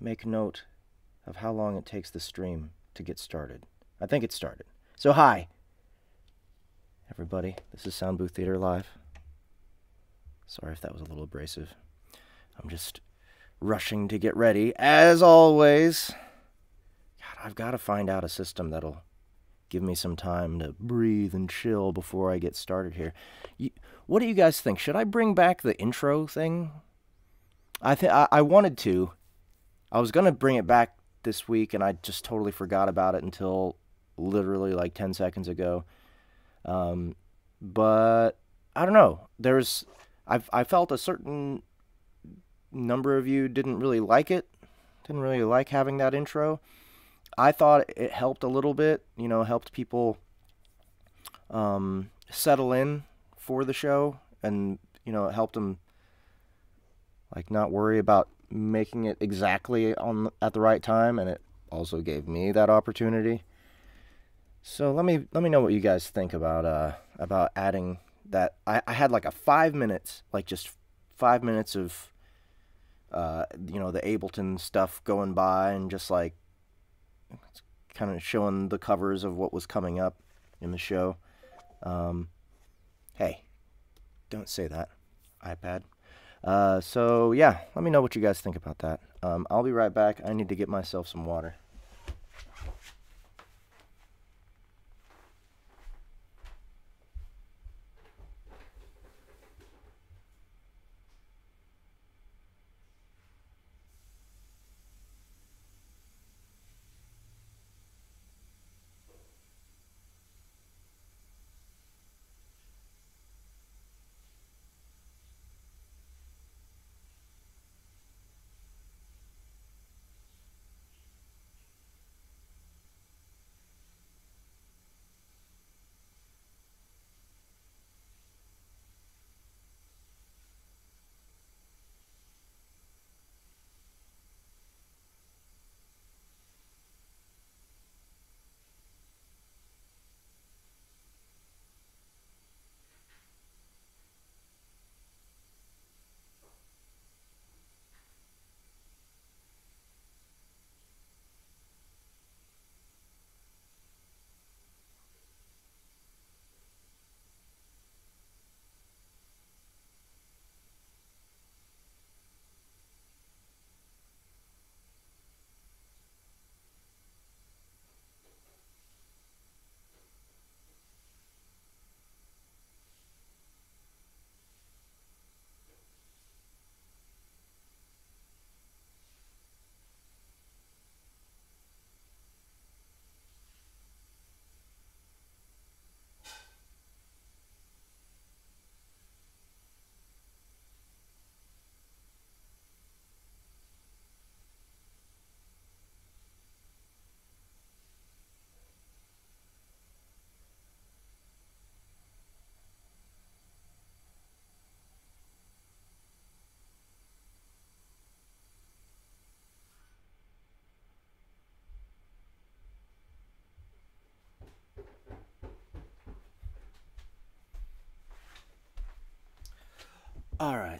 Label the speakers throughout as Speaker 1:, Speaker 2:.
Speaker 1: make note of how long it takes the stream to get started. I think it started. So, hi, everybody. This is Soundbooth Theater Live. Sorry if that was a little abrasive. I'm just rushing to get ready, as always. God, I've got to find out a system that'll give me some time to breathe and chill before I get started here. You, what do you guys think? Should I bring back the intro thing? I think I wanted to. I was gonna bring it back this week, and I just totally forgot about it until literally like ten seconds ago. Um, but I don't know. There's I've I felt a certain number of you didn't really like it. Didn't really like having that intro. I thought it helped a little bit, you know, helped people um, settle in for the show, and you know, it helped them like not worry about making it exactly on at the right time, and it also gave me that opportunity. So let me let me know what you guys think about uh about adding that. I, I had like a five minutes, like just five minutes of uh you know the Ableton stuff going by, and just like kind of showing the covers of what was coming up in the show. Um, hey, don't say that, iPad. Uh, so yeah, let me know what you guys think about that. Um, I'll be right back. I need to get myself some water.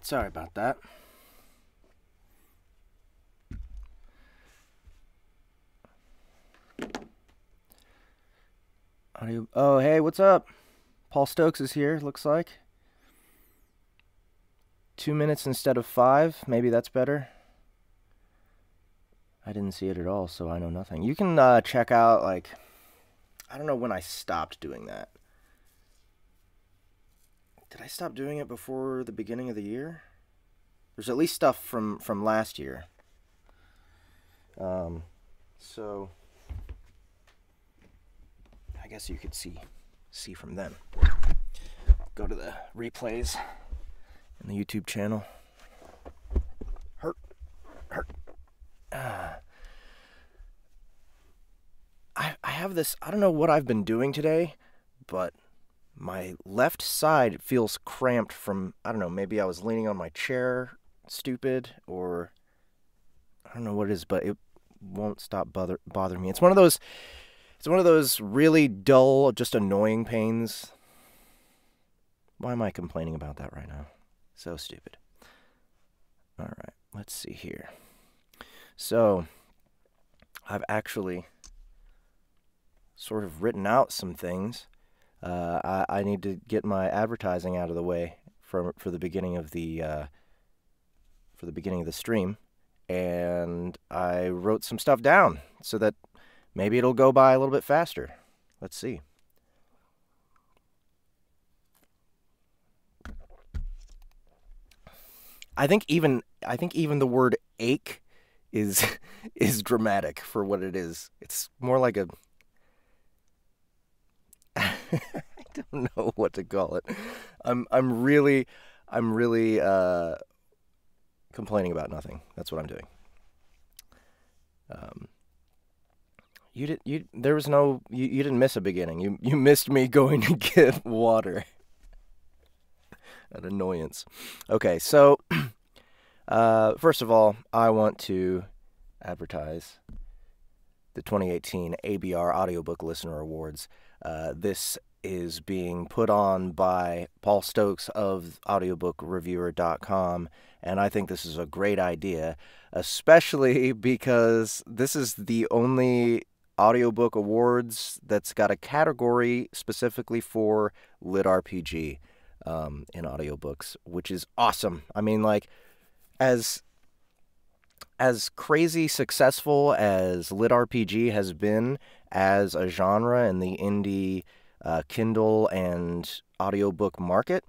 Speaker 1: Sorry about that. Audio. Oh, hey, what's up? Paul Stokes is here, looks like. Two minutes instead of five. Maybe that's better. I didn't see it at all, so I know nothing. You can uh, check out, like, I don't know when I stopped doing that. Did I stop doing it before the beginning of the year? There's at least stuff from from last year. Um, so I guess you could see see from them. Go to the replays in the YouTube channel. Hurt, hurt. Ah. I I have this. I don't know what I've been doing today, but my left side feels cramped from I don't know, maybe I was leaning on my chair stupid or I don't know what it is, but it won't stop bother bothering me. It's one of those it's one of those really dull, just annoying pains. Why am I complaining about that right now? So stupid. All right, let's see here. So, I've actually sort of written out some things. Uh, I, I need to get my advertising out of the way for for the beginning of the uh, for the beginning of the stream, and I wrote some stuff down so that maybe it'll go by a little bit faster. Let's see. I think even I think even the word ache is is dramatic for what it is. It's more like a I don't know what to call it. I'm I'm really I'm really uh, complaining about nothing. That's what I'm doing. Um, you did you there was no you, you didn't miss a beginning. You you missed me going to get water. An annoyance. Okay, so uh, first of all, I want to advertise the 2018 ABR Audiobook Listener Awards. Uh, this is being put on by Paul Stokes of audiobookreviewer.com, and I think this is a great idea, especially because this is the only audiobook awards that's got a category specifically for lit RPG um, in audiobooks, which is awesome. I mean, like, as as crazy successful as lit RPG has been as a genre in the indie uh, Kindle and audiobook market,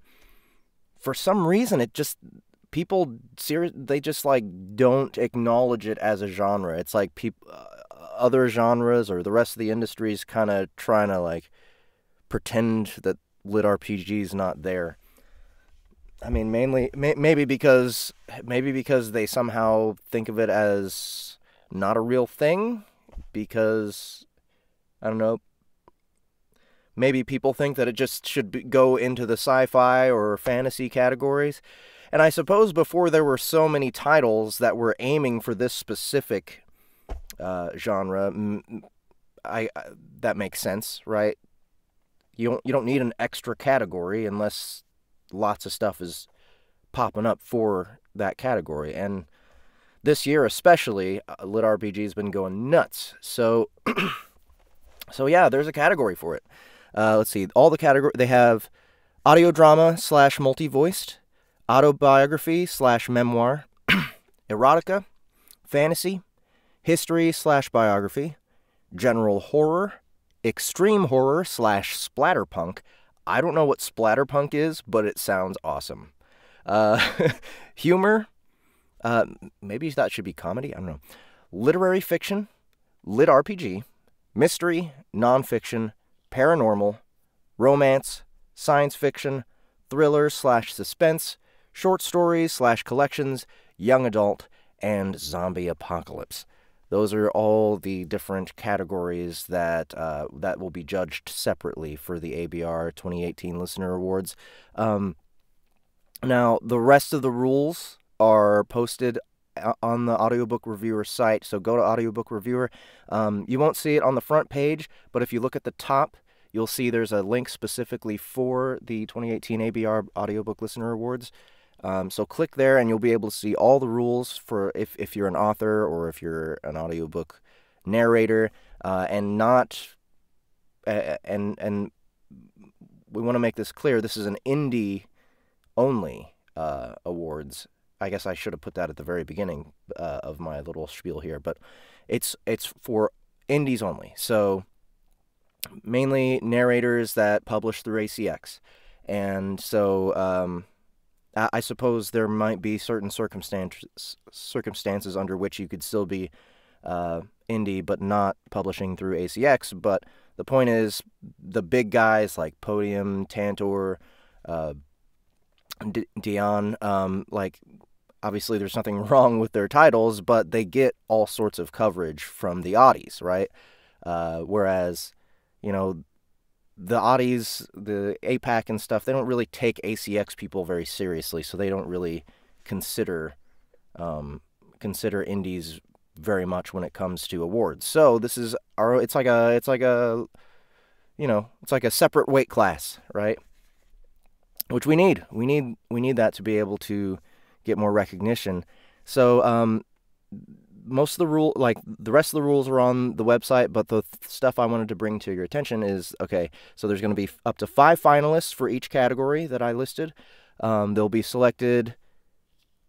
Speaker 1: for some reason it just people they just like don't acknowledge it as a genre. It's like people uh, other genres or the rest of the industry is kind of trying to like pretend that lit RPG is not there. I mean, mainly may, maybe because maybe because they somehow think of it as not a real thing because I don't know. Maybe people think that it just should be, go into the sci-fi or fantasy categories. And I suppose before there were so many titles that were aiming for this specific uh, genre, I, I that makes sense, right? You don't you don't need an extra category unless lots of stuff is popping up for that category. And this year especially, uh, lit RPG has been going nuts. So so yeah, there's a category for it. Uh, let's see, all the category they have audio drama slash multi voiced, autobiography slash memoir, erotica, fantasy, history slash biography, general horror, extreme horror slash splatterpunk. I don't know what splatterpunk is, but it sounds awesome. Uh, humor, uh, maybe that should be comedy. I don't know. Literary fiction, lit RPG, mystery, nonfiction, paranormal, romance, science fiction, thriller slash suspense, short stories slash collections, young adult, and zombie apocalypse. Those are all the different categories that uh, that will be judged separately for the ABR 2018 Listener Awards. Um, now, the rest of the rules are posted on the audiobook reviewer site. So go to audiobook reviewer. Um, you won't see it on the front page, but if you look at the top, you'll see there's a link specifically for the 2018 ABR Audiobook Listener Awards. Um, so click there and you'll be able to see all the rules for if, if you're an author or if you're an audiobook narrator uh, and not uh, and and we want to make this clear this is an indie only uh, awards I guess I should have put that at the very beginning uh, of my little spiel here but it's it's for indies only so mainly narrators that publish through ACX and so um, I suppose there might be certain circumstances circumstances under which you could still be uh, indie but not publishing through ACX. But the point is, the big guys like Podium, Tantor, uh, D- Dion, um, like obviously there's nothing wrong with their titles, but they get all sorts of coverage from the Audis, right? Uh, whereas, you know, the Audis, the APAC and stuff, they don't really take ACX people very seriously, so they don't really consider um, consider indies very much when it comes to awards. So this is our it's like a it's like a you know, it's like a separate weight class, right? Which we need. We need we need that to be able to get more recognition. So um, most of the rule, like the rest of the rules are on the website, but the th- stuff I wanted to bring to your attention is okay. So there's going to be up to five finalists for each category that I listed. Um, they'll be selected.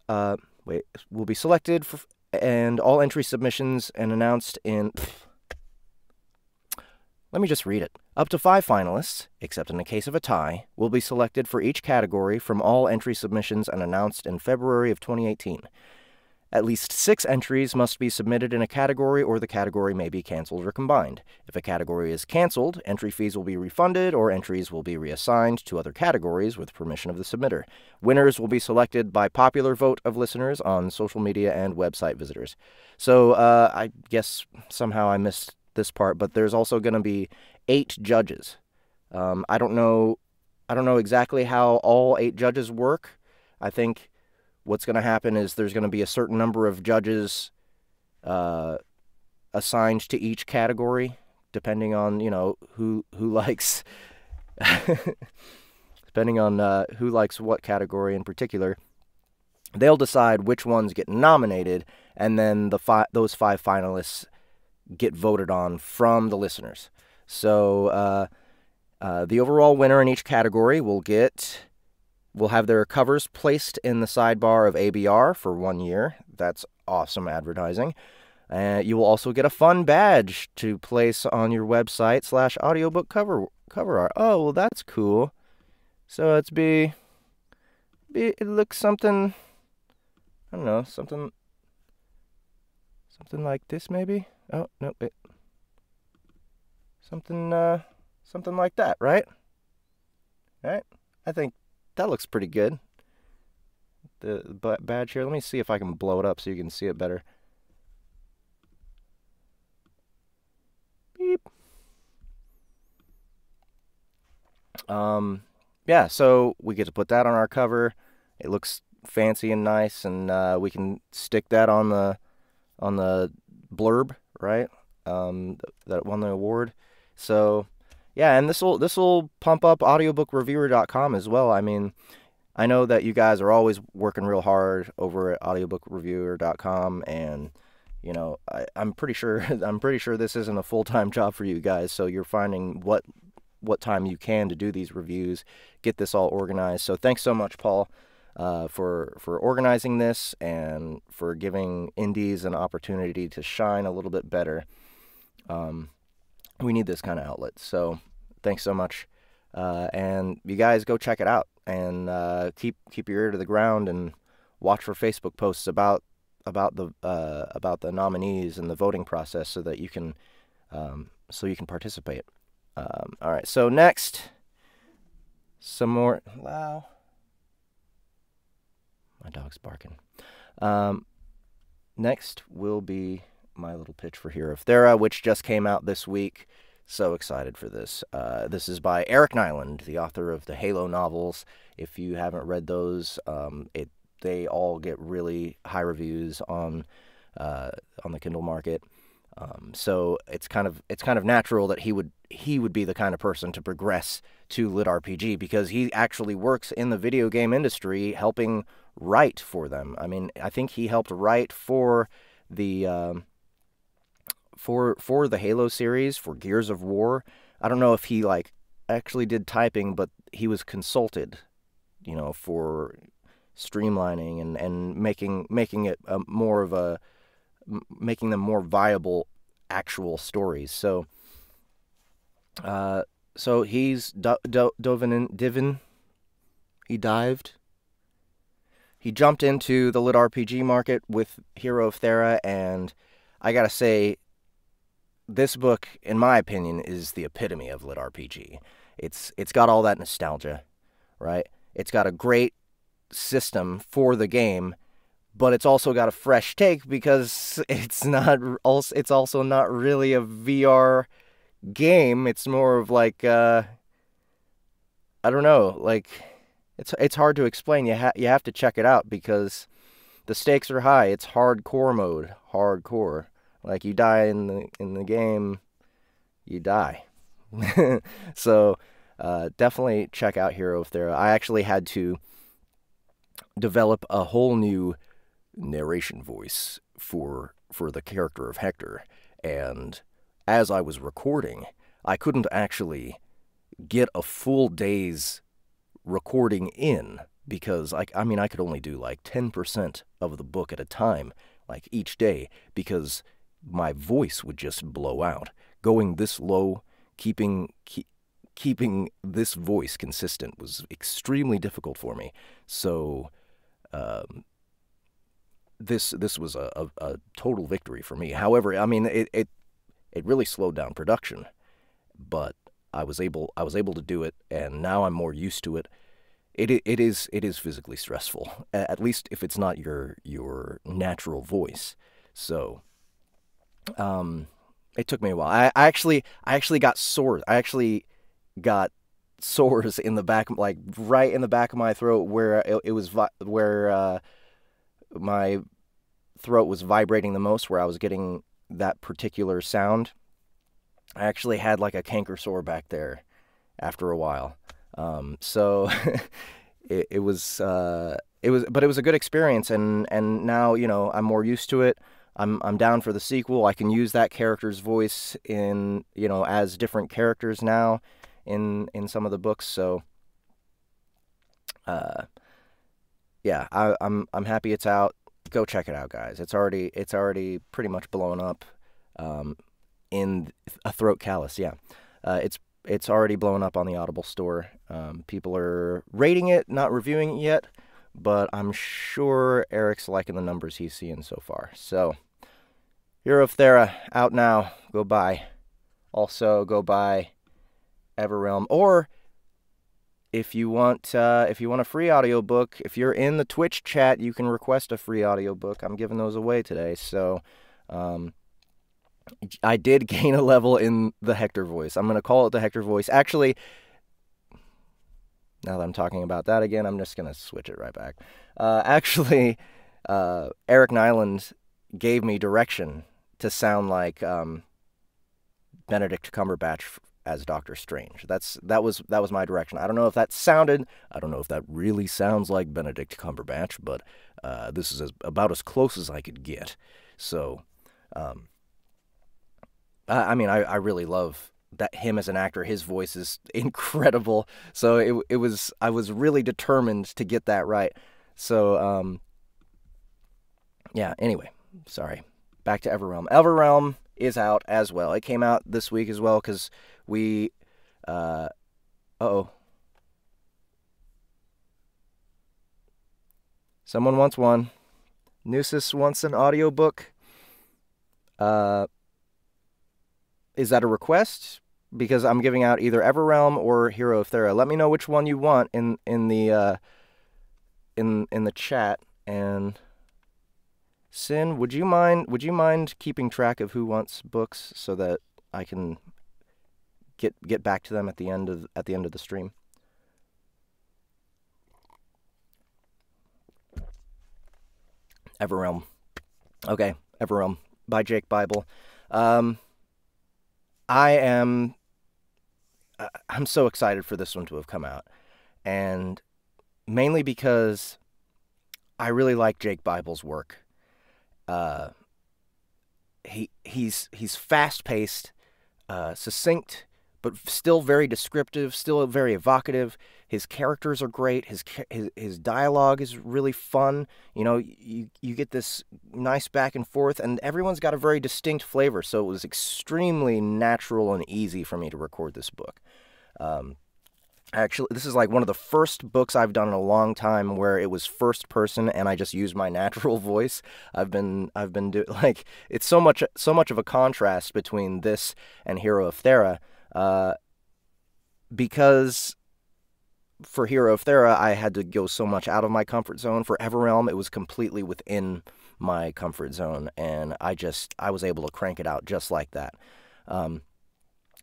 Speaker 1: Uh, wait, will be selected for, and all entry submissions and announced in. Let me just read it. Up to five finalists, except in the case of a tie, will be selected for each category from all entry submissions and announced in February of 2018. At least six entries must be submitted in a category, or the category may be canceled or combined. If a category is canceled, entry fees will be refunded, or entries will be reassigned to other categories with permission of the submitter. Winners will be selected by popular vote of listeners on social media and website visitors. So uh, I guess somehow I missed this part, but there's also going to be eight judges. Um, I don't know. I don't know exactly how all eight judges work. I think what's going to happen is there's going to be a certain number of judges uh, assigned to each category, depending on you know who who likes, depending on uh, who likes what category in particular. They'll decide which ones get nominated, and then the fi- those five finalists get voted on from the listeners. So uh, uh, the overall winner in each category will get will have their covers placed in the sidebar of ABR for one year. That's awesome advertising. Uh, you will also get a fun badge to place on your website slash audiobook cover cover art. Oh well, that's cool. So it's be, be it looks something. I don't know something. Something like this maybe. Oh no, it, something uh, something like that, right? Right? I think that looks pretty good. The badge here. Let me see if I can blow it up so you can see it better. Beep. Um, yeah, so we get to put that on our cover. It looks fancy and nice, and uh, we can stick that on the on the blurb, right? Um, that won the award. So yeah, and this will this will pump up audiobookreviewer.com as well. I mean, I know that you guys are always working real hard over at audiobookreviewer.com and you know, I, I'm pretty sure I'm pretty sure this isn't a full time job for you guys, so you're finding what what time you can to do these reviews, get this all organized. So thanks so much, Paul, uh, for for organizing this and for giving indies an opportunity to shine a little bit better. Um, we need this kind of outlet. So thanks so much. Uh, and you guys go check it out and uh, keep keep your ear to the ground and watch for Facebook posts about about the uh, about the nominees and the voting process so that you can um, so you can participate. Um, all right. So next, some more. Wow. My dog's barking. Um, next will be my little pitch for Hero of Thera, which just came out this week. So excited for this. Uh, this is by Eric Nylund, the author of the Halo novels. If you haven't read those, um, it they all get really high reviews on uh, on the Kindle market. Um, so it's kind of it's kind of natural that he would he would be the kind of person to progress to lit RPG because he actually works in the video game industry, helping write for them. I mean, I think he helped write for the um, for for the Halo series for Gears of War. I don't know if he like actually did typing, but he was consulted, you know, for streamlining and, and making making it a, more of a making them more viable actual stories. So, uh, so he's do, do, dove in, divin, he dived. He jumped into the lit RPG market with Hero of Thera, and I gotta say, this book, in my opinion, is the epitome of lit RPG. It's it's got all that nostalgia, right? It's got a great system for the game, but it's also got a fresh take because it's not also it's also not really a VR game. It's more of like uh, I don't know, like it's it's hard to explain. You ha- you have to check it out because the stakes are high. It's hardcore mode, hardcore. Like you die in the in the game, you die. so uh, definitely check out Hero of Thera. I actually had to develop a whole new narration voice for
Speaker 2: for the character of Hector, and as I was recording, I couldn't actually get a full day's recording in because I, I mean I could only do like 10% of the book at a time like each day because my voice would just blow out going this low keeping keep, keeping this voice consistent was extremely difficult for me so um, this this was a, a, a, total victory for me however I mean it, it it really slowed down production but I was able I was able to do it and now I'm more used to it it it is it is physically stressful. At least if it's not your your natural voice. So, um, it took me a while. I, I actually I actually got sores. I actually got sores in the back, like right in the back of my throat, where it, it was where uh, my throat was vibrating the most, where I was getting that particular sound. I actually had like a canker sore back there after a while. Um, so it, it was uh, it was, but it was a good experience, and and now you know I'm more used to it. I'm I'm down for the sequel. I can use that character's voice in you know as different characters now in in some of the books. So uh, yeah, I, I'm I'm happy it's out. Go check it out, guys. It's already it's already pretty much blown up um, in a throat callus. Yeah, uh, it's it's already blown up on the Audible store. Um, people are rating it, not reviewing it yet, but I'm sure Eric's liking the numbers he's seeing so far. So, Hero of Thera out now. Go buy. Also, go buy Everrealm. Or if you want, uh, if you want a free audiobook, if you're in the Twitch chat, you can request a free audiobook. I'm giving those away today. So, um, I did gain a level in the Hector voice. I'm going to call it the Hector voice. Actually, now that I'm talking about that again, I'm just going to switch it right back. Uh, actually, uh, Eric Nylund gave me direction to sound like um, Benedict Cumberbatch as Doctor Strange. That's that was that was my direction. I don't know if that sounded. I don't know if that really sounds like Benedict Cumberbatch, but uh, this is as, about as close as I could get. So. Um, I mean, I, I really love that him as an actor. His voice is incredible. So it it was I was really determined to get that right. So um, yeah. Anyway, sorry. Back to Everrealm. Everrealm is out as well. It came out this week as well because we. Uh oh. Someone wants one. Nusis wants an audiobook. Uh, is that a request? Because I'm giving out either Everrealm or Hero of Thera. Let me know which one you want in in the uh, in in the chat. And Sin, would you mind would you mind keeping track of who wants books so that I can get get back to them at the end of at the end of the stream? Everrealm. Okay, Everrealm by Jake Bible. Um, I am uh, I'm so excited for this one to have come out. And mainly because I really like Jake Bible's work. Uh, he he's he's fast paced, uh, succinct, but still very descriptive, still very evocative. His characters are great. His his his dialogue is really fun. You know, you you get this nice back and forth, and everyone's got a very distinct flavor. So it was extremely natural and easy for me to record this book. Um, actually, this is like one of the first books I've done in a long time where it was first person and I just used my natural voice. I've been I've been doing like it's so much so much of a contrast between this and Hero of Thera uh, because for Hero of Thera, I had to go so much out of my comfort zone. For Everrealm, it was completely within my comfort zone, and I just I was able to crank it out just like that. Um,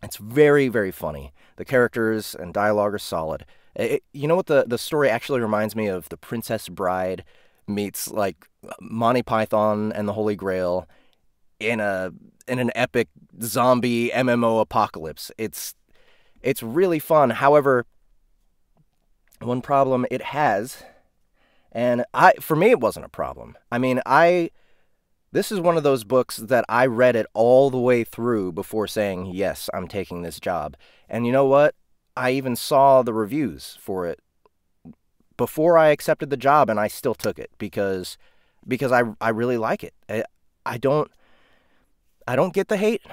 Speaker 2: it's very very funny. The characters and dialogue are solid. It, you know what the the story actually reminds me of? The Princess Bride meets like Monty Python and the Holy Grail in a in an epic zombie MMO apocalypse. It's it's really fun. However, one problem it has, and I for me it wasn't a problem. I mean, I this is one of those books that I read it all the way through before saying, yes, I'm taking this job. And you know what? I even saw the reviews for it before I accepted the job and I still took it because because I I really like it. I, I don't I don't get the hate.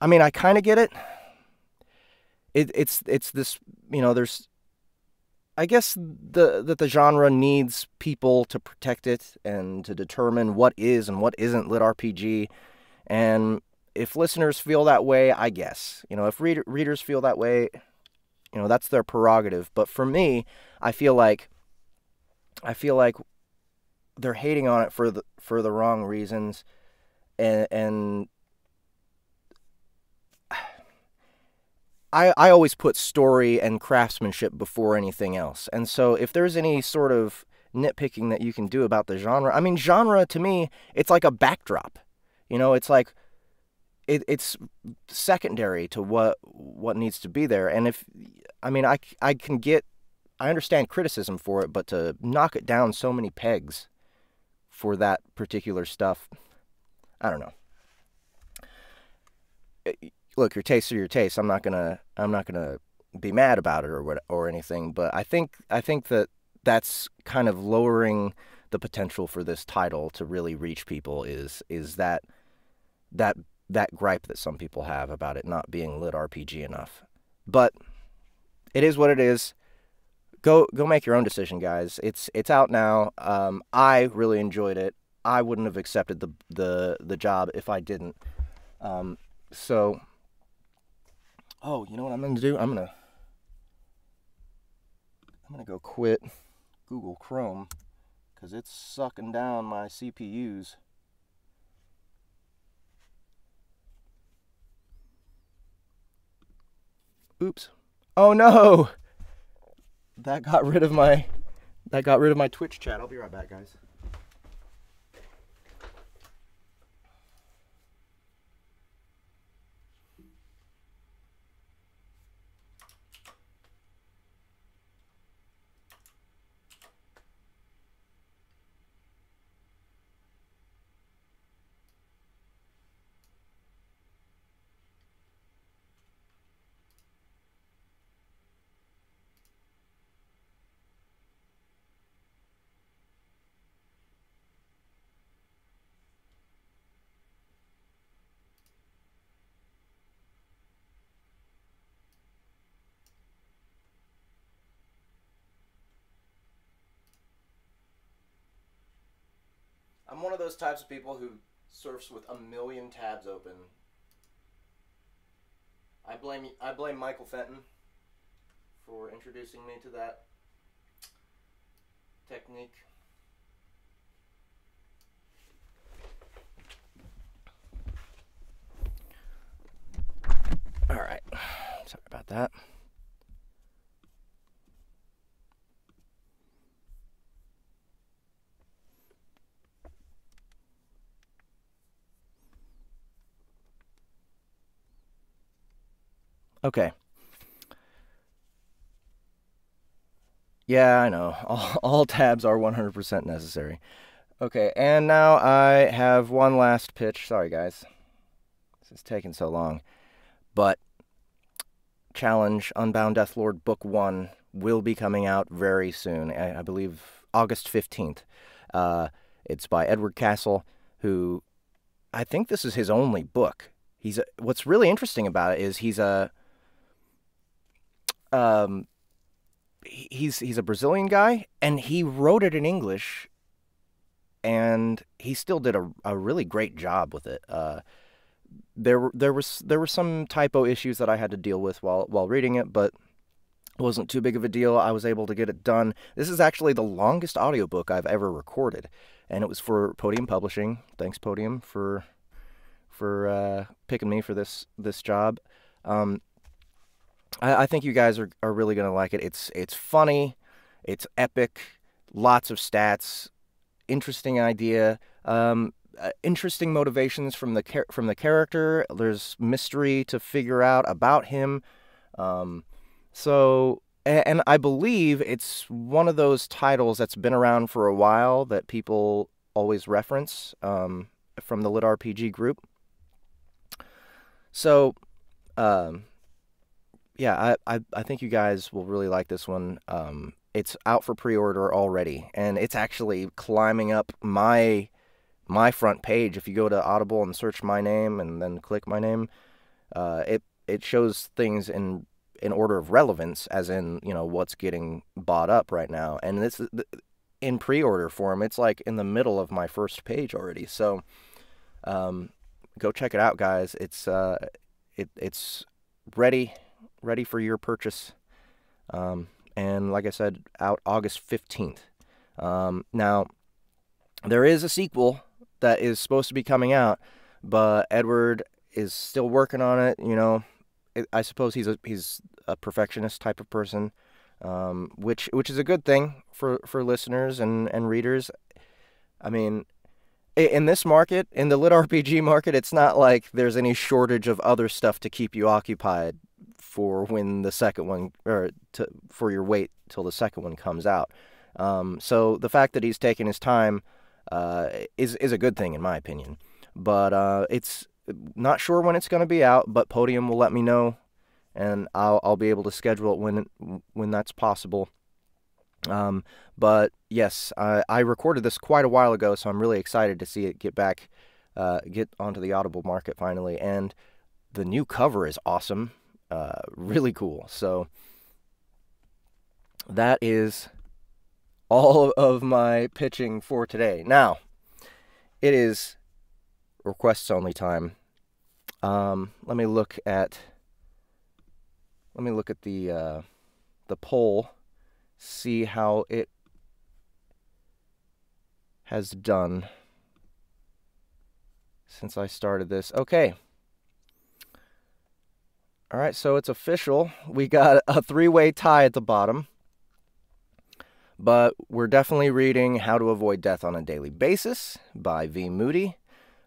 Speaker 2: I mean, I kind of get it. It it's it's this, you know, there's I guess the that the genre needs people to protect it and to determine what is and what isn't lit RPG. And if listeners feel that way, I guess you know if read, readers feel that way, you know that's their prerogative. But for me, I feel like I feel like they're hating on it for the for the wrong reasons, and and I, I always put story and craftsmanship before anything else. And so if there's any sort of nitpicking that you can do about the genre, I mean, genre to me, it's like a backdrop. You know, it's like it, it's secondary to what what needs to be there. And if I mean, I, I can get I understand criticism for it, but to knock it down so many pegs for that particular stuff, I don't know look, your tastes are your tastes. I'm not gonna I'm not gonna be mad about it or what or anything. But I think I think that that's kind of lowering the potential for this title to really reach people is is that that that gripe that some people have about it not being lit RPG enough. But it is what it is. Go go make your own decision, guys. It's it's out now. Um, I really enjoyed it. I wouldn't have accepted the the the job if I didn't. Um, so Oh, you know what I'm going to do? I'm going to I'm going to go quit Google Chrome cuz it's sucking down my CPUs. Oops. Oh no. That got rid of my that got rid of my Twitch chat. I'll be right back, guys. One of those types of people who surfs with a million tabs open. I blame I blame Michael Fenton for introducing me to that technique. All right. Sorry about that. Okay. Yeah, I know. All, all tabs are 100% necessary. Okay, and now I have one last pitch. Sorry, guys. This is taking so long. But Challenge Unbound Deathlord Book 1 will be coming out very soon. I, I believe August 15th. Uh, it's by Edward Castle, who I think this is his only book. He's a, what's really interesting about it is he's a um, he's he's a Brazilian guy, and he wrote it in English, and he still did a, a really great job with it. Uh, there there was there were some typo issues that I had to deal with while while reading it, but it wasn't too big of a deal. I was able to get it done. This is actually the longest audiobook I've ever recorded, and it was for Podium Publishing. Thanks Podium for for uh, picking me for this this job. Um, I, I think you guys are, are really gonna like it. It's it's funny, it's epic, lots of stats, interesting idea, um, uh, interesting motivations from the char- from the character. There's mystery to figure out about him. Um, so and I believe it's one of those titles that's been around for a while that people always reference. Um, from the Lit RPG group. So, um, yeah, I, I, I think you guys will really like this one. Um, it's out for pre-order already, and it's actually climbing up my my front page. If you go to Audible and search my name and then click my name, uh, it it shows things in in order of relevance, as in you know what's getting bought up right now, and this in pre-order form. It's like in the middle of my first page already. So, um, go check it out, guys. It's uh, it it's ready ready for your purchase. Um, and like I said, out August 15th. Um, now, there is a sequel that is supposed to be coming out, but Edward is still working on it. You know, I suppose he's a he's a perfectionist type of person, um, which which is a good thing for for listeners and and readers. I mean, in this market, in the lit RPG market, it's not like there's any shortage of other stuff to keep you occupied for when the second one or to, for your wait till the second one comes out. Um, so the fact that he's taking his time uh, is is a good thing in my opinion. But uh, it's not sure when it's going to be out. But Podium will let me know, and I'll I'll be able to schedule it when when that's possible. Um, but yes, I, I recorded this quite a while ago, so I'm really excited to see it get back, uh, get onto the Audible market finally. And the new cover is awesome. Uh, really cool. So that is all of my pitching for today. Now, it is requests only time. Um, let me look at let me look at the uh, the poll, see how it has done since I started this. Okay. All right, so it's official. We got a three way tie at the bottom. But we're definitely reading How to Avoid Death on a Daily Basis by V. Moody.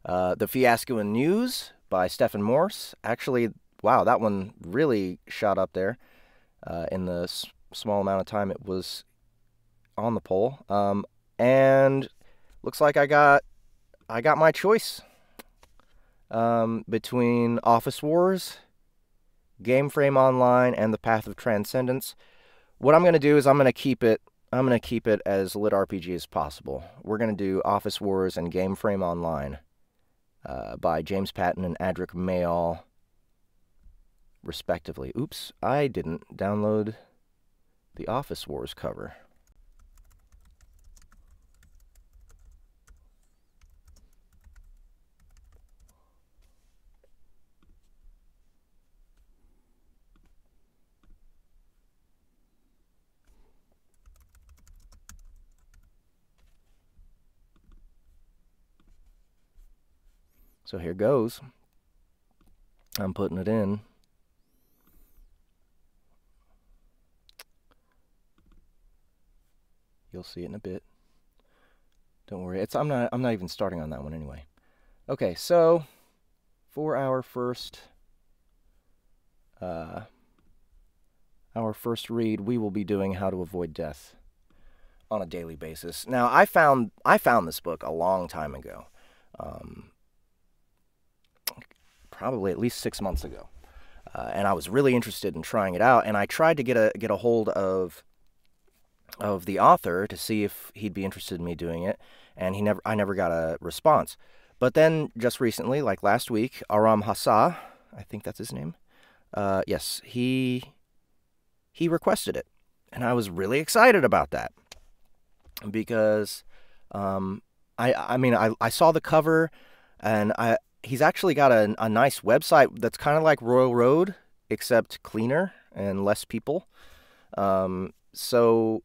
Speaker 2: Uh, the Fiasco in News by Stephan Morse. Actually, wow, that one really shot up there uh, in the small amount of time it was on the poll. Um, and looks like I got I got my choice um, between Office Wars Gameframe Online, and The Path of Transcendence. What I'm going to do is I'm going to keep it I'm going to keep it as lit RPG as possible. We're going to do Office Wars and Gameframe Online uh, by James Patton and Adric Mayall, respectively. Oops, I didn't download the Office Wars cover. So here goes. I'm putting it in. You'll see it in a bit. Don't worry. It's I'm not I'm not even starting on that one anyway. Okay, so for our first uh our first read, we will be doing How to Avoid Death on a daily basis. Now, I found I found this book a long time ago. Um, probably at least six months ago. Uh, and I was really interested in trying it out. And I tried to get a get a hold of of the author to see if he'd be interested in me doing it, and he never I never got a response. But then just recently, like last week, Aram Hassa, I think that's his name. Uh, yes, he he requested it, and I was really excited about that because um, I I mean I I saw the cover and I he's actually got a, a nice website that's kind of like Royal Road, except cleaner and less people. Um, so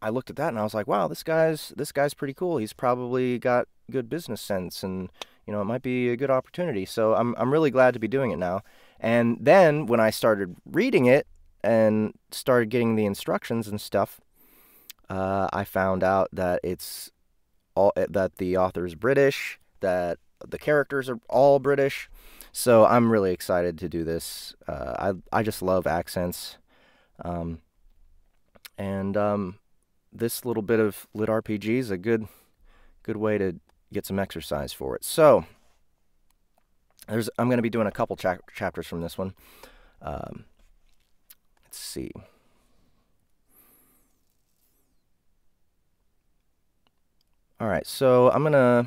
Speaker 2: I looked at that and I was like, wow, this guy's this guy's pretty cool. He's probably got good business sense and you know, it might be a good opportunity. So I'm I'm really glad to be doing it now. And then when I started reading it and started getting the instructions and stuff, uh, I found out that it's all that the author is British, that the characters are all British. So I'm really excited to do this. Uh, I I just love accents, um, and um, this little bit of lit RPG is a good good way to get some exercise for it. So, there's I'm going to be doing a couple cha- chapters from this one. Um, let's see. All right, so I'm gonna.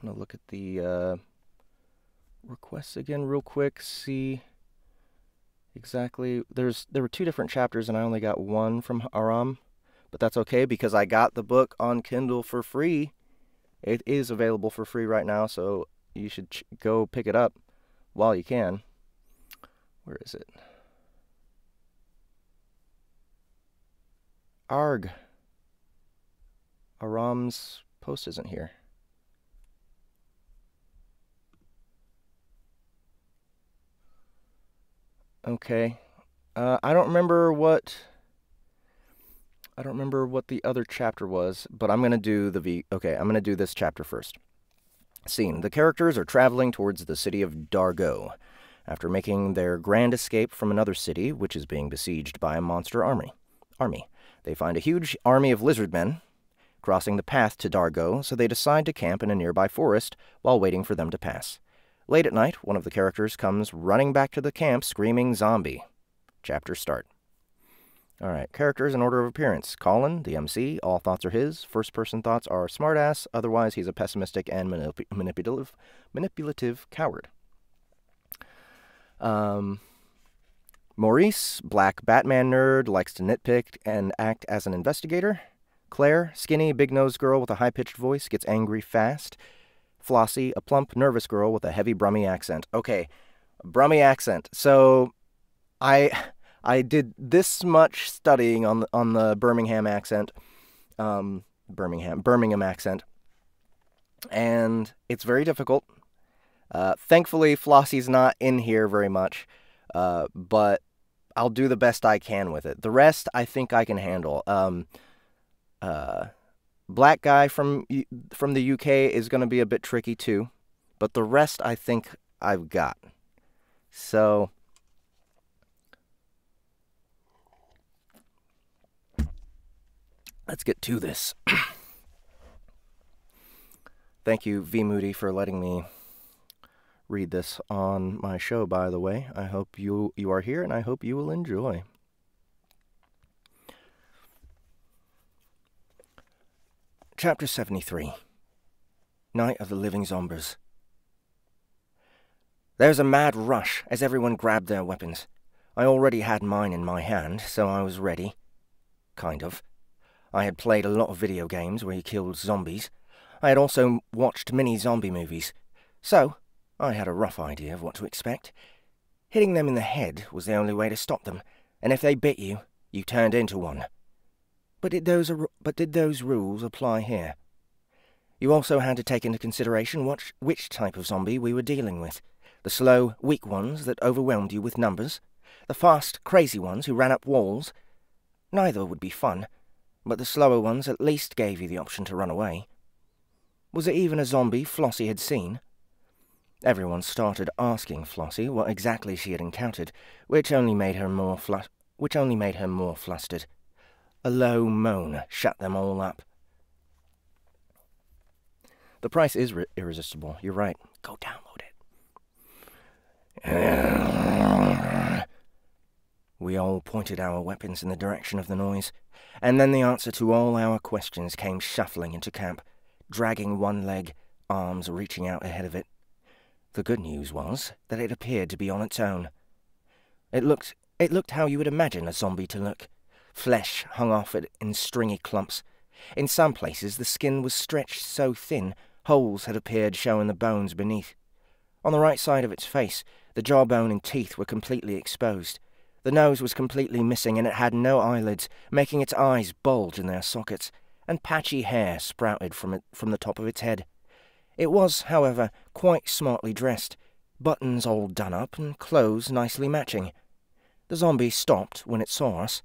Speaker 2: I'm gonna look at the uh, requests again real quick. See exactly. There's there were two different chapters, and I only got one from Aram, but that's okay because I got the book on Kindle for free. It is available for free right now, so you should go pick it up while you can. Where is it? Arg. Aram's post isn't here. Okay. Uh, I don't remember what. I don't remember what the other chapter was, but I'm gonna do the V. Okay, I'm gonna do this chapter first. Scene: The characters are traveling towards the city of Dargo, after making their grand escape from another city, which is being besieged by a monster army. Army. They find a huge army of lizard men crossing the path to Dargo, so they decide to camp in a nearby forest while waiting for them to pass. Late at night, one of the characters comes running back to the camp screaming zombie. Chapter start. Alright, characters in order of appearance. Colin, the MC, all thoughts are his. First person thoughts are smartass, otherwise, he's a pessimistic and manip- manipulative, manipulative coward. Um, Maurice, black Batman nerd, likes to nitpick and act as an investigator. Claire, skinny, big nosed girl with a high pitched voice, gets angry fast. Flossie, a plump, nervous girl with a heavy Brummy accent. Okay, Brummy accent. So, I I did this much studying on the, on the Birmingham accent, um, Birmingham Birmingham accent, and it's very difficult. Uh, thankfully, Flossie's not in here very much, uh, but I'll do the best I can with it. The rest, I think I can handle. Um, uh, black guy from from the UK is going to be a bit tricky too, but the rest I think I've got. So. Let's get to this. Thank you, V Moody, for letting me read this on my show, by the way. I hope you, you are here and I hope you will enjoy. Chapter 73 Night of the Living Zombies. There was a mad rush as everyone grabbed their weapons. I already had mine in my hand, so I was ready. Kind of. I had played a lot of video games where you killed zombies. I had also watched many zombie movies. So, I had a rough idea of what to expect. Hitting them in the head was the only way to stop them, and if they bit you, you turned into one. But did those, but did those rules apply here? You also had to take into consideration what, which type of zombie we were dealing with. The slow, weak ones that overwhelmed you with numbers. The fast, crazy ones who ran up walls. Neither would be fun, but the slower ones at least gave you the option to run away. Was it even a zombie Flossie had seen? Everyone started asking Flossie what exactly she had encountered, which only made her more flu- which only made her more flustered. A low moan shut them all up. The price is re- irresistible. You're right. Go download it. We all pointed our weapons in the direction of the noise, and then the answer to all our questions came shuffling into camp, dragging one leg, arms reaching out ahead of it. The good news was that it appeared to be on its own. It looked it looked how you would imagine a zombie to look. Flesh hung off it in stringy clumps. In some places the skin was stretched so thin holes had appeared showing the bones beneath. On the right side of its face, the jawbone and teeth were completely exposed. The nose was completely missing and it had no eyelids, making its eyes bulge in their sockets, and patchy hair sprouted from it from the top of its head. It was, however, quite smartly dressed, buttons all done up and clothes nicely matching. The zombie stopped when it saw us.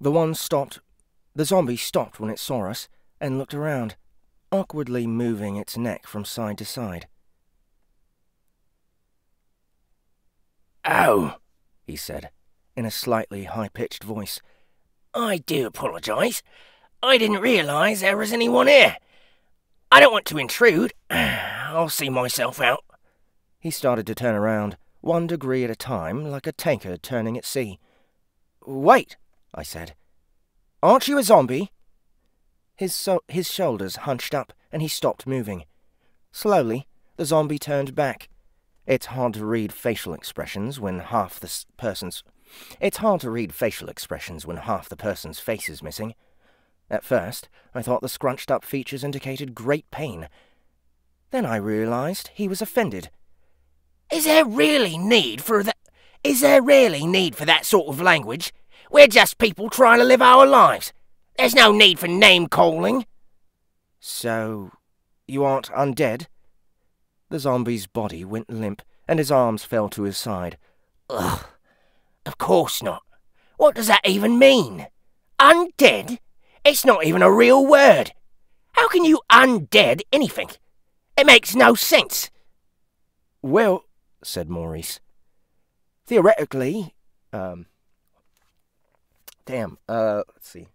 Speaker 2: The one stopped. The zombie stopped when it saw us and looked around, awkwardly moving its neck from side to side. Oh, he said, in a slightly high pitched voice. I do apologise. I didn't realise there was anyone here. I don't want to intrude. I'll see myself out. He started to turn around, one degree at a time, like a tanker turning at sea. Wait, I said. Aren't you a zombie? His, so his shoulders hunched up, and he stopped moving. Slowly, the zombie turned back. It's hard to read facial expressions when half the person's... It's hard to read facial expressions when half the person's face is missing. At first, I thought the scrunched up features indicated great pain. Then I realized he was offended. Is there really need for that? Is there really need for that sort of language? We're just people trying to live our lives. There's no need for name calling. So, you aren't undead? The zombie's body went limp, and his arms fell to his side. Ugh, of course not. What does that even mean? Undead? It's not even a real word. How can you undead anything? It makes no sense. Well, said Maurice, theoretically, um, damn, uh, let's see.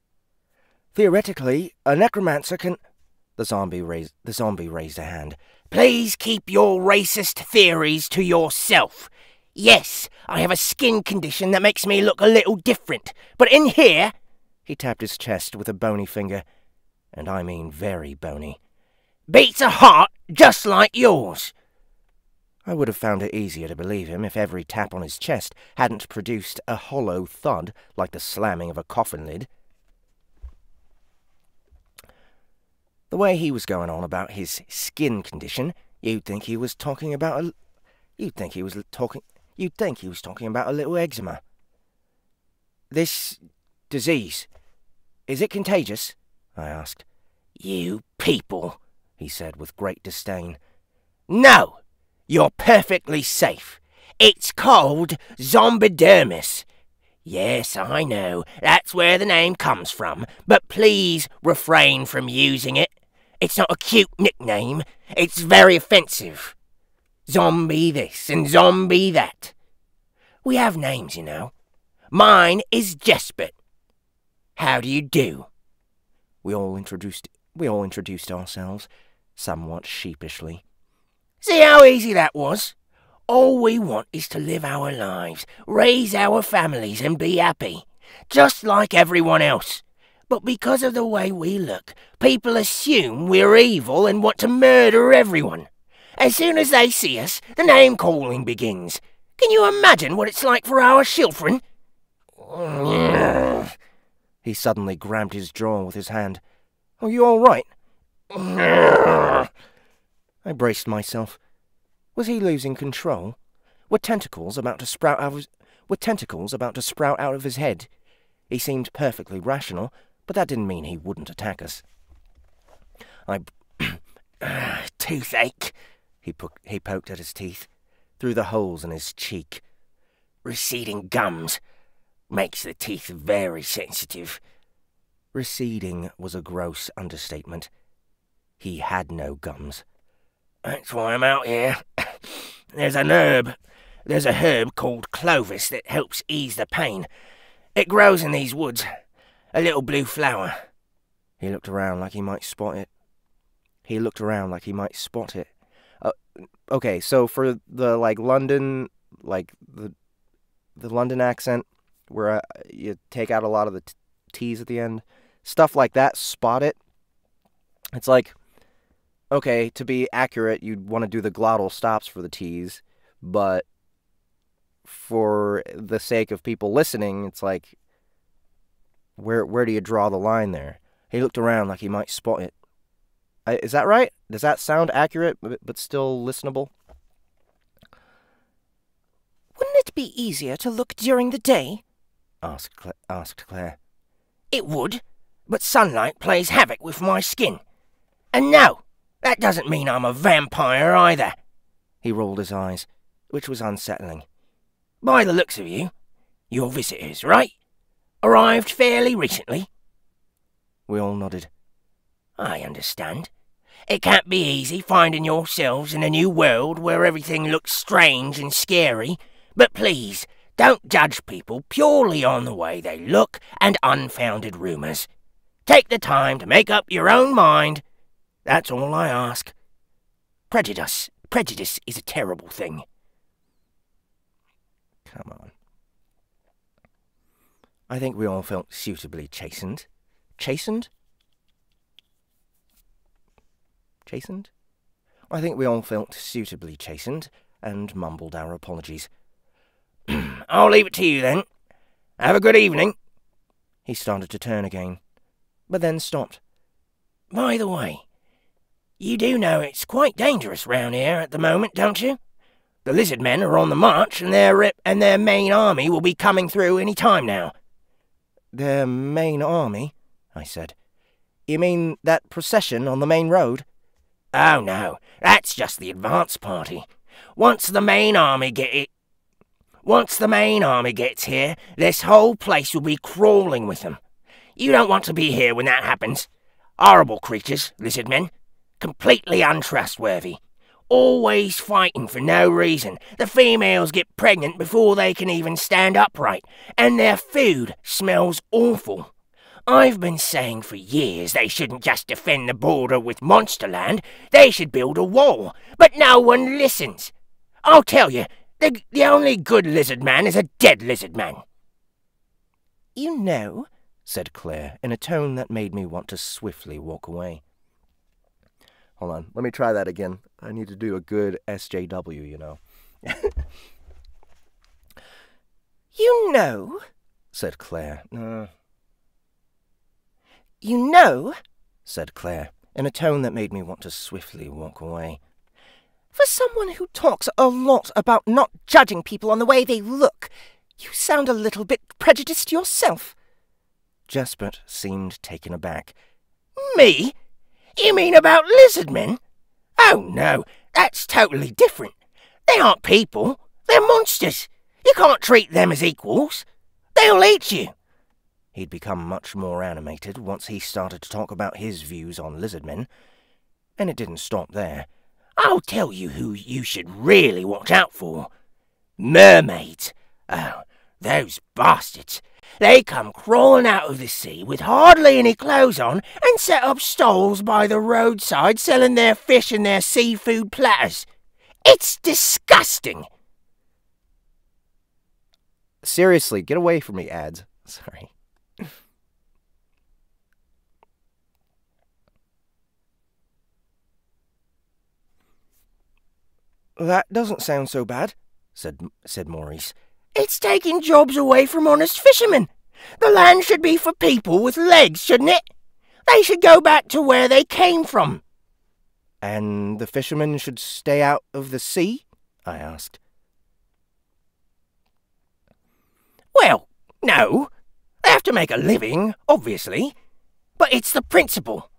Speaker 2: Theoretically, a necromancer can. The zombie raised. The zombie raised a hand. Please keep your racist theories to yourself. Yes, I have a skin condition that makes me look a little different, but in here, he tapped his chest with a bony finger, and I mean very bony. Beats a heart just like yours. I would have found it easier to believe him if every tap on his chest hadn't produced a hollow thud like the slamming of a coffin lid. The way he was going on about his skin condition, you'd think he was talking about a... You'd think he was talking... You'd think he was talking about a little eczema. This disease. Is it contagious? I asked. You people, he said with great disdain. No, you're perfectly safe. It's called zombidermis. Yes, I know, that's where the name comes from, but please refrain from using it. It's not a cute nickname, it's very offensive. Zombie this and zombie that. We have names, you know. Mine is Jespert. How do you do? We all introduced we all introduced ourselves, somewhat sheepishly. See how easy that was? All we want is to live our lives, raise our families, and be happy, just like everyone else. But because of the way we look, people assume we're evil and want to murder everyone. As soon as they see us, the name calling begins. Can you imagine what it's like for our children? He suddenly grabbed his jaw with his hand. Are you all right? I braced myself. Was he losing control? Were tentacles about to sprout out of his, were tentacles about to sprout out of his head? He seemed perfectly rational, but that didn't mean he wouldn't attack us. I toothache. He, po- he poked at his teeth, through the holes in his cheek. Receding gums makes the teeth very sensitive. Receding was a gross understatement. He had no gums. That's why I'm out here. There's an herb. There's a herb called clovis that helps ease the pain. It grows in these woods. A little blue flower. He looked around like he might spot it. He looked around like he might spot it. Uh, okay, so for the like London, like the the London accent, where uh, you take out a lot of the T's at the end, stuff like that, spot it. It's like, okay, to be accurate, you'd want to do the glottal stops for the T's, but for the sake of people listening, it's like, where where do you draw the line there? He looked around like he might spot it. Is that right? Does that sound accurate, but still listenable? Wouldn't it be easier to look during the day? asked, Cla- asked Claire. It would, but sunlight plays havoc with my skin. And no, that doesn't mean I'm a vampire either. He rolled his eyes, which was unsettling. By the looks of you, you're visitors, right? Arrived fairly recently? We all nodded. I understand. It can't be easy finding yourselves in a new world where everything looks strange and scary,
Speaker 3: But please, don't judge people purely on the way they look and unfounded rumours. Take the time to make up your own mind. That's all I ask. Prejudice, prejudice is a terrible thing.
Speaker 2: Come on. I think we all felt suitably chastened. Chastened? Chastened? I think we all felt suitably chastened and mumbled our apologies.
Speaker 3: I'll leave it to you then. Have a good evening.
Speaker 2: He started to turn again, but then stopped.
Speaker 3: By the way, you do know it's quite dangerous round here at the moment, don't you? The lizard men are on the march, and their and their main army will be coming through any time now.
Speaker 2: Their main army? I said. You mean that procession on the main road?
Speaker 3: Oh no, that's just the advance party. Once the main army get it, once the main army gets here, this whole place will be crawling with them. You don't want to be here when that happens. Horrible creatures, lizard men. Completely untrustworthy. Always fighting for no reason. The females get pregnant before they can even stand upright, and their food smells awful. I've been saying for years they shouldn't just defend the border with Monsterland, they should build a wall, but no one listens. I'll tell you, the, the only good lizard man is a dead lizard man.
Speaker 2: You know, said Claire, in a tone that made me want to swiftly walk away. Hold on, let me try that again. I need to do a good SJW, you know. you know, said Claire. Uh, you know, said Claire, in a tone that made me want to swiftly walk away. For someone who talks a lot about not judging people on the way they look, you sound a little bit prejudiced yourself. Jasper seemed taken aback.
Speaker 3: Me? You mean about lizard men? Oh no, that's totally different. They aren't people, they're monsters. You can't treat them as equals. They'll eat you.
Speaker 2: He'd become much more animated once he started to talk about his views on lizard men, and it didn't stop there.
Speaker 3: I'll tell you who you should really watch out for. Mermaids. Oh, those bastards. They come crawling out of the sea with hardly any clothes on and set up stalls by the roadside selling their fish and their seafood platters. It's disgusting.
Speaker 2: Seriously, get away from me, ads. Sorry. That doesn't sound so bad, said, said Maurice.
Speaker 3: It's taking jobs away from honest fishermen. The land should be for people with legs, shouldn't it? They should go back to where they came from.
Speaker 2: And the fishermen should stay out of the sea? I asked.
Speaker 3: Well, no. They have to make a living, obviously. But it's the principle.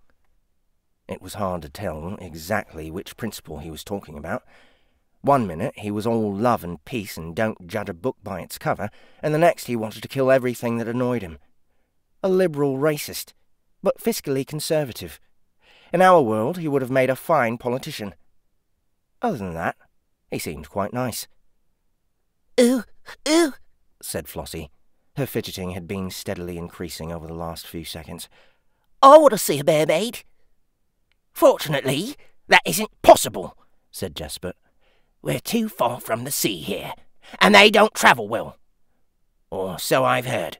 Speaker 2: It was hard to tell exactly which principle he was talking about. One minute he was all love and peace and don't judge a book by its cover, and the next he wanted to kill everything that annoyed him. A liberal racist, but fiscally conservative. In our world he would have made a fine politician. Other than that, he seemed quite nice.
Speaker 3: Ooh, ooh,
Speaker 2: said Flossie. Her fidgeting had been steadily increasing over the last few seconds.
Speaker 3: I want to see a mermaid. Fortunately, that isn't possible, said Jasper. We're too far from the sea here, and they don't travel well. Or so I've heard.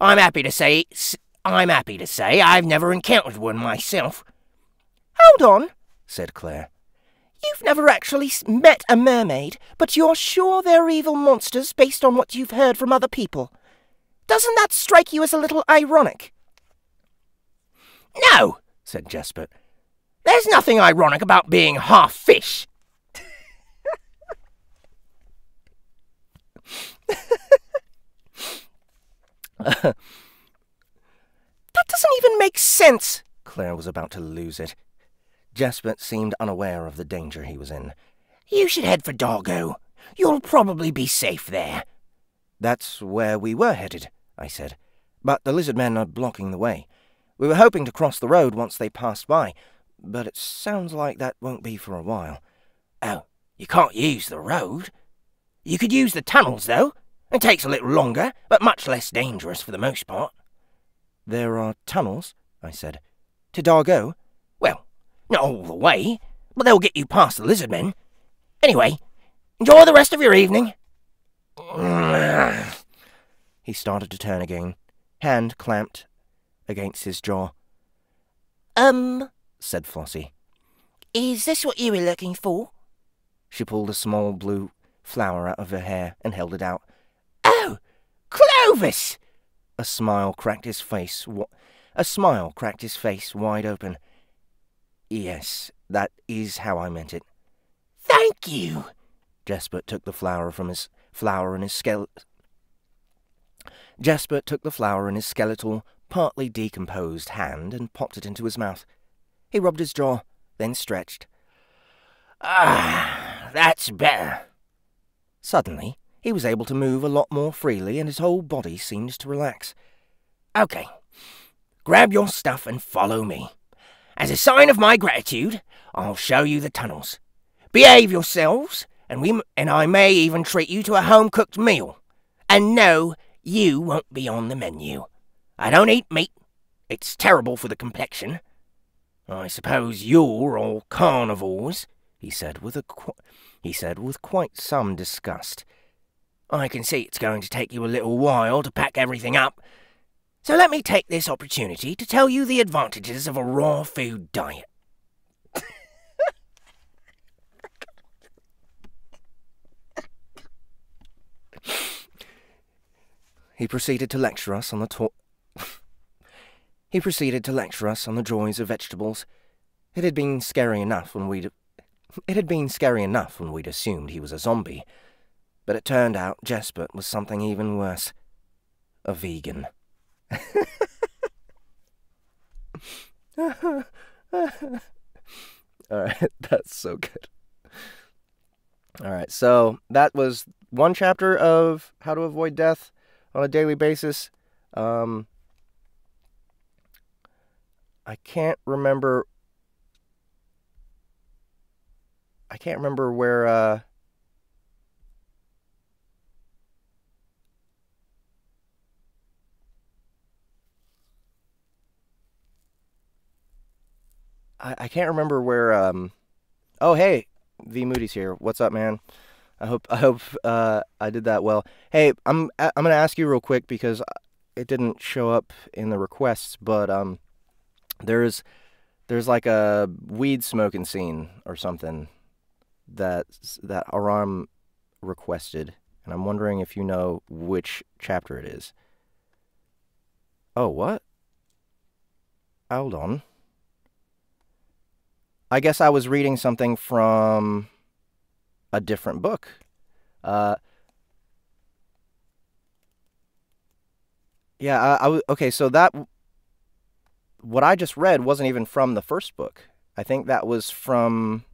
Speaker 3: I'm happy to say I'm happy to say I've never encountered one myself.
Speaker 2: Hold on, said Claire. You've never actually met a mermaid, but you're sure they're evil monsters based on what you've heard from other people. Doesn't that strike you as a little ironic?
Speaker 3: No, said Jasper. There's nothing ironic about being half fish.
Speaker 2: That doesn't even make sense. Claire was about to lose it. Jasper seemed unaware of the danger he was in.
Speaker 3: You should head for Dargo. You'll probably be safe there.
Speaker 2: That's where we were headed, I said. But the lizard men are blocking the way. We were hoping to cross the road once they passed by, but it sounds like that won't be for a while.
Speaker 3: Oh, you can't use the road? You could use the tunnels, though. It takes a little longer, but much less dangerous for the most part.
Speaker 2: There are tunnels, I said. To Dargo?
Speaker 3: Well, not all the way, but they'll get you past the lizard men. Anyway, enjoy the rest of your evening.
Speaker 2: He started to turn again, hand clamped against his jaw.
Speaker 4: Um,
Speaker 2: said Flossie.
Speaker 4: is this what you were looking for?
Speaker 2: She pulled a small blue flower out of her hair and held it out.
Speaker 3: Oh, Clovis!
Speaker 2: A smile cracked his face. A smile cracked his face wide open. Yes, that is how I meant it.
Speaker 3: Thank you.
Speaker 2: Jasper took the flower from his flower in his skeleton. Jasper took the flower in his skeletal, partly decomposed hand and popped it into his mouth. He rubbed his jaw, then stretched.
Speaker 3: Ah, that's better.
Speaker 2: Suddenly, he was able to move a lot more freely and his whole body seemed to relax.
Speaker 3: Okay, grab your stuff and follow me. As a sign of my gratitude, I'll show you the tunnels. Behave yourselves, and we and I may even treat you to a home-cooked meal. And no, you won't be on the menu. I don't eat meat. It's terrible for the complexion. I suppose you're all carnivores, he said with a he said with quite some disgust. I can see it's going to take you a little while to pack everything up. So let me take this opportunity to tell you the advantages of a raw food diet.
Speaker 2: he proceeded to lecture us on the to- He proceeded to lecture us on the joys of vegetables. It had been scary enough when we'd it had been scary enough when we'd assumed he was a zombie, but it turned out Jesper was something even worse. A vegan. Alright, that's so good. Alright, so that was one chapter of How to Avoid Death on a Daily Basis. Um, I can't remember I can't remember where uh I, I can't remember where um oh hey V Moody's here. What's up man? I hope I hope uh, I did that well. Hey, I'm I'm gonna ask you real quick because it didn't show up in the requests, but um, there's there's like a weed smoking scene or something that that Aram requested, and I'm wondering if you know which chapter it is. Oh, what? Hold on. I guess I was reading something from a different book. Uh, yeah, I, I okay. So that what I just read wasn't even from the first book. I think that was from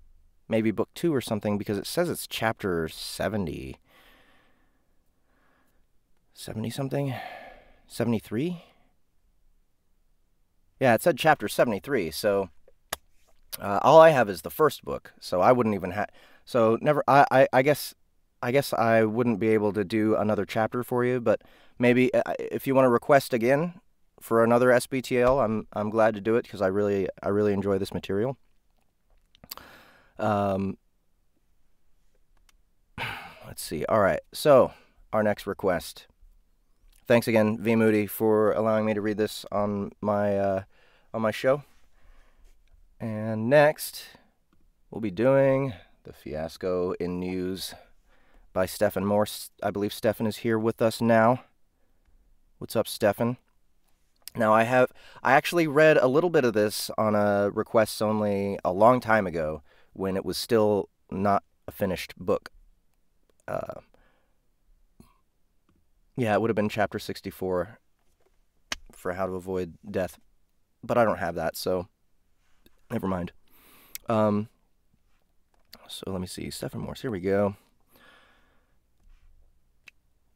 Speaker 2: maybe book two or something because it says it's chapter 70. 70 something? 73? Yeah, it said chapter 73. So uh, all I have is the first book. So I wouldn't even have. So never. I, I, I guess. I guess I wouldn't be able to do another chapter for you, but maybe uh, if you want to request again for another SBTL, I'm I'm glad to do it because I really I really enjoy this material. Um, let's see. All right. So, our next request. Thanks again, V Moody, for allowing me to read this on my uh, on my show. And next, we'll be doing the fiasco in news by Stephan Morse. I believe Stephan is here with us now. What's up, Stephan? Now I have I actually read a little bit of this on a requests only a long time ago when it was still not a finished book. Uh, yeah, it would have been chapter 64 for how to avoid death. But I don't have that, so never mind. Um, so let me see. Stephan Morse, here we go.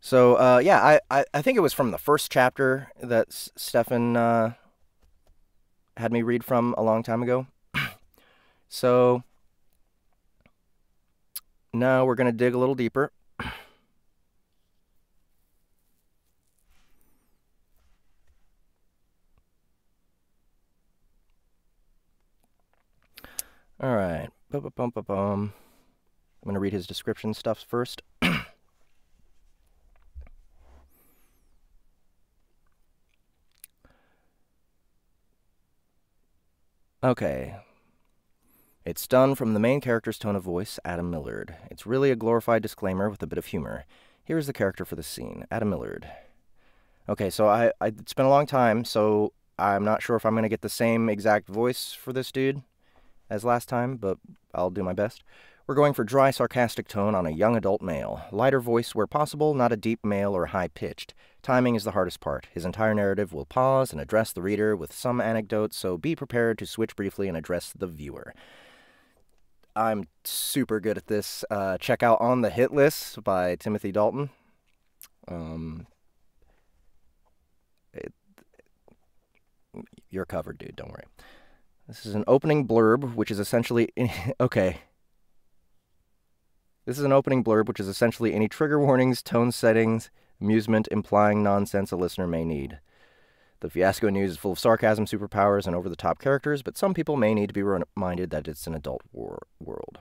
Speaker 2: So uh, yeah, I, I, I, think it was from the first chapter that Stephan uh, had me read from a long time ago. so now we're going to dig a little deeper. All right. Ba -ba -bum -ba -bum. I'm going to read his description stuff first. okay. It's done from the main character's tone of voice, Adam Millard. It's really a glorified disclaimer with a bit of humor. Here's the character for the scene Adam Millard. Okay, so I, I it's been a long time, so I'm not sure if I'm to get the same exact voice for this dude as last time, but I'll do my best. We're going for dry, sarcastic tone on a young adult male. Lighter voice where possible, not a deep male or high pitched. Timing is the hardest part. His entire narrative will pause and address the reader with some anecdotes, so be prepared to switch briefly and address the viewer. I'm super good at this. Uh, check out On the Hit List by Timothy Dalton. Um, it, you're covered, dude. Don't worry. This is an opening blurb, which is essentially. okay. This is an opening blurb, which is essentially any trigger warnings, tone settings, amusement, implying nonsense a listener may need. The Fiasco News is full of sarcasm, superpowers, and over the top characters, but some people may need to be reminded that it's an adult war- world.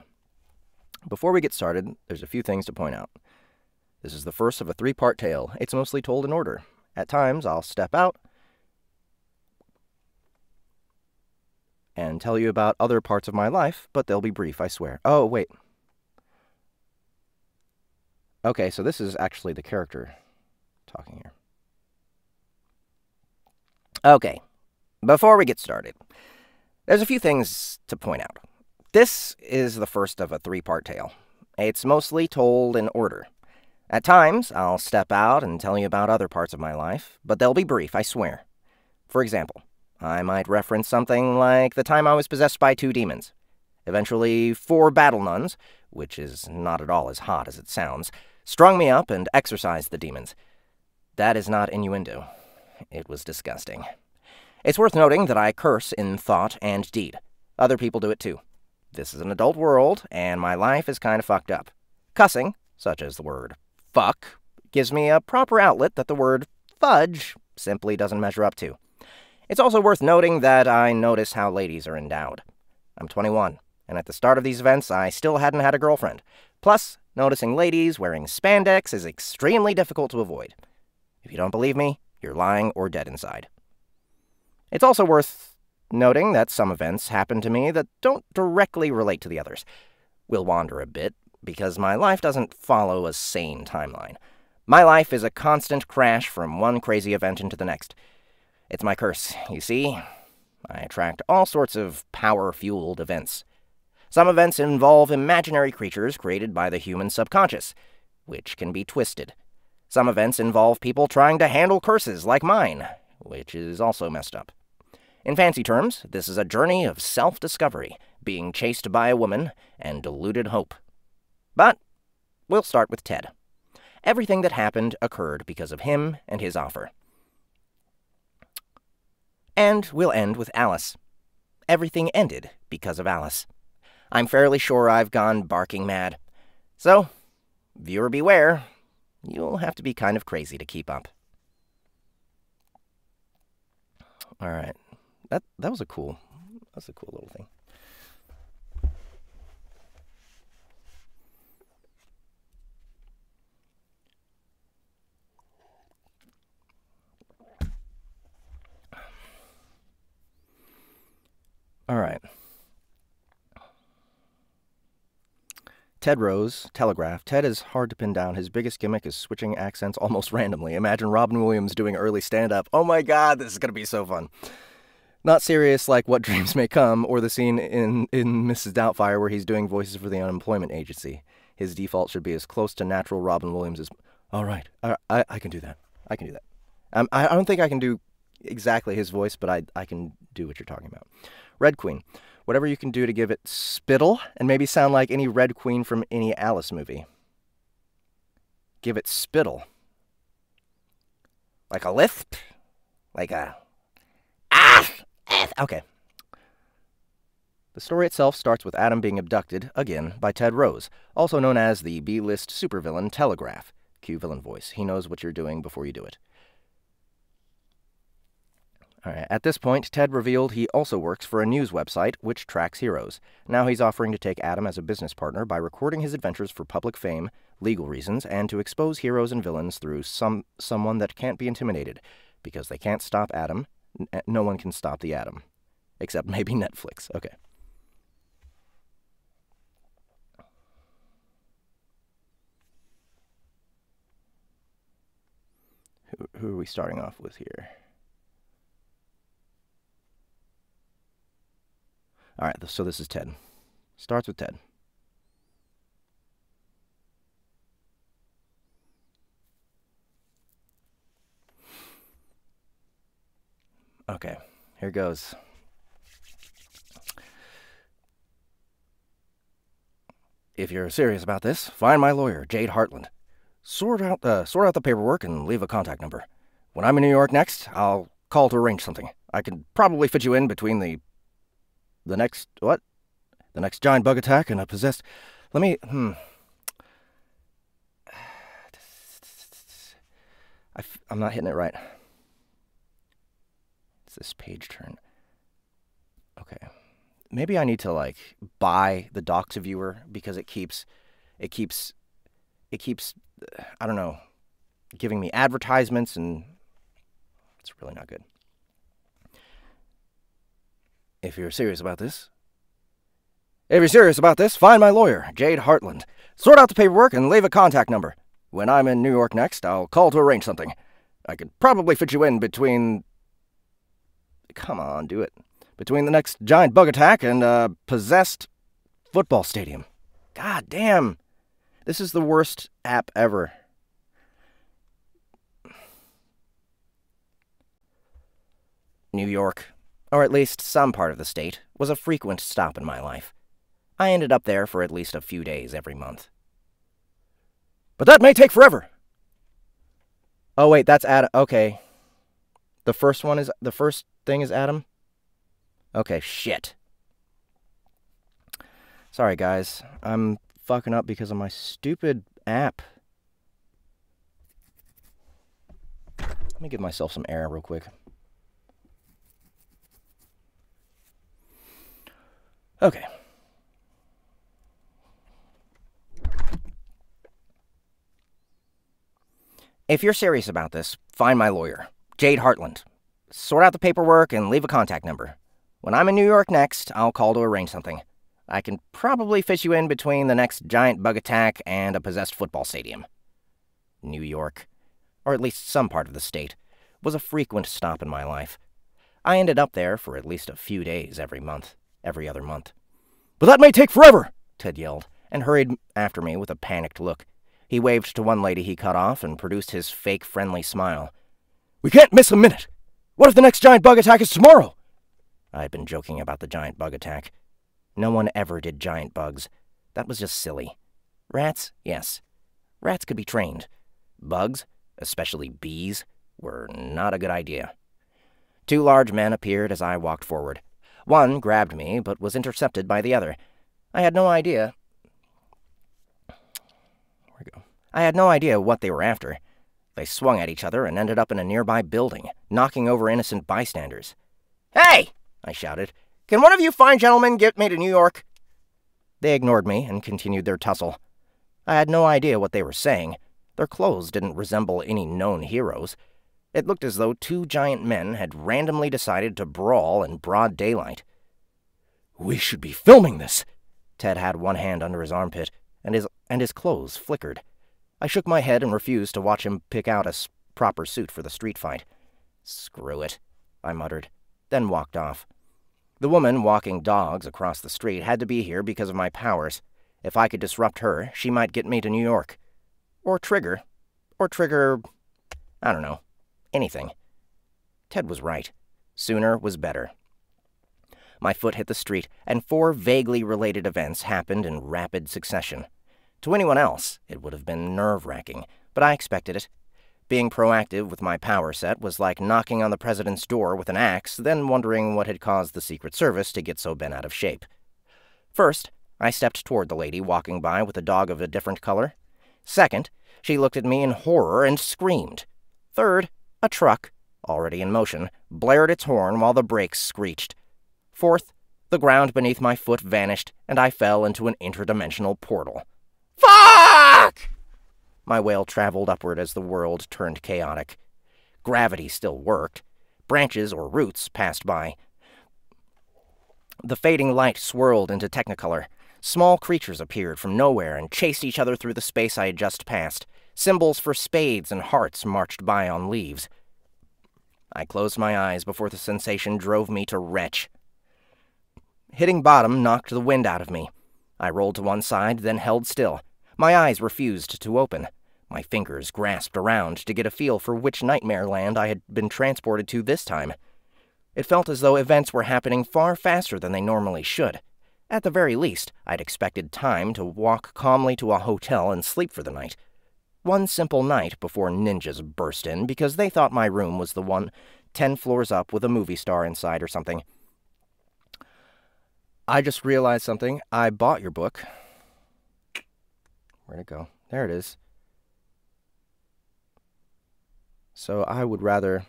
Speaker 2: Before we get started, there's a few things to point out. This is the first of a three part tale. It's mostly told in order. At times, I'll step out and tell you about other parts of my life, but they'll be brief, I swear. Oh, wait. Okay, so this is actually the character talking here. Okay, before we get started, there's a few things to point out. This is the first of a three part tale. It's mostly told in order. At times, I'll step out and tell you about other parts of my life, but they'll be brief, I swear. For example, I might reference something like the time I was possessed by two demons. Eventually, four battle nuns, which is not at all as hot as it sounds, strung me up and exorcised the demons. That is not innuendo. It was disgusting. It's worth noting that I curse in thought and deed. Other people do it too. This is an adult world, and my life is kind of fucked up. Cussing, such as the word fuck, gives me a proper outlet that the word fudge simply doesn't measure up to. It's also worth noting that I notice how ladies are endowed. I'm 21, and at the start of these events, I still hadn't had a girlfriend. Plus, Noticing ladies wearing spandex is extremely difficult to avoid. If you don't believe me, you're lying or dead inside. It's also worth noting that some events happen to me that don't directly relate to the others. We'll wander a bit, because my life doesn't follow a sane timeline. My life is a constant crash from one crazy event into the next. It's my curse, you see. I attract all sorts of power fueled events. Some events involve imaginary creatures created by the human subconscious, which can be twisted. Some events involve people trying to handle curses like mine, which is also messed up. In fancy terms, this is a journey of self discovery, being chased by a woman, and deluded hope. But we'll start with Ted. Everything that happened occurred because of him and his offer. And we'll end with Alice. Everything ended because of Alice. I'm fairly sure I've gone barking mad. So, viewer beware. You'll have to be kind of crazy to keep up. All right. That that was a cool. That's a cool little thing. All right. Ted Rose, Telegraph. Ted is hard to pin down. His biggest gimmick is switching accents almost randomly. Imagine Robin Williams doing early stand up. Oh my god, this is going to be so fun. Not serious like What Dreams May Come or the scene in, in Mrs. Doubtfire where he's doing voices for the unemployment agency. His default should be as close to natural Robin Williams as. All right, I, I, I can do that. I can do that. Um, I, I don't think I can do exactly his voice, but I, I can do what you're talking about. Red Queen whatever you can do to give it spittle and maybe sound like any Red Queen from any Alice movie. Give it spittle. Like a lisp? Like a. Ah! Okay. The story itself starts with Adam being abducted, again, by Ted Rose, also known as the B list supervillain Telegraph. Cue villain voice. He knows what you're doing before you do it. Right. At this point, Ted revealed he also works for a news website which tracks heroes. Now he's offering to take Adam as a business partner by recording his adventures for public fame, legal reasons, and to expose heroes and villains through some someone that can't be intimidated, because they can't stop Adam. N- eh, no one can stop the Atom, except maybe Netflix. Okay. Who, who are we starting off with here? All right, so this is Ted. Starts with Ted. Okay, here goes. If you're serious about this, find my lawyer, Jade Hartland. Sort out the sort out the paperwork and leave a contact number. When I'm in New York next, I'll call to arrange something. I can probably fit you in between the the next what? The next giant bug attack and a possessed. Let me. Hmm. I f- I'm not hitting it right. It's this page turn? Okay. Maybe I need to like buy the Docs viewer because it keeps, it keeps, it keeps. I don't know, giving me advertisements and it's really not good. If you're serious about this, if you're serious about this, find my lawyer, Jade Hartland. Sort out the paperwork and leave a contact number. When I'm in New York next, I'll call to arrange something. I could probably fit you in between. Come on, do it. Between the next giant bug attack and a possessed football stadium. God damn. This is the worst app ever. New York, or at least some part of the state, was a frequent stop in my life. I ended up there for at least a few days every month. But that may take forever. Oh wait, that's Adam. Okay. The first one is the first thing is Adam. Okay, shit. Sorry guys. I'm fucking up because of my stupid app. Let me give myself some air real quick. Okay. If you're serious about this, find my lawyer, Jade Hartland. Sort out the paperwork and leave a contact number. When I'm in New York next, I'll call to arrange something. I can probably fit you in between the next giant bug attack and a possessed football stadium. New York, or at least some part of the state, was a frequent stop in my life. I ended up there for at least a few days every month, every other month. But that may take forever, Ted yelled, and hurried after me with a panicked look. He waved to one lady he cut off and produced his fake friendly smile. We can't miss a minute! What if the next giant bug attack is tomorrow? I had been joking about the giant bug attack. No one ever did giant bugs. That was just silly. Rats, yes. Rats could be trained. Bugs, especially bees, were not a good idea. Two large men appeared as I walked forward. One grabbed me, but was intercepted by the other. I had no idea. Where we go? I had no idea what they were after. They swung at each other and ended up in a nearby building, knocking over innocent bystanders. Hey! I shouted. Can one of you fine gentlemen get me to New York? They ignored me and continued their tussle. I had no idea what they were saying. Their clothes didn't resemble any known heroes. It looked as though two giant men had randomly decided to brawl in broad daylight. We should be filming this. Ted had one hand under his armpit, and his and his clothes flickered. I shook my head and refused to watch him pick out a proper suit for the street fight. Screw it, I muttered, then walked off. The woman walking dogs across the street had to be here because of my powers. If I could disrupt her, she might get me to New York. Or trigger. Or trigger. I don't know. Anything. Ted was right. Sooner was better. My foot hit the street, and four vaguely related events happened in rapid succession. To anyone else, it would have been nerve wracking, but I expected it. Being proactive with my power set was like knocking on the president's door with an axe, then wondering what had caused the Secret Service to get so bent out of shape. First, I stepped toward the lady walking by with a dog of a different color. Second, she looked at me in horror and screamed. Third, a truck, already in motion, blared its horn while the brakes screeched. Fourth, the ground beneath my foot vanished, and I fell into an interdimensional portal. Fuck! My wail traveled upward as the world turned chaotic. Gravity still worked. Branches or roots passed by. The fading light swirled into technicolor. Small creatures appeared from nowhere and chased each other through the space I had just passed. Symbols for spades and hearts marched by on leaves. I closed my eyes before the sensation drove me to retch. Hitting bottom knocked the wind out of me. I rolled to one side, then held still. My eyes refused to open. My fingers grasped around to get a feel for which nightmare land I had been transported to this time. It felt as though events were happening far faster than they normally should. At the very least, I'd expected time to walk calmly to a hotel and sleep for the night. One simple night before ninjas burst in because they thought my room was the one ten floors up with a movie star inside or something. I just realized something. I bought your book. Where'd it go? There it is. So I would rather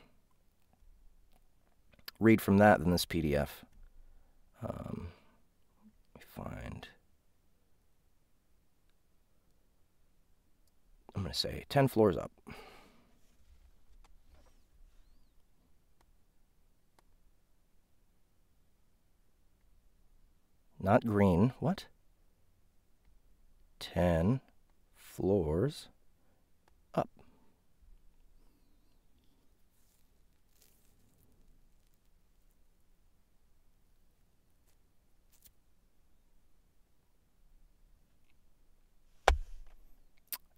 Speaker 2: read from that than this PDF. Um, let me find. I'm going to say 10 floors up. Not green. What? 10 floors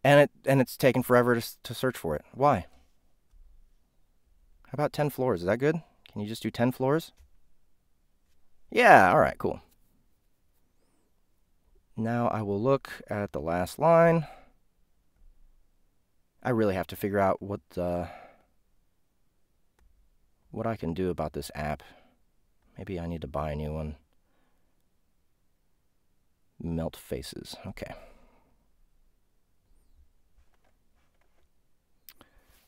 Speaker 2: And it and it's taken forever to, to search for it. Why? How about 10 floors? Is that good? Can you just do 10 floors? Yeah, all right, cool. Now I will look at the last line. I really have to figure out what uh, what I can do about this app. Maybe I need to buy a new one. Melt faces. Okay.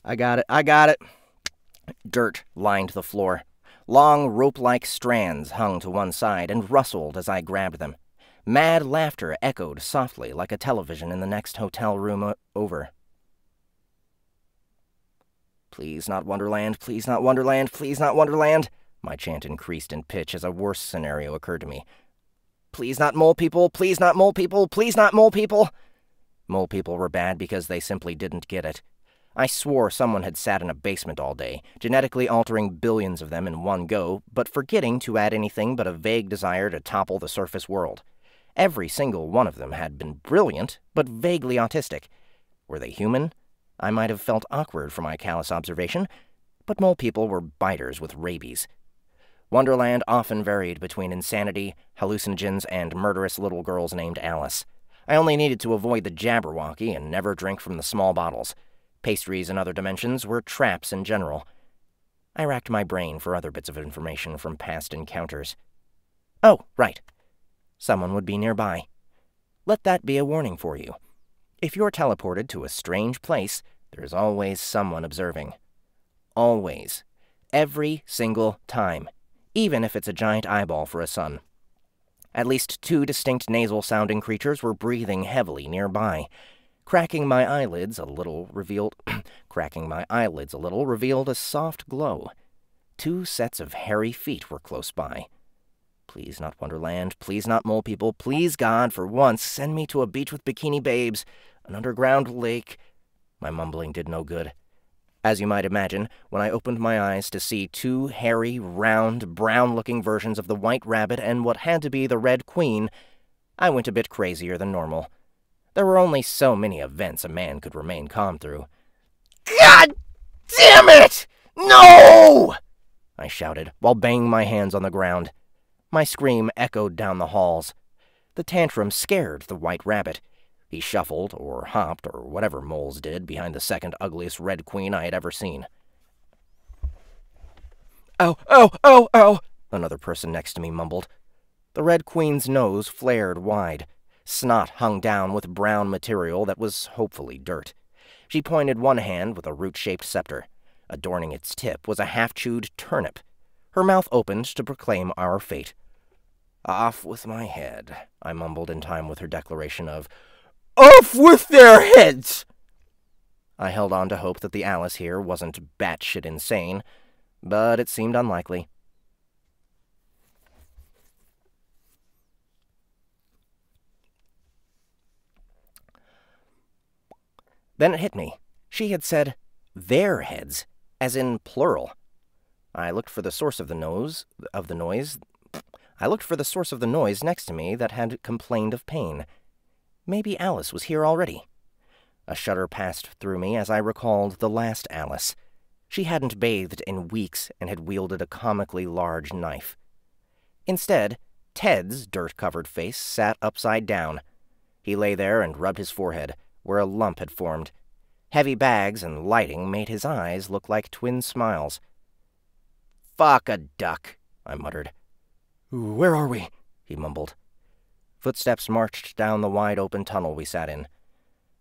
Speaker 2: I got it. I got it. Dirt lined the floor. Long rope like strands hung to one side and rustled as I grabbed them. Mad laughter echoed softly like a television in the next hotel room over. Please not Wonderland, please not Wonderland, please not Wonderland. My chant increased in pitch as a worse scenario occurred to me. Please not mole people, please not mole people, please not mole people. Mole people were bad because they simply didn't get it. I swore someone had sat in a basement all day, genetically altering billions of them in one go, but forgetting to add anything but a vague desire to topple the surface world. Every single one of them had been brilliant, but vaguely autistic. Were they human? I might have felt awkward for my callous observation, but mole people were biters with rabies. Wonderland often varied between insanity, hallucinogens, and murderous little girls named Alice. I only needed to avoid the Jabberwocky and never drink from the small bottles. Pastries and other dimensions were traps in general. I racked my brain for other bits of information from past encounters. Oh, right. Someone would be nearby. Let that be a warning for you. If you're teleported to a strange place, there's always someone observing. Always. Every single time. Even if it's a giant eyeball for a sun. At least two distinct nasal sounding creatures were breathing heavily nearby. Cracking my eyelids a little revealed cracking my eyelids a little revealed a soft glow. Two sets of hairy feet were close by. Please not Wonderland, please not Mole People, please God, for once, send me to a beach with bikini babes, an underground lake. My mumbling did no good. As you might imagine, when I opened my eyes to see two hairy, round, brown looking versions of the White Rabbit and what had to be the Red Queen, I went a bit crazier than normal. There were only so many events a man could remain calm through.
Speaker 3: God damn it! No!
Speaker 2: I shouted, while banging my hands on the ground. My scream echoed down the halls. The tantrum scared the white rabbit. He shuffled, or hopped, or whatever moles did, behind the second ugliest red queen I had ever seen. Ow, ow, ow, ow, another person next to me mumbled. The red queen's nose flared wide. Snot hung down with brown material that was hopefully dirt. She pointed one hand with a root shaped scepter. Adorning its tip was a half chewed turnip. Her mouth opened to proclaim our fate. Off with my head, I mumbled in time with her declaration of, Off with their heads! I held on to hope that the Alice here wasn't batshit insane, but it seemed unlikely. Then it hit me. She had said, their heads, as in plural. I looked for the source of the nose of the noise. I looked for the source of the noise next to me that had complained of pain. Maybe Alice was here already. A shudder passed through me as I recalled the last Alice. She hadn't bathed in weeks and had wielded a comically large knife. Instead, Ted's dirt covered face sat upside down. He lay there and rubbed his forehead, where a lump had formed. Heavy bags and lighting made his eyes look like twin smiles. Fuck a duck, I muttered. Where are we? he mumbled. Footsteps marched down the wide open tunnel we sat in.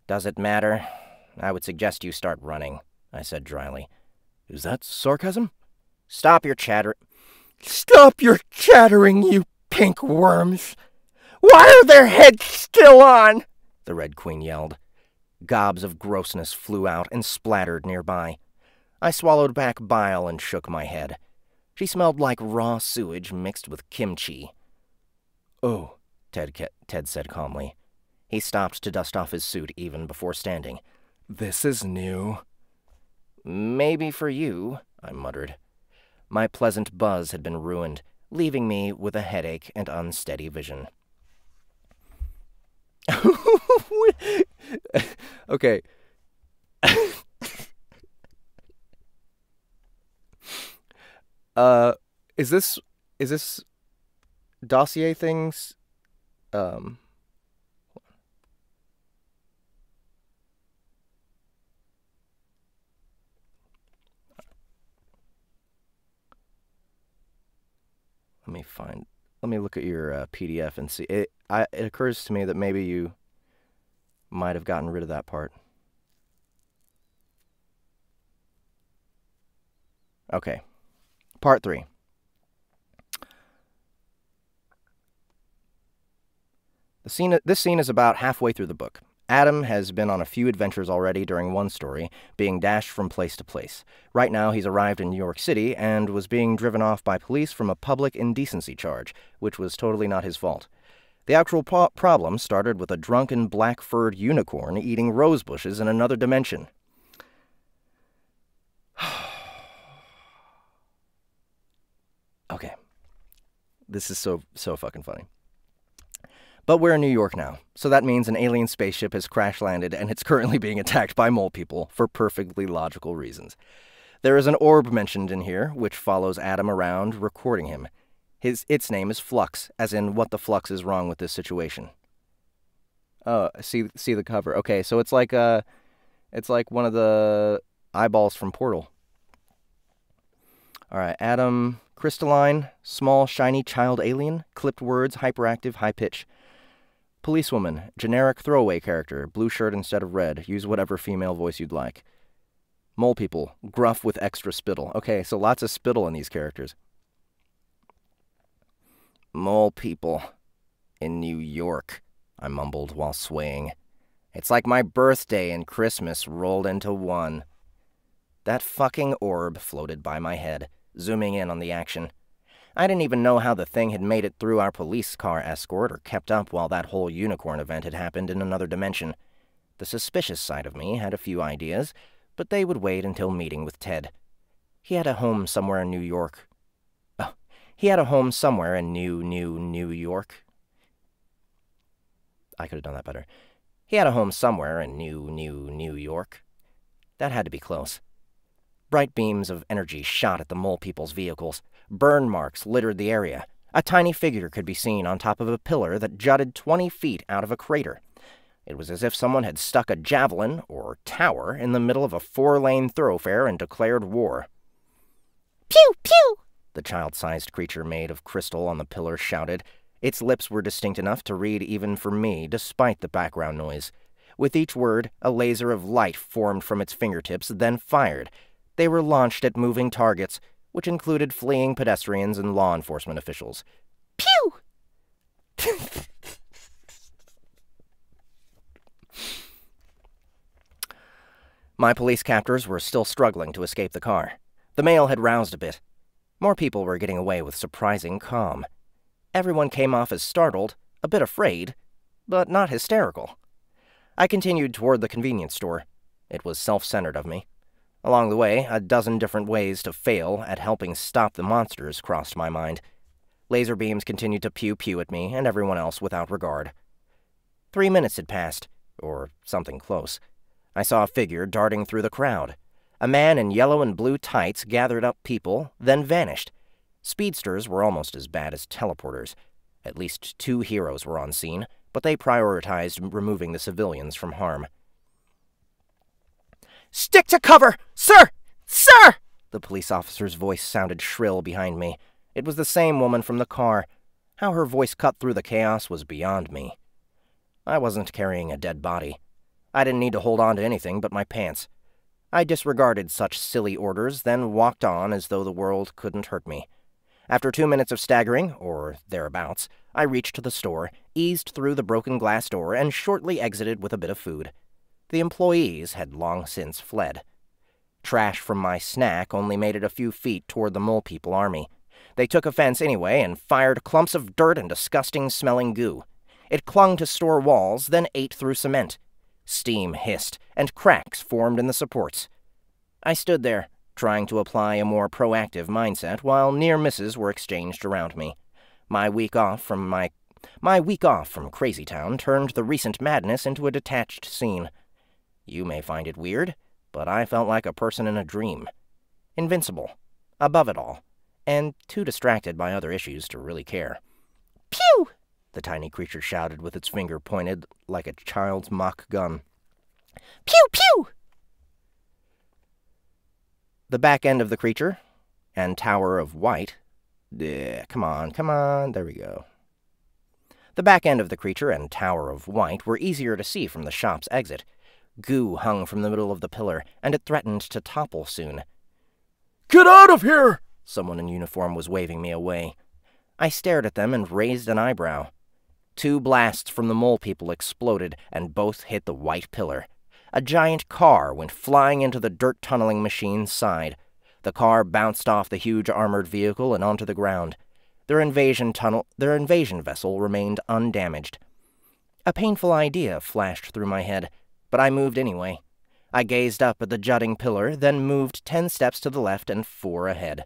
Speaker 2: Does it matter? I would suggest you start running, I said dryly. Is that sarcasm? Stop your chatter. Stop your chattering, you pink worms! Why are their heads still on? The Red Queen yelled. Gobs of grossness flew out and splattered nearby. I swallowed back bile and shook my head. She smelled like raw sewage mixed with kimchi. Oh, Ted, Ted said calmly. He stopped to dust off his suit even before standing. This is new. Maybe for you, I muttered. My pleasant buzz had been ruined, leaving me with a headache and unsteady vision. okay. uh is this is this dossier things um let me find let me look at your uh, PDF and see it I it occurs to me that maybe you might have gotten rid of that part. Okay. Part 3. The scene, this scene is about halfway through the book. Adam has been on a few adventures already during one story, being dashed from place to place. Right now, he's arrived in New York City and was being driven off by police from a public indecency charge, which was totally not his fault. The actual po problem started with a drunken black furred unicorn eating rose bushes in another dimension. okay. This is so, so fucking funny. But we're in New York now, so that means an alien spaceship has crash landed and it's currently being attacked by mole people for perfectly logical reasons. There is an orb mentioned in here, which follows Adam around, recording him. His its name is Flux, as in what the flux is wrong with this situation. Oh, see see the cover. Okay, so it's like uh it's like one of the eyeballs from Portal. All right, Adam crystalline, small, shiny child alien, clipped words, hyperactive, high pitch. Policewoman, generic throwaway character, blue shirt instead of red. Use whatever female voice you'd like. Mole people, gruff with extra spittle. Okay, so lots of spittle in these characters. Mole people. In New York, I mumbled while swaying. It's like my birthday and Christmas rolled into one. That fucking orb floated by my head, zooming in on the action. I didn't even know how the thing had made it through our police car escort or kept up while that whole unicorn event had happened in another dimension. The suspicious side of me had a few ideas, but they would wait until meeting with Ted. He had a home somewhere in New York, oh, he had a home somewhere in New, New, New York. I could have done that better. He had a home somewhere in New, New, New York. That had to be close. Bright beams of energy shot at the mole people's vehicles. Burn marks littered the area. A tiny figure could be seen on top of a pillar that jutted 20 feet out of a crater. It was as if someone had stuck a javelin, or tower, in the middle of a four lane thoroughfare and declared war.
Speaker 4: Pew, pew!
Speaker 2: the child sized creature made of crystal on the pillar shouted. Its lips were distinct enough to read even for me, despite the background noise. With each word, a laser of light formed from its fingertips, then fired. They were launched at moving targets, which included fleeing pedestrians and law enforcement officials.
Speaker 4: Pew!
Speaker 2: My police captors were still struggling to escape the car. The mail had roused a bit. More people were getting away with surprising calm. Everyone came off as startled, a bit afraid, but not hysterical. I continued toward the convenience store. It was self centered of me. Along the way, a dozen different ways to fail at helping stop the monsters crossed my mind. Laser beams continued to pew pew at me and everyone else without regard. Three minutes had passed, or something close. I saw a figure darting through the crowd. A man in yellow and blue tights gathered up people, then vanished. Speedsters were almost as bad as teleporters. At least two heroes were on scene, but they prioritized removing the civilians from harm. Stick to cover! Sir! Sir! The police officer's voice sounded shrill behind me. It was the same woman from the car. How her voice cut through the chaos was beyond me. I wasn't carrying a dead body. I didn't need to hold on to anything but my pants. I disregarded such silly orders, then walked on as though the world couldn't hurt me. After two minutes of staggering, or thereabouts, I reached the store, eased through the broken glass door, and shortly exited with a bit of food. The employees had long since fled. Trash from my snack only made it a few feet toward the Mole People army. They took offense anyway and fired clumps of dirt and disgusting smelling goo. It clung to store walls, then ate through cement. Steam hissed, and cracks formed in the supports. I stood there, trying to apply a more proactive mindset while near misses were exchanged around me. My week off from my my week off from Crazy Town turned the recent madness into a detached scene. You may find it weird, but I felt like a person in a dream. Invincible, above it all, and too distracted by other issues to really care.
Speaker 4: Pew!
Speaker 2: The tiny creature shouted with its finger pointed like a child's mock gun.
Speaker 4: Pew, pew!
Speaker 2: The back end of the creature and Tower of White. Yeah, come on, come on, there we go. The back end of the creature and Tower of White were easier to see from the shop's exit. Goo hung from the middle of the pillar, and it threatened to topple soon.
Speaker 5: Get out of here!
Speaker 2: Someone in uniform was waving me away. I stared at them and raised an eyebrow. Two blasts from the mole people exploded, and both hit the white pillar. A giant car went flying into the dirt tunneling machine's side. The car bounced off the huge armored vehicle and onto the ground. Their invasion tunnel, their invasion vessel remained undamaged. A painful idea flashed through my head, but I moved anyway. I gazed up at the jutting pillar, then moved ten steps to the left and four ahead.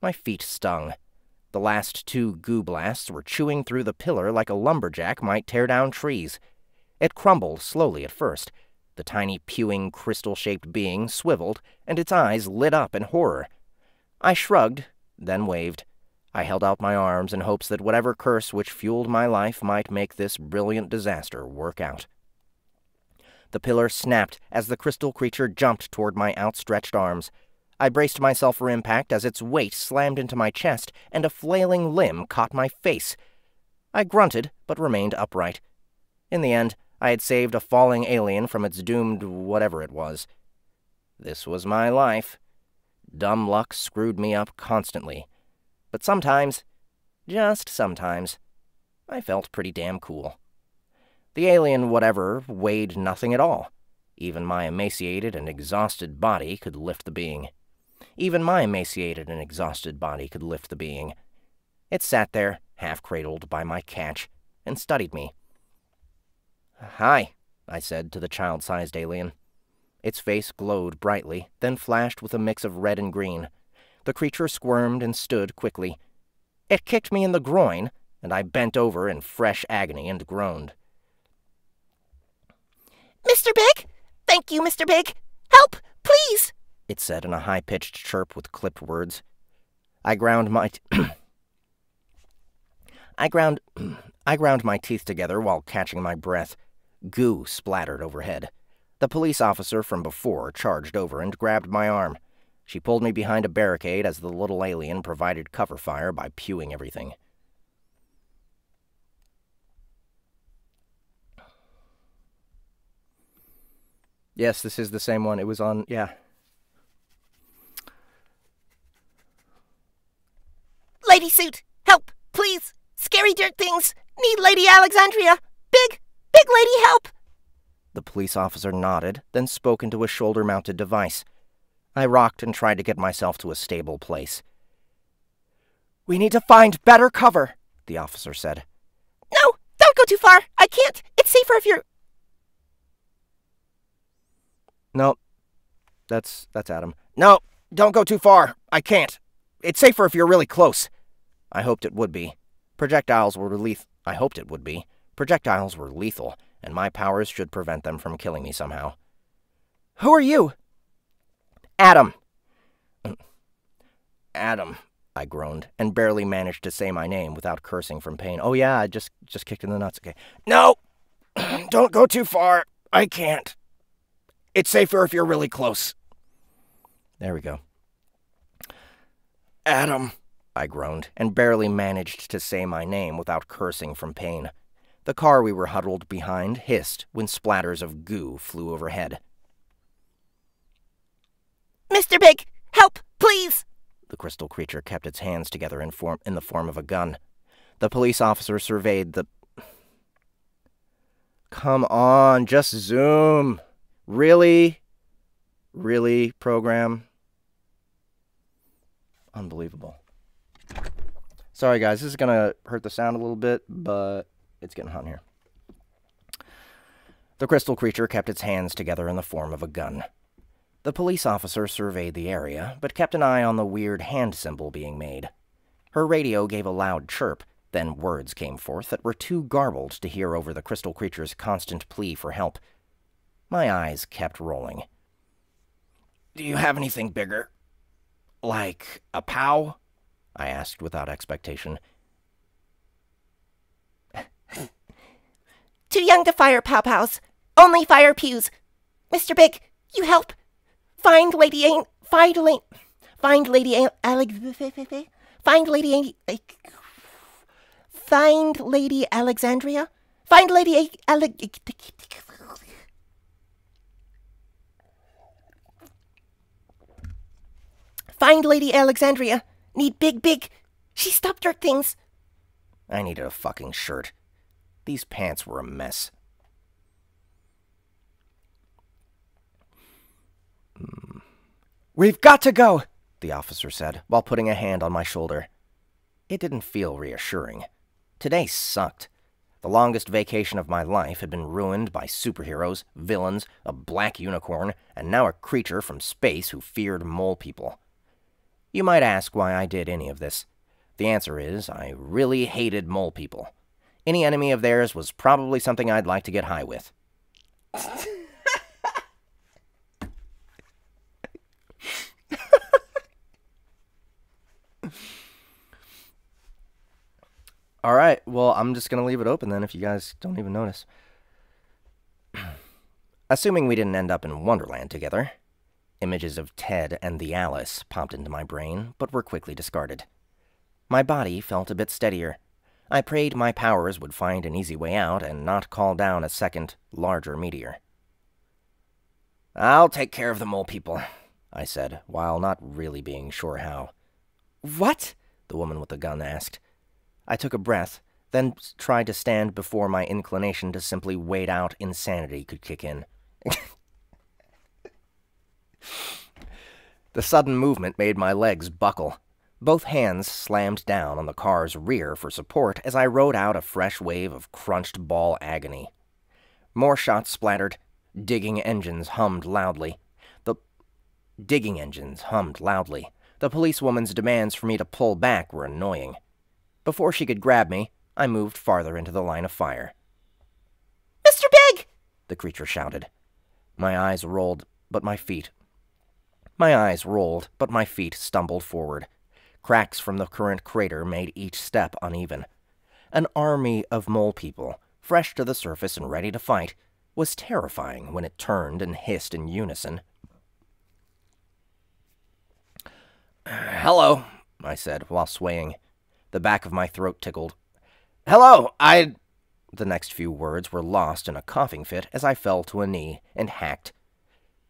Speaker 2: My feet stung. The last two goo blasts were chewing through the pillar like a lumberjack might tear down trees. It crumbled slowly at first. The tiny, pewing, crystal shaped being swiveled, and its eyes lit up in horror. I shrugged, then waved. I held out my arms in hopes that whatever curse which fueled my life might make this brilliant disaster work out. The pillar snapped as the crystal creature jumped toward my outstretched arms. I braced myself for impact as its weight slammed into my chest and a flailing limb caught my face. I grunted, but remained upright. In the end, I had saved a falling alien from its doomed whatever it was. This was my life. Dumb luck screwed me up constantly. But sometimes, just sometimes, I felt pretty damn cool. The alien whatever weighed nothing at all. Even my emaciated and exhausted body could lift the being. Even my emaciated and exhausted body could lift the being. It sat there, half cradled by my catch, and studied me. Hi, I said to the child sized alien. Its face glowed brightly, then flashed with a mix of red and green. The creature squirmed and stood quickly. It kicked me in the groin, and I bent over in fresh agony and groaned.
Speaker 4: Mr. Big? Thank you, Mr. Big. Help, please!
Speaker 2: It said in a high pitched chirp with clipped words. I ground my. I ground. I ground my teeth together while catching my breath. Goo splattered overhead. The police officer from before charged over and grabbed my arm. She pulled me behind a barricade as the little alien provided cover fire by pewing everything. Yes, this is the same one. It was on, yeah.
Speaker 4: Lady Suit, help, please. Scary dirt things. Need Lady Alexandria. Big, big lady, help.
Speaker 2: The police officer nodded, then spoke into a shoulder mounted device. I rocked and tried to get myself to a stable place. We need to find better cover, the officer said.
Speaker 4: No, don't go too far. I can't. It's safer if you're
Speaker 2: No, that's that's Adam. No, don't go too far. I can't. It's safer if you're really close. I hoped it would be. Projectiles were lethal. I hoped it would be. Projectiles were lethal, and my powers should prevent them from killing me somehow. Who are you? Adam. Adam, I groaned, and barely managed to say my name without cursing from pain. Oh yeah, I just just kicked in the nuts. Okay. No! Don't go too far. I can't. It's safer if you're really close. There we go. Adam, I groaned, and barely managed to say my name without cursing from pain. The car we were huddled behind hissed when splatters of goo flew overhead.
Speaker 4: Mr. Big, help, please.
Speaker 2: The crystal creature kept its hands together in, form, in the form of a gun. The police officer surveyed the. Come on, just zoom. Really? Really, program? Unbelievable. Sorry, guys, this is going to hurt the sound a little bit, but it's getting hot in here. The crystal creature kept its hands together in the form of a gun. The police officer surveyed the area, but kept an eye on the weird hand symbol being made. Her radio gave a loud chirp, then words came forth that were too garbled to hear over the crystal creature's constant plea for help. My eyes kept rolling. Do you have anything bigger? Like a POW? I asked without expectation.
Speaker 4: Too young to fire pow pows. Only fire pews. Mr. Big, you help. Find Lady Ain. Find Lady. Find Lady Ain. Alex. Find Lady Ain. Find Lady Alexandria. Find Lady Alex. Find Lady Alexandria. Need big, big. She stopped her things.
Speaker 2: I needed a fucking shirt. These pants were a mess. Hmm. We've got to go, the officer said, while putting a hand on my shoulder. It didn't feel reassuring. Today sucked. The longest vacation of my life had been ruined by superheroes, villains, a black unicorn, and now a creature from space who feared mole people. You might ask why I did any of this. The answer is I really hated mole people. Any enemy of theirs was probably something I'd like to get high with. All right, well, I'm just going to leave it open then if you guys don't even notice. Assuming we didn't end up in Wonderland together, Images of Ted and the Alice popped into my brain, but were quickly discarded. My body felt a bit steadier. I prayed my powers would find an easy way out and not call down a second, larger meteor. I'll take care of the mole people, I said, while not really being sure how. What? the woman with the gun asked. I took a breath, then tried to stand before my inclination to simply wait out insanity could kick in. The sudden movement made my legs buckle. Both hands slammed down on the car's rear for support as I rode out a fresh wave of crunched ball agony. More shots splattered. Digging engines hummed loudly. The digging engines hummed loudly. The policewoman's demands for me to pull back were annoying. Before she could grab me, I moved farther into the line of fire.
Speaker 4: Mr. Big!
Speaker 2: The creature shouted. My eyes rolled, but my feet my eyes rolled, but my feet stumbled forward. Cracks from the current crater made each step uneven. An army of mole people, fresh to the surface and ready to fight, was terrifying when it turned and hissed in unison. Hello, I said while swaying. The back of my throat tickled. Hello, I. The next few words were lost in a coughing fit as I fell to a knee and hacked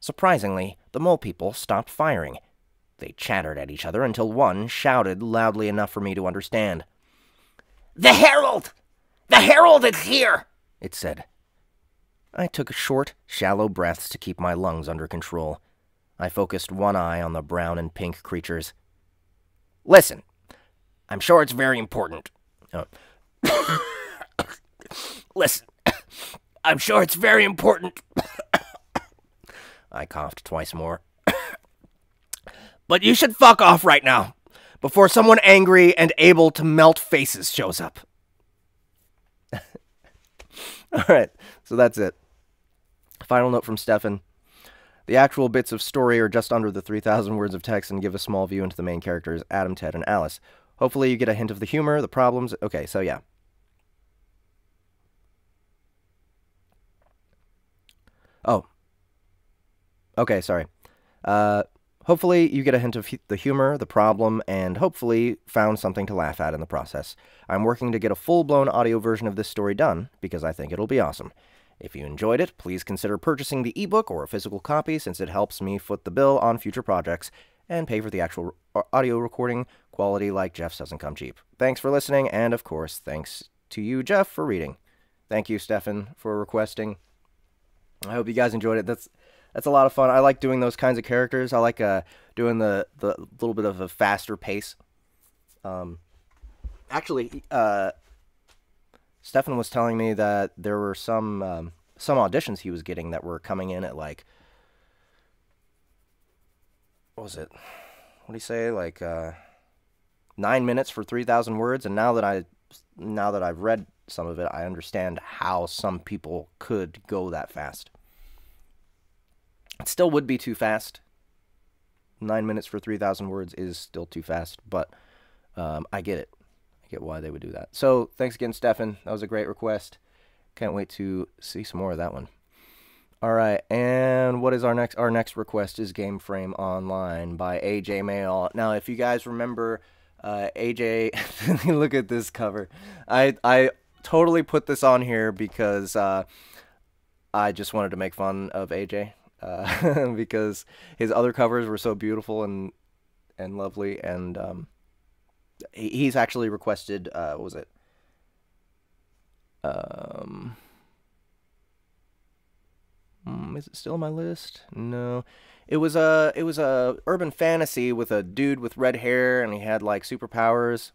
Speaker 2: Surprisingly, the mole people stopped firing. They chattered at each other until one shouted loudly enough for me to understand.
Speaker 3: The Herald! The Herald is here!
Speaker 2: It said. I took short, shallow breaths to keep my lungs under control. I focused one eye on the brown and pink creatures.
Speaker 3: Listen, I'm sure it's very important.
Speaker 2: Oh.
Speaker 3: Listen, I'm sure it's very important.
Speaker 2: I coughed twice more.
Speaker 3: but you should fuck off right now before someone angry and able to melt faces shows up.
Speaker 2: All right, so that's it. Final note from Stephan. The actual bits of story are just under the 3,000 words of text and give a small view into the main characters, Adam, Ted, and Alice. Hopefully, you get a hint of the humor, the problems. Okay, so yeah. Oh. Okay, sorry. Uh, hopefully, you get a hint of the humor, the problem, and hopefully found something to laugh at in the process. I'm working to get a full blown audio version of this story done because I think it'll be awesome. If you enjoyed it, please consider purchasing the ebook or a physical copy since it helps me foot the bill on future projects and pay for the actual r- audio recording. Quality like Jeff's doesn't come cheap. Thanks for listening, and of course, thanks to you, Jeff, for reading. Thank you, Stephan, for requesting. I hope you guys enjoyed it. That's that's a lot of fun. I like doing those kinds of characters. I like uh, doing the the little bit of a faster pace. Um, actually, uh, Stephan was telling me that there were some um, some auditions he was getting that were coming in at like what was it? What do you say? Like uh, nine minutes for three thousand words. And now that I now that I've read some of it, I understand how some people could go that fast. It still would be too fast. Nine minutes for 3,000 words is still too fast, but um, I get it. I get why they would do that. So thanks again, Stephan. That was a great request. Can't wait to see some more of that one. All right, and what is our next? Our next request is Gameframe Online by AJ Mayall. Now, if you guys remember, uh, AJ, look at this cover. I I totally put this on here because uh, I just wanted to make fun of AJ because his other covers were so beautiful and and lovely, and um, he, he's actually requested. Uh, what was it? Um, mm, is it still on my list? No. It was a it was a urban fantasy with a dude with red hair and he had like superpowers.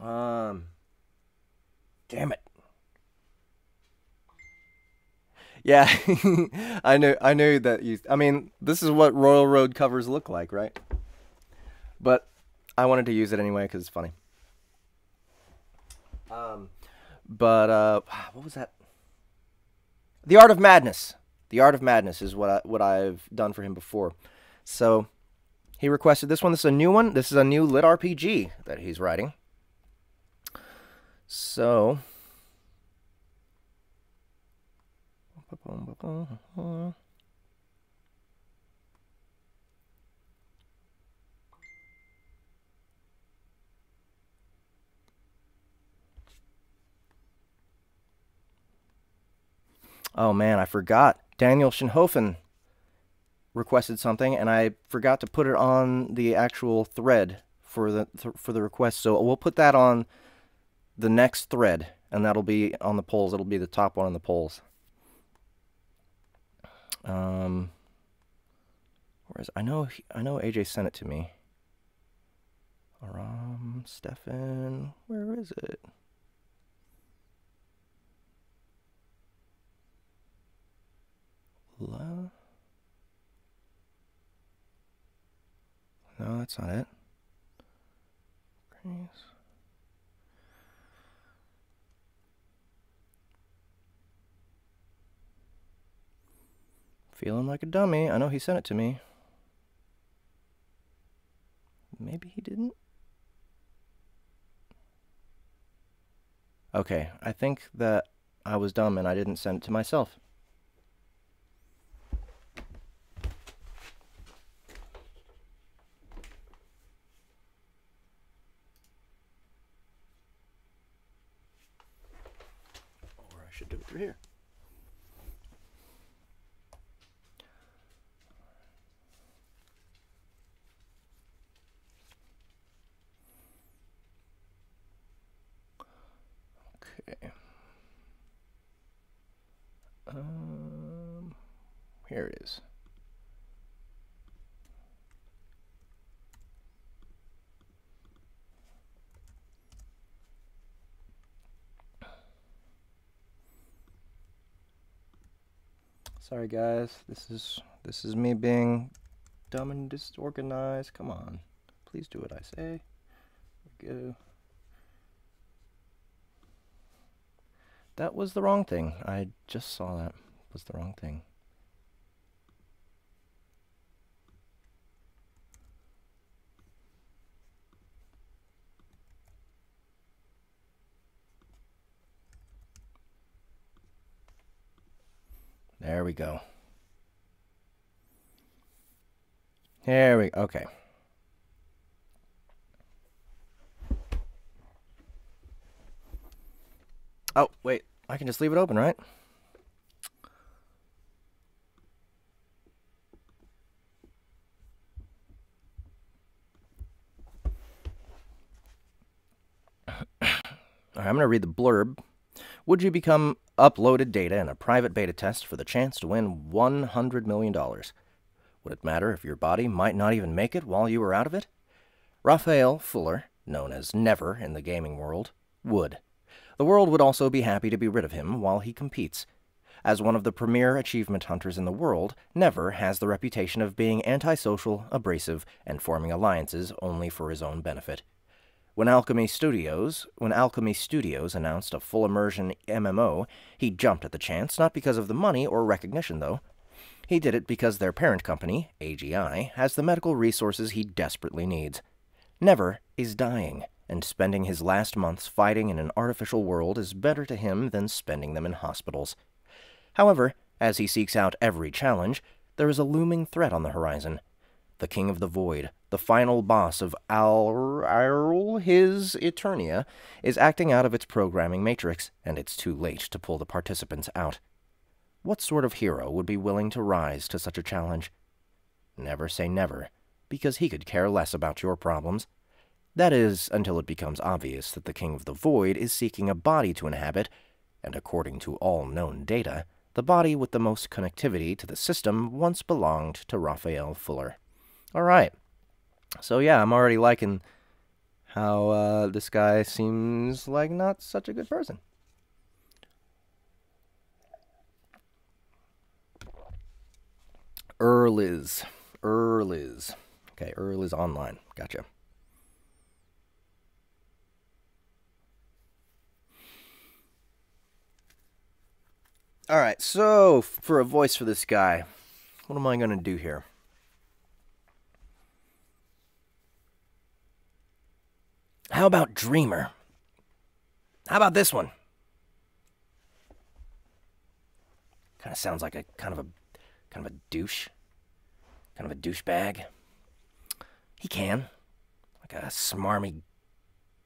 Speaker 2: Um damn it. Yeah, I knew I knew that you I mean, this is what Royal Road covers look like, right? But I wanted to use it anyway cuz it's funny. Um but uh what was that? The Art of Madness. The Art of Madness is what I, what I've done for him before. So he requested this one. This is a new one. This is a new lit RPG that he's writing. So Oh man, I forgot. Daniel Schinhofen requested something, and I forgot to put it on the actual thread for the th- for the request. So we'll put that on the next thread, and that'll be on the polls. It'll be the top one on the polls. Um, whereas I know I know AJ sent it to me. Aram Stephan, where is it? La? No, that's not it. Grace. Feeling like a dummy. I know he sent it to me. Maybe he didn't. Okay, I think that I was dumb and I didn't send it to myself. Or I should do it through here. Um, here it is. Sorry guys, this is this is me being dumb and disorganized. Come on. Please do what I say. Go. That was the wrong thing. I just saw that was the wrong thing. There we go. There we go. okay. Oh, wait. I can just leave it open, right? I'm going to read the blurb. Would you become uploaded data in a private beta test for the chance to win $100 million? Would it matter if your body might not even make it while you were out of it? Raphael Fuller, known as Never in the gaming world, would. The world would also be happy to be rid of him while he competes. As one of the premier achievement hunters in the world, Never has the reputation of being antisocial, abrasive, and forming alliances only for his own benefit. When Alchemy Studios, when Alchemy Studios announced a full immersion MMO, he jumped at the chance, not because of the money or recognition though. He did it because their parent company, AGI, has the medical resources he desperately needs. Never is dying and spending his last months fighting in an artificial world is better to him than spending them in hospitals. However, as he seeks out every challenge, there is a looming threat on the horizon. The King of the Void, the final boss of Al, his Eternia, is acting out of its programming matrix, and it's too late to pull the participants out. What sort of hero would be willing to rise to such a challenge? Never say never, because he could care less about your problems. That is, until it becomes obvious that the King of the Void is seeking a body to inhabit, and according to all known data, the body with the most connectivity to the system once belonged to Raphael Fuller. All right. So yeah, I'm already liking how uh, this guy seems like not such a good person. Earl is. Earl is. Okay, Earl is online. Gotcha. All right, so for a voice for this guy, what am I going to do here? How about Dreamer? How about this one? Kind of sounds like a kind of a kind of a douche. Kind of a douchebag. He can. Like a smarmy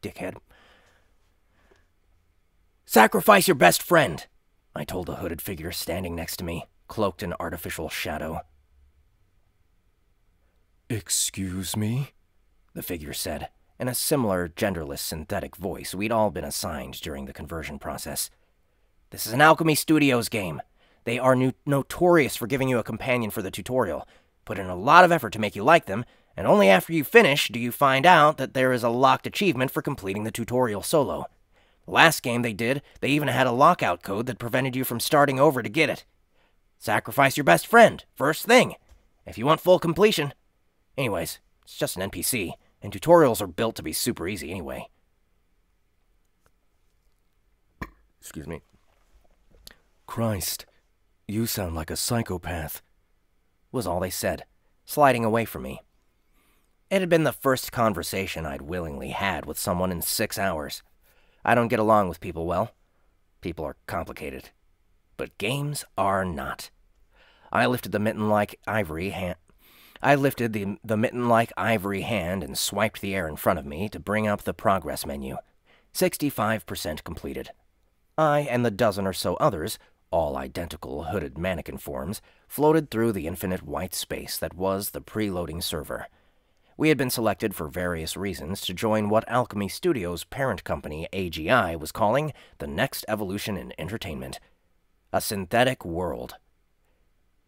Speaker 2: dickhead. Sacrifice your best friend. I told the hooded figure standing next to me, cloaked in artificial shadow.
Speaker 5: Excuse me?
Speaker 2: The figure said, in a similar, genderless synthetic voice we'd all been assigned during the conversion process. This is an Alchemy Studios game. They are no- notorious for giving you a companion for the tutorial, put in a lot of effort to make you like them, and only after you finish do you find out that there is a locked achievement for completing the tutorial solo. Last game they did, they even had a lockout code that prevented you from starting over to get it. Sacrifice your best friend, first thing, if you want full completion. Anyways, it's just an NPC, and tutorials are built to be super easy anyway. Excuse me.
Speaker 5: Christ, you sound like a psychopath,
Speaker 2: was all they said, sliding away from me. It had been the first conversation I'd willingly had with someone in six hours. I don't get along with people well. People are complicated. But games are not. I lifted the mitten-like ivory hand. I lifted the, the mitten-like ivory hand and swiped the air in front of me to bring up the progress menu. 65% completed. I and the dozen or so others, all identical hooded mannequin forms, floated through the infinite white space that was the preloading server. We had been selected for various reasons to join what Alchemy Studios' parent company, AGI, was calling the next evolution in entertainment. A synthetic world.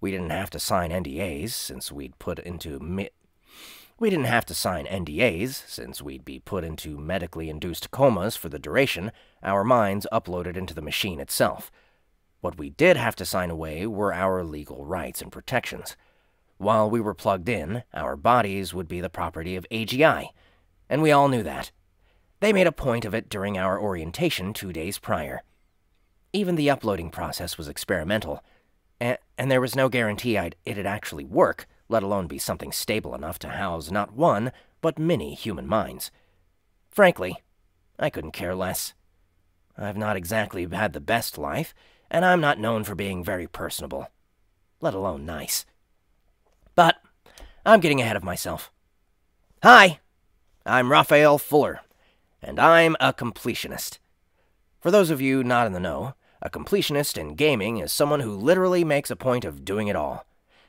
Speaker 2: We didn't have to sign NDAs since we'd put into mi- we didn't have to sign NDAs since we'd be put into medically induced comas for the duration, our minds uploaded into the machine itself. What we did have to sign away were our legal rights and protections. While we were plugged in, our bodies would be the property of AGI, and we all knew that. They made a point of it during our orientation two days prior. Even the uploading process was experimental, and, and there was no guarantee I'd, it'd actually work, let alone be something stable enough to house not one, but many human minds. Frankly, I couldn't care less. I've not exactly had the best life, and I'm not known for being very personable, let alone nice. But I'm getting ahead of myself. Hi, I'm Raphael Fuller, and I'm a completionist. For those of you not in the know, a completionist in gaming is someone who literally makes a point of doing it all.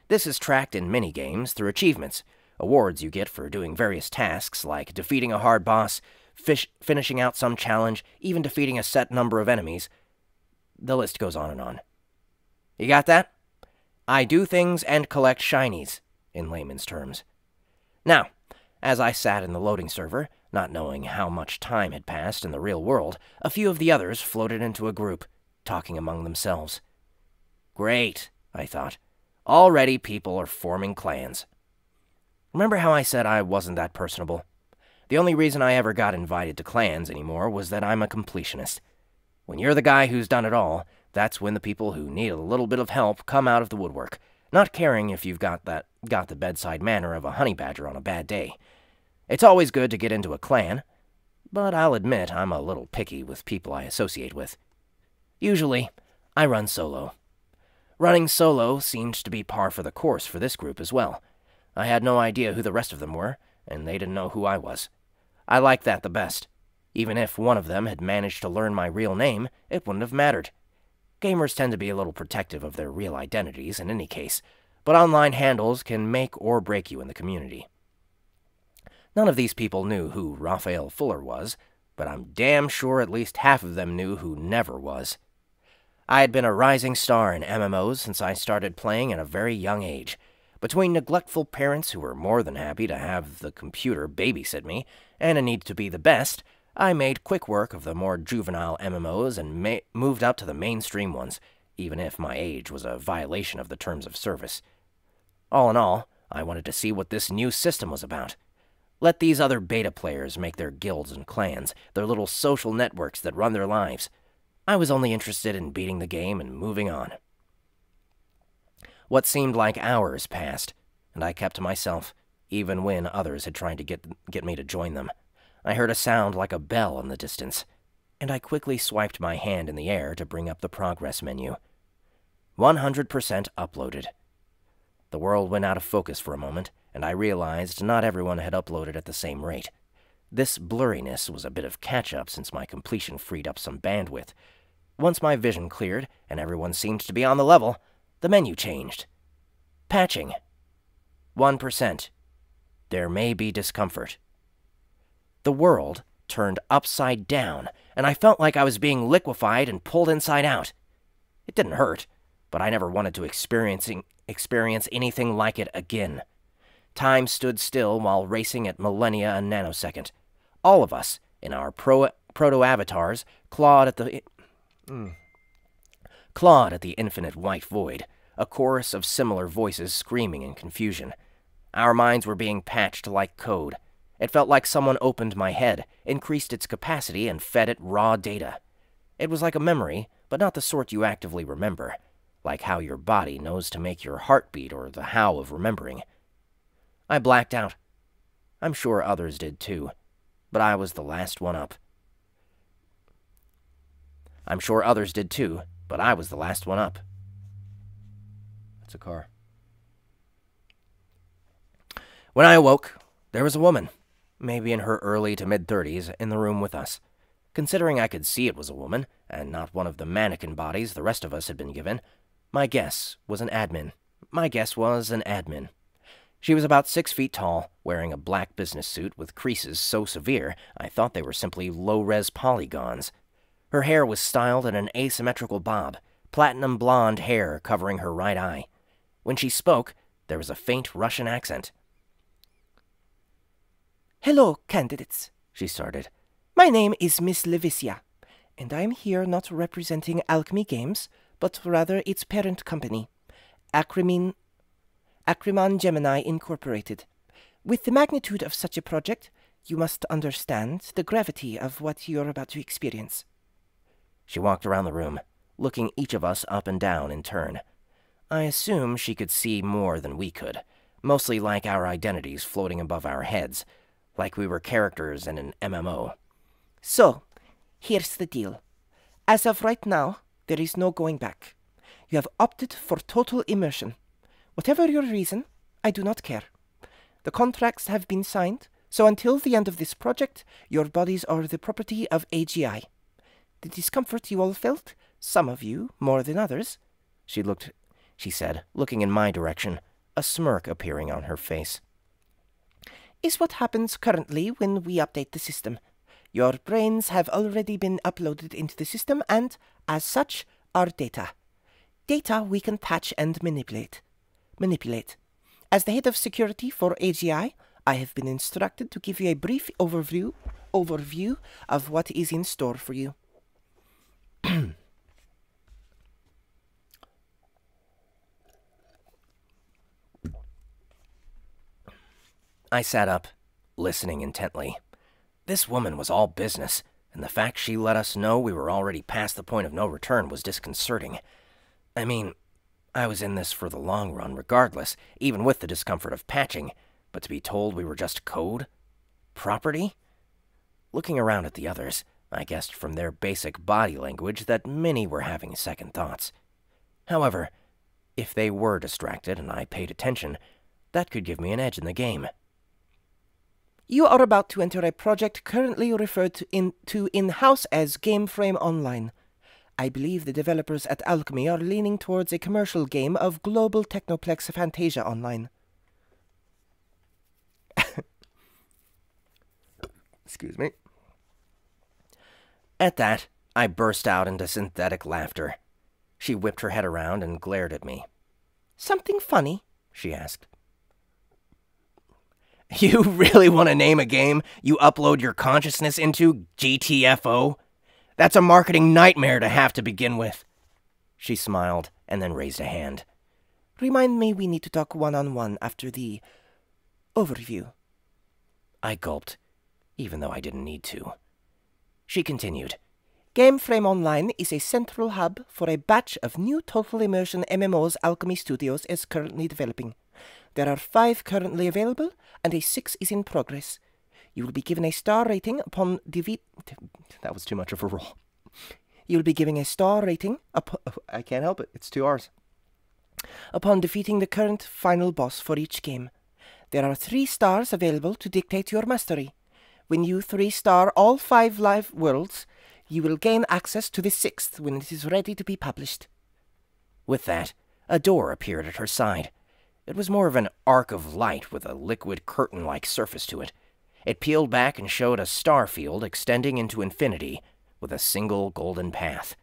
Speaker 2: This is tracked in many games through achievements, awards you get for doing various tasks like defeating a hard boss, fish, finishing out some challenge, even defeating a set number of enemies. The list goes on and on. You got that? I do things and collect shinies, in layman's terms. Now, as I sat in the loading server, not knowing how much time had passed in the real world, a few of the others floated into a group, talking among themselves. Great, I thought. Already people are forming clans. Remember how I said I wasn't that personable? The only reason I ever got invited to clans anymore was that I'm a completionist. When you're the guy who's done it all, that's when the people who need a little bit of help come out of the woodwork, not caring if you've got that got the bedside manner of a honey badger on a bad day. It's always good to get into a clan, but I'll admit I'm a little picky with people I associate with. Usually, I run solo. Running solo seemed to be par for the course for this group as well. I had no idea who the rest of them were, and they didn't know who I was. I liked that the best. Even if one of them had managed to learn my real name, it wouldn't have mattered. Gamers tend to be a little protective of their real identities in any case, but online handles can make or break you in the community. None of these people knew who Raphael Fuller was, but I'm damn sure at least half of them knew who Never was. I had been a rising star in MMOs since I started playing at a very young age. Between neglectful parents who were more than happy to have the computer babysit me, and a need to be the best, I made quick work of the more juvenile MMOs and moved up to the mainstream ones, even if my age was a violation of the terms of service. All in all, I wanted to see what this new system was about. Let these other beta players make their guilds and clans, their little social networks that run their lives. I was only interested in beating the game and moving on. What seemed like hours passed, and I kept to myself, even when others had tried to get, get me to join them. I heard a sound like a bell in the distance, and I quickly swiped my hand in the air to bring up the progress menu. 100% uploaded. The world went out of focus for a moment, and I realized not everyone had uploaded at the same rate. This blurriness was a bit of catch up since my completion freed up some bandwidth. Once my vision cleared and everyone seemed to be on the level, the menu changed. Patching. 1%. There may be discomfort. The world turned upside down, and I felt like I was being liquefied and pulled inside out. It didn't hurt, but I never wanted to experiencing, experience anything like it again. Time stood still while racing at millennia a nanosecond. All of us, in our pro proto-avatars, clawed at the... Mm, clawed at the infinite white void, a chorus of similar voices screaming in confusion. Our minds were being patched like code. It felt like someone opened my head, increased its capacity, and fed it raw data. It was like a memory, but not the sort you actively remember, like how your body knows to make your heart beat or the how of remembering. I blacked out. I'm sure others did too but I was the last one up. I'm sure others did too, but I was the last one up. That's a car. When I awoke, there was a woman, maybe in her early to mid 30s, in the room with us. Considering I could see it was a woman, and not one of the mannequin bodies the rest of us had been given, my guess was an admin. My guess was an admin. She was about six feet tall, wearing a black business suit with creases so severe I thought they were simply low res polygons. Her hair was styled in an asymmetrical bob, platinum blonde hair covering her right eye. When she spoke, there was a faint Russian accent.
Speaker 4: Hello, candidates, she started. My name is Miss Levisia, and I am here not representing Alchemy Games, but rather its parent company, Acrimine, Acrimon Gemini Incorporated. With the magnitude of such a project, you must understand the gravity of what you're about to experience.
Speaker 2: She walked around the room, looking each of us up and down in turn. I assume she could see more than we could, mostly like our identities floating above our heads, like we were characters in an MMO.
Speaker 4: So, here's the deal. As of right now, there is no going back. You have opted for total immersion. Whatever your reason, I do not care. The contracts have been signed, so until the end of this project, your bodies are the property of AGI. The discomfort you all felt, some of you more than others,
Speaker 2: she looked, she said, looking in my direction, a smirk appearing on her face,
Speaker 4: is what happens currently when we update the system. Your brains have already been uploaded into the system and, as such, are data. Data we can patch and manipulate. Manipulate. As the head of security for AGI, I have been instructed to give you a brief overview overview of what is in store for you.
Speaker 2: I sat up, listening intently. This woman was all business, and the fact she let us know we were already past the point of no return was disconcerting. I mean, I was in this for the long run regardless, even with the discomfort of patching, but to be told we were just code? Property? Looking around at the others, I guessed from their basic body language that many were having second thoughts. However, if they were distracted and I paid attention, that could give me an edge in the game.
Speaker 4: You are about to enter a project currently referred to in to in-house as Gameframe Online. I believe the developers at Alchemy are leaning towards a commercial game of global Technoplex Fantasia Online.
Speaker 2: Excuse me. At that, I burst out into synthetic laughter. She whipped her head around and glared at me.
Speaker 4: Something funny? she asked.
Speaker 2: You really want to name a game you upload your consciousness into GTFO? That's a marketing nightmare to have to begin with. She smiled and then raised a hand.
Speaker 4: Remind me we need to talk one on one after the overview.
Speaker 2: I gulped, even though I didn't need to. She continued.
Speaker 4: Gameframe Online is a central hub for a batch of new total immersion MMOs Alchemy Studios is currently developing. There are five currently available, and a sixth is in progress. You will be given a star rating upon defeat.
Speaker 2: That was too much of a roll.
Speaker 4: You will be giving a star rating.
Speaker 2: I can't help it. It's two R's.
Speaker 4: Upon defeating the current final boss for each game. There are three stars available to dictate your mastery. When you three star all five live worlds, you will gain access to the sixth when it is ready to be published.
Speaker 2: With that, a door appeared at her side. It was more of an arc of light with a liquid curtain like surface to it. It peeled back and showed a star field extending into infinity with a single golden path.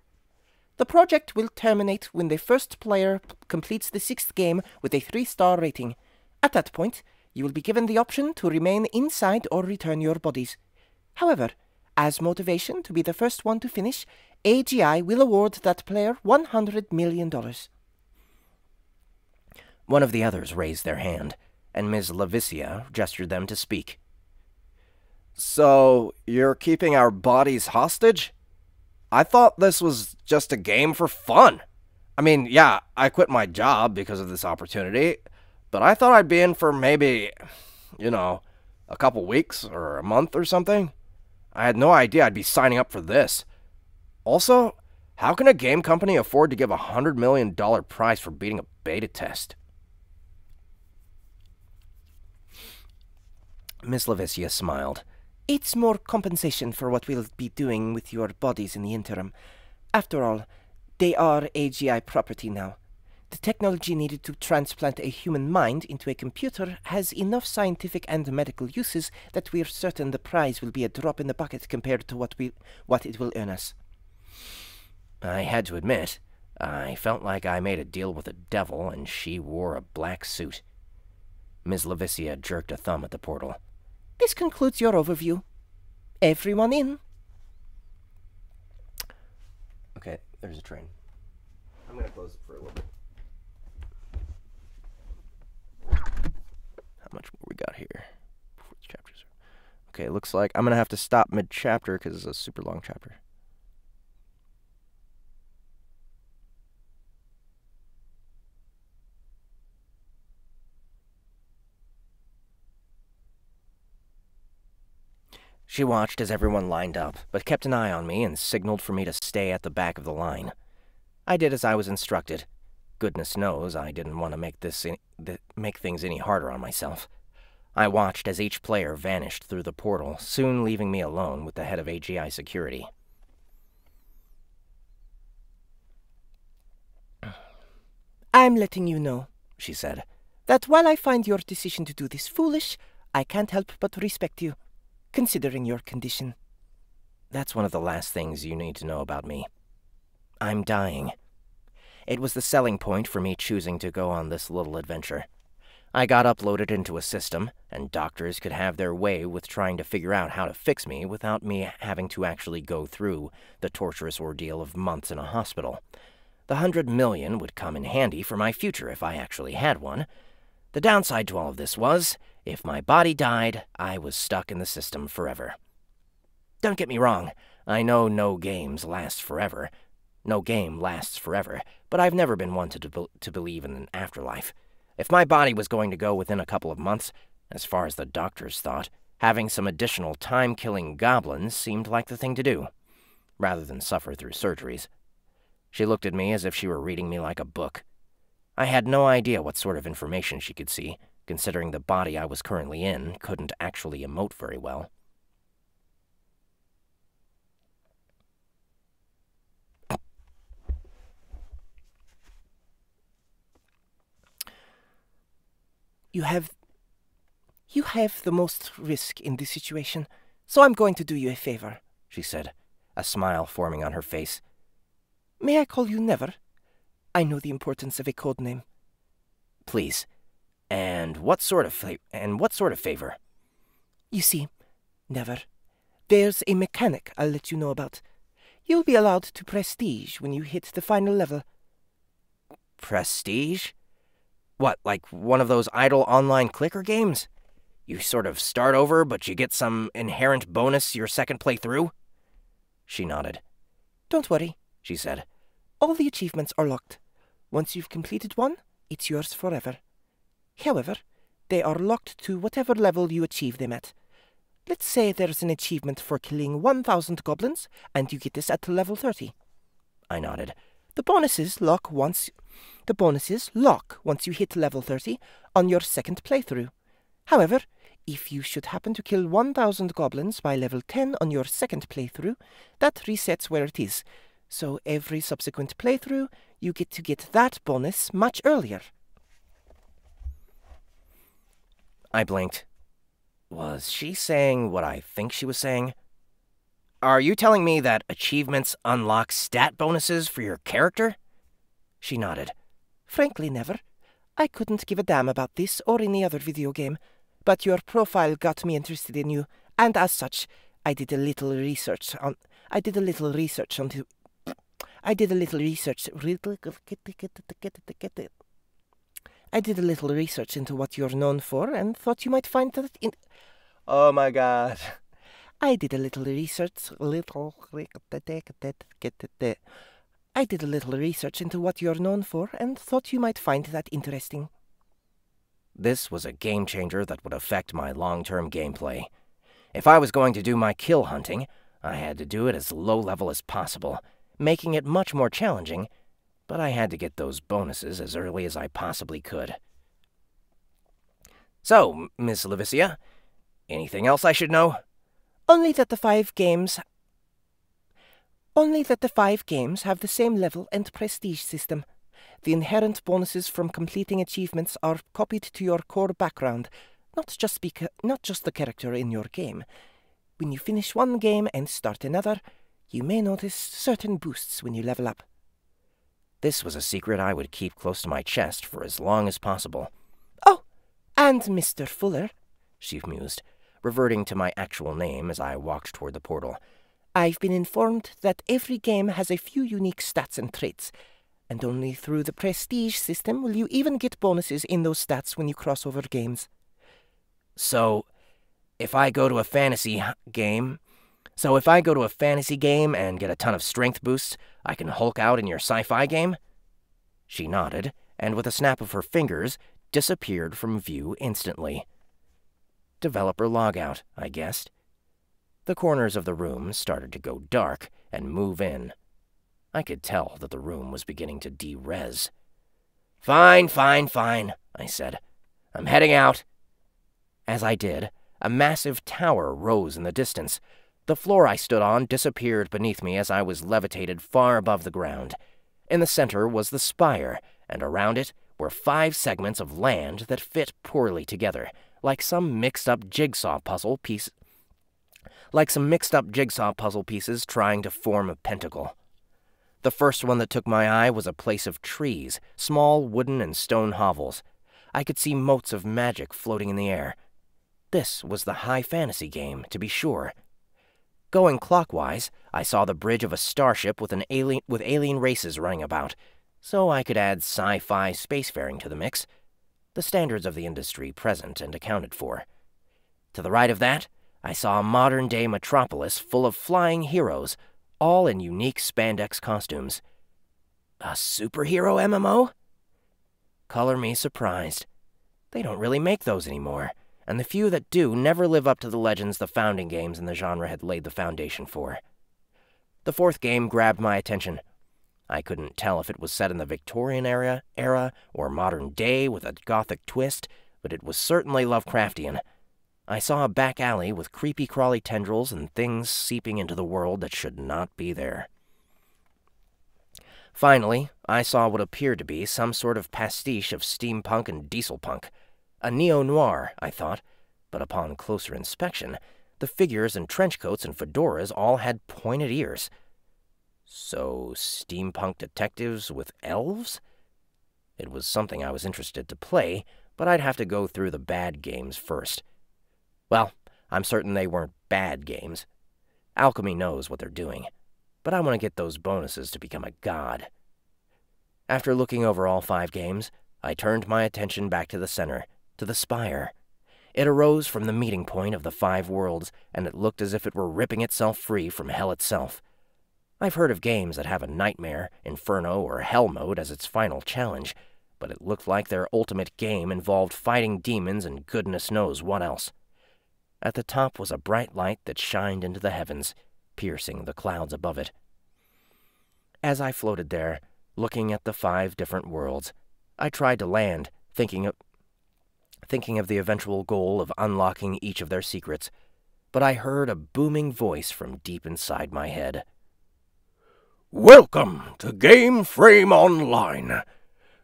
Speaker 4: The project will terminate when the first player completes the sixth game with a three star rating. At that point, you will be given the option to remain inside or return your bodies. However, as motivation to be the first one to finish, AGI will award that player $100 million.
Speaker 2: One of the others raised their hand, and Ms. Lavicia gestured them to speak. So, you're keeping our bodies hostage? I thought this was just a game for fun. I mean, yeah, I quit my job because of this opportunity, but I thought I'd be in for maybe, you know, a couple weeks or a month or something. I had no idea I'd be signing up for this. Also, how can a game company afford to give a $100 million prize for beating a beta test? Miss Lavicia smiled.
Speaker 4: It's more compensation for what we'll be doing with your bodies in the interim. After all, they are AGI property now. The technology needed to transplant a human mind into a computer has enough scientific and medical uses that we're certain the prize will be a drop in the bucket compared to what we what it will earn us.
Speaker 2: I had to admit, I felt like I made a deal with the devil and she wore a black suit. Ms. Levicia jerked a thumb at the portal.
Speaker 4: This concludes your overview. Everyone in.
Speaker 2: Okay, there's a train. I'm gonna close it for a little bit. How much more we got here? Before the chapters. Okay, it looks like I'm gonna have to stop mid chapter because it's a super long chapter. She watched as everyone lined up, but kept an eye on me and signaled for me to stay at the back of the line. I did as I was instructed. Goodness knows I didn't want to make this any, make things any harder on myself. I watched as each player vanished through the portal, soon leaving me alone with the head of AGI security.
Speaker 4: I'm letting you know, she said, that while I find your decision to do this foolish, I can't help but respect you considering your condition.
Speaker 2: That's one of the last things you need to know about me. I'm dying. It was the selling point for me choosing to go on this little adventure. I got uploaded into a system, and doctors could have their way with trying to figure out how to fix me without me having to actually go through the torturous ordeal of months in a hospital. The hundred million would come in handy for my future if I actually had one. The downside to all of this was if my body died, I was stuck in the system forever. Don't get me wrong, I know no games last forever. No game lasts forever, but I've never been one to, to believe in an afterlife. If my body was going to go within a couple of months, as far as the doctors thought, having some additional time killing goblins seemed like the thing to do, rather than suffer through surgeries. She looked at me as if she were reading me like a book. I had no idea what sort of information she could see, considering the body I was currently in couldn't actually emote very well.
Speaker 4: You have... You have the most risk in this situation, so I'm going to do you a favor, she said, a smile forming on her face. May I call you Never? I know the importance of a code name.
Speaker 2: Please, and what sort of fa- and what sort of favor?
Speaker 4: You see, never. There's a mechanic I'll let you know about. You'll be allowed to prestige when you hit the final level.
Speaker 2: Prestige? What, like one of those idle online clicker games? You sort of start over, but you get some inherent bonus your second playthrough? She nodded.
Speaker 4: Don't worry,
Speaker 2: she said.
Speaker 4: All the achievements are locked. Once you've completed one, it's yours forever. However, they are locked to whatever level you achieve them at. Let's say there's an achievement for killing 1,000 goblins, and you get this at level 30.
Speaker 2: I nodded.
Speaker 4: The bonuses lock once the bonuses lock once you hit level 30 on your second playthrough. However, if you should happen to kill 1000 goblins by level 10 on your second playthrough, that resets where it is. So every subsequent playthrough, you get to get that bonus much earlier.
Speaker 2: I blinked. Was she saying what I think she was saying? Are you telling me that achievements unlock stat bonuses for your character? She nodded.
Speaker 4: Frankly, never. I couldn't give a damn about this or any other video game, but your profile got me interested in you, and as such, I did a little research on. I did a little research onto. I did a little research. I did a little research into what you're known for and thought you might find that in.
Speaker 2: Oh my god.
Speaker 4: I did a little research. Little. I did a little research into what you're known for and thought you might find that interesting.
Speaker 2: This was a game changer that would affect my long term gameplay. If I was going to do my kill hunting, I had to do it as low level as possible, making it much more challenging but I had to get those bonuses as early as I possibly could. So, Miss Levicia, anything else I should know?
Speaker 4: Only that the five games... Only that the five games have the same level and prestige system. The inherent bonuses from completing achievements are copied to your core background, not just, not just the character in your game. When you finish one game and start another, you may notice certain boosts when you level up.
Speaker 2: This was a secret I would keep close to my chest for as long as possible.
Speaker 4: Oh, and Mr. Fuller,
Speaker 2: she mused, reverting to my actual name as I walked toward the portal.
Speaker 4: I've been informed that every game has a few unique stats and traits, and only through the prestige system will you even get bonuses in those stats when you cross over games.
Speaker 2: So, if I go to a fantasy game, so if I go to a fantasy game and get a ton of strength boosts, I can Hulk out in your sci-fi game? She nodded, and with a snap of her fingers, disappeared from view instantly. Developer logout, I guessed. The corners of the room started to go dark and move in. I could tell that the room was beginning to de-res. Fine, fine, fine, I said. I'm heading out. As I did, a massive tower rose in the distance. The floor I stood on disappeared beneath me as I was levitated far above the ground. In the center was the spire, and around it were five segments of land that fit poorly together, like some mixed-up jigsaw puzzle piece like some mixed-up jigsaw puzzle pieces trying to form a pentacle. The first one that took my eye was a place of trees, small wooden and stone hovels. I could see motes of magic floating in the air, this was the high fantasy game, to be sure. Going clockwise, I saw the bridge of a starship with an alien with alien races running about, so I could add sci-fi spacefaring to the mix, the standards of the industry present and accounted for. To the right of that, I saw a modern-day metropolis full of flying heroes, all in unique spandex costumes. A superhero MMO? Color me surprised. They don't really make those anymore and the few that do never live up to the legends the founding games in the genre had laid the foundation for. The fourth game grabbed my attention. I couldn't tell if it was set in the Victorian era, era or modern day with a gothic twist, but it was certainly Lovecraftian. I saw a back alley with creepy crawly tendrils and things seeping into the world that should not be there. Finally, I saw what appeared to be some sort of pastiche of steampunk and dieselpunk. A neo-noir, I thought, but upon closer inspection, the figures in trench coats and fedoras all had pointed ears. So, steampunk detectives with elves? It was something I was interested to play, but I'd have to go through the bad games first. Well, I'm certain they weren't bad games. Alchemy knows what they're doing, but I want to get those bonuses to become a god. After looking over all five games, I turned my attention back to the center to the spire. It arose from the meeting point of the five worlds, and it looked as if it were ripping itself free from hell itself. I've heard of games that have a nightmare, inferno, or hell mode as its final challenge, but it looked like their ultimate game involved fighting demons and goodness knows what else. At the top was a bright light that shined into the heavens, piercing the clouds above it. As I floated there, looking at the five different worlds, I tried to land, thinking of, thinking of the eventual goal of unlocking each of their secrets, but I heard a booming voice from deep inside my head.
Speaker 3: Welcome to Gameframe Online.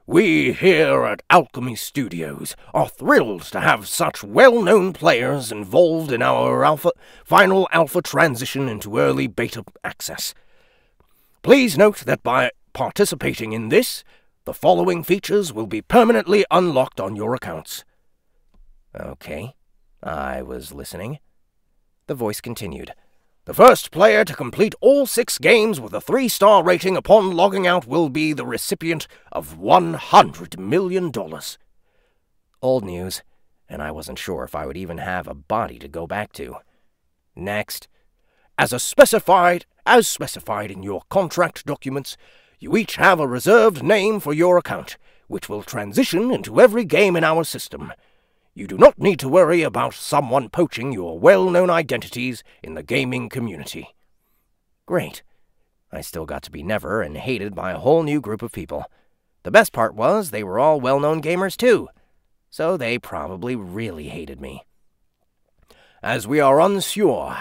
Speaker 3: We here at Alchemy Studios are thrilled to have such well-known players involved in our alpha, final alpha transition into early beta access. Please note that by participating in this, the following features will be permanently unlocked on your accounts.
Speaker 2: Okay. I was listening. The voice continued.
Speaker 3: The first player to complete all six games with a three-star rating upon logging out will be the recipient of $100 million.
Speaker 2: Old news, and I wasn't sure if I would even have a body to go back to. Next.
Speaker 3: As a specified, as specified in your contract documents, you each have a reserved name for your account, which will transition into every game in our system. You do not need to worry about someone poaching your well-known identities in the gaming community.
Speaker 2: Great. I still got to be never and hated by a whole new group of people. The best part was they were all well-known gamers too, so they probably really hated me.
Speaker 3: As we are unsure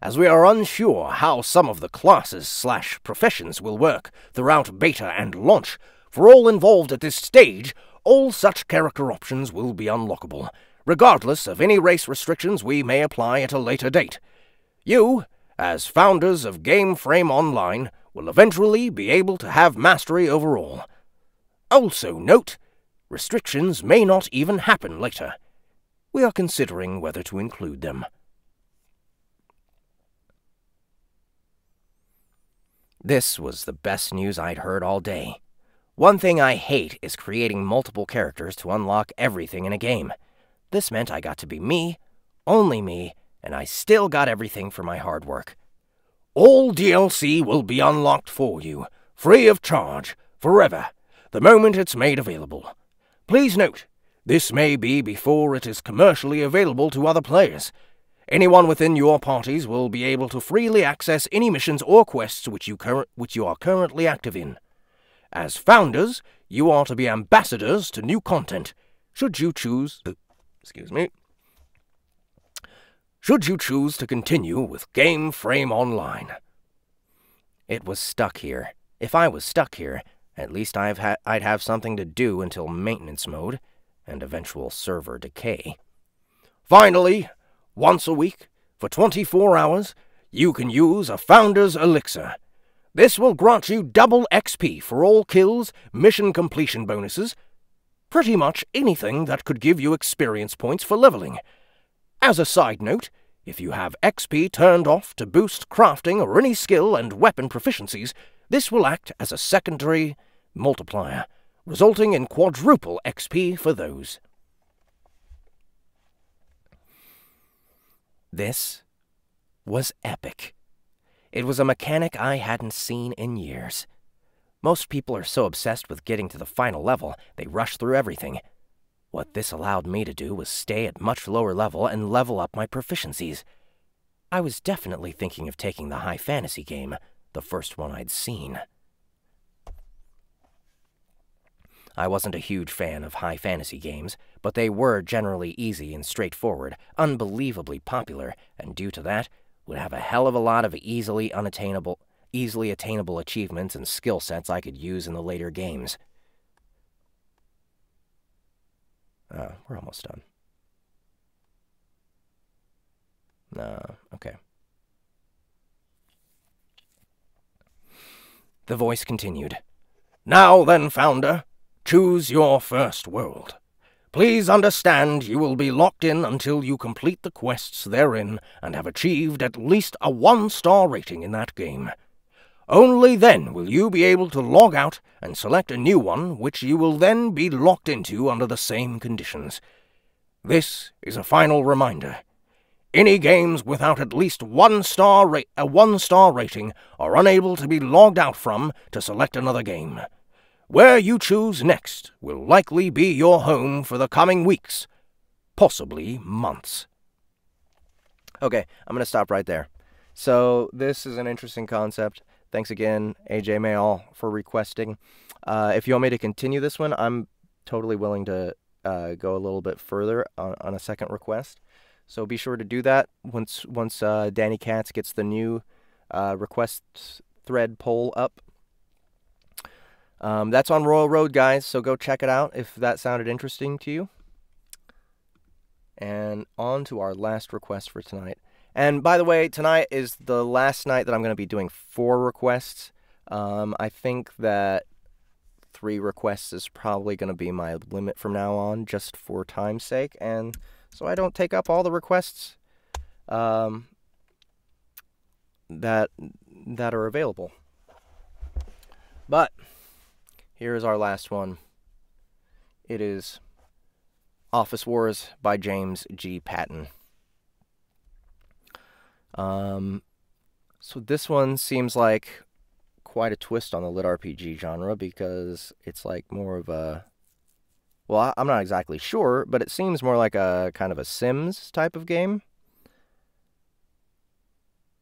Speaker 3: as we are unsure how some of the classes slash professions will work throughout beta and launch, for all involved at this stage, all such character options will be unlockable, regardless of any race restrictions we may apply at a later date. You, as founders of Gameframe Online, will eventually be able to have mastery over all. Also note, restrictions may not even happen later. We are considering whether to include them.
Speaker 2: This was the best news I'd heard all day. One thing I hate is creating multiple characters to unlock everything in a game. This meant I got to be me, only me, and I still got everything for my hard work.
Speaker 3: All DLC will be unlocked for you, free of charge, forever, the moment it's made available. Please note, this may be before it is commercially available to other players. Anyone within your parties will be able to freely access any missions or quests which you, which you are currently active in. As founders, you are to be ambassadors to new content, should you choose... Excuse me. Should you choose to continue with Gameframe Online.
Speaker 2: It was stuck here. If I was stuck here, at least I've ha I'd have something to do until maintenance mode and eventual server decay.
Speaker 3: Finally, once a week, for 24 hours, you can use a Founder's Elixir. This will grant you double XP for all kills, mission completion bonuses, pretty much anything that could give you experience points for leveling. As a side note, if you have XP turned off to boost crafting or any skill and weapon proficiencies, this will act as a secondary multiplier, resulting in quadruple XP for those.
Speaker 2: This was epic. It was a mechanic I hadn't seen in years. Most people are so obsessed with getting to the final level, they rush through everything. What this allowed me to do was stay at much lower level and level up my proficiencies. I was definitely thinking of taking the high fantasy game, the first one I'd seen. I wasn't a huge fan of high fantasy games, but they were generally easy and straightforward, unbelievably popular, and due to that, would have a hell of a lot of easily unattainable easily attainable achievements and skill sets I could use in the later games. Uh, we're almost done. No, okay. The voice continued.
Speaker 3: Now then, Founder, choose your first world. Please understand you will be locked in until you complete the quests therein and have achieved at least a one-star rating in that game. Only then will you be able to log out and select a new one which you will then be locked into under the same conditions. This is a final reminder. Any games without at least one star a one star rating are unable to be logged out from to select another game. Where you choose next will likely be your home for the coming weeks, possibly months.
Speaker 2: Okay, I'm going to stop right there. So, this is an interesting concept. Thanks again, AJ Mayall, for requesting. Uh, if you want me to continue this one, I'm totally willing to uh, go a little bit further on, on, a second request. So be sure to do that once once uh, Danny Katz gets the new uh, request thread poll up. Um, that's on Royal Road, guys, so go check it out if that sounded interesting to you. And on to our last request for tonight. And by the way, tonight is the last night that I'm going to be doing four requests. Um, I think that three requests is probably going to be my limit from now on, just for time's sake, and so I don't take up all the requests um, that that are available. But here is our last one. It is Office Wars by James G. Patton. Um, so this one seems like quite a twist on the lit RPG genre because it's like more of a well, I'm not exactly sure, but it seems more like a kind of a Sims type of game.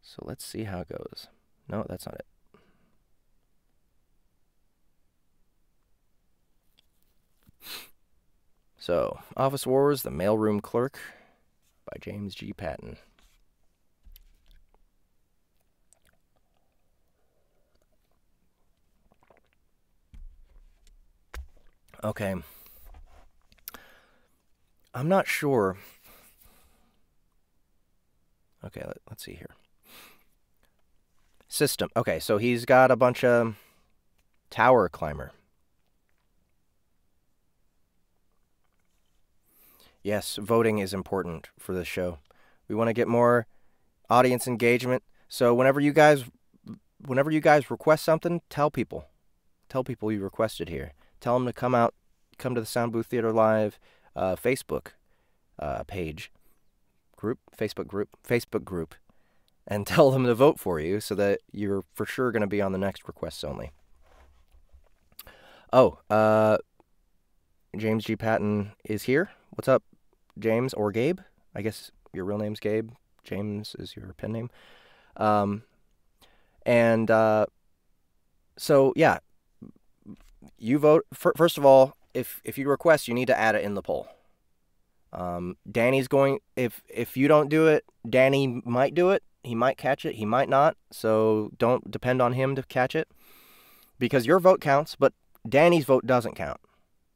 Speaker 2: So let's see how it goes. No, that's not it. So, Office Wars, The Mailroom Clerk by James G. Patton. Okay. I'm not sure. Okay, let, us see here. System. Okay, so he's got a bunch of tower climber. Yes, voting is important for this show. We want to get more audience engagement. So whenever you guys whenever you guys request something, tell people. Tell people you requested here. Tell them to come out, come to the Soundbooth Theater Live uh, Facebook uh, page, group, Facebook group, Facebook group, and tell them to vote for you so that you're for sure going to be on the next requests only. Oh, uh, James G. Patton is here. What's up, James or Gabe? I guess your real name's Gabe. James is your pen name. Um, and uh, so, yeah, you vote. First of all, if if you request, you need to add it in the poll. Um, Danny's going. If if you don't do it, Danny might do it. He might catch it. He might not. So don't depend on him to catch it, because your vote counts, but Danny's vote doesn't count.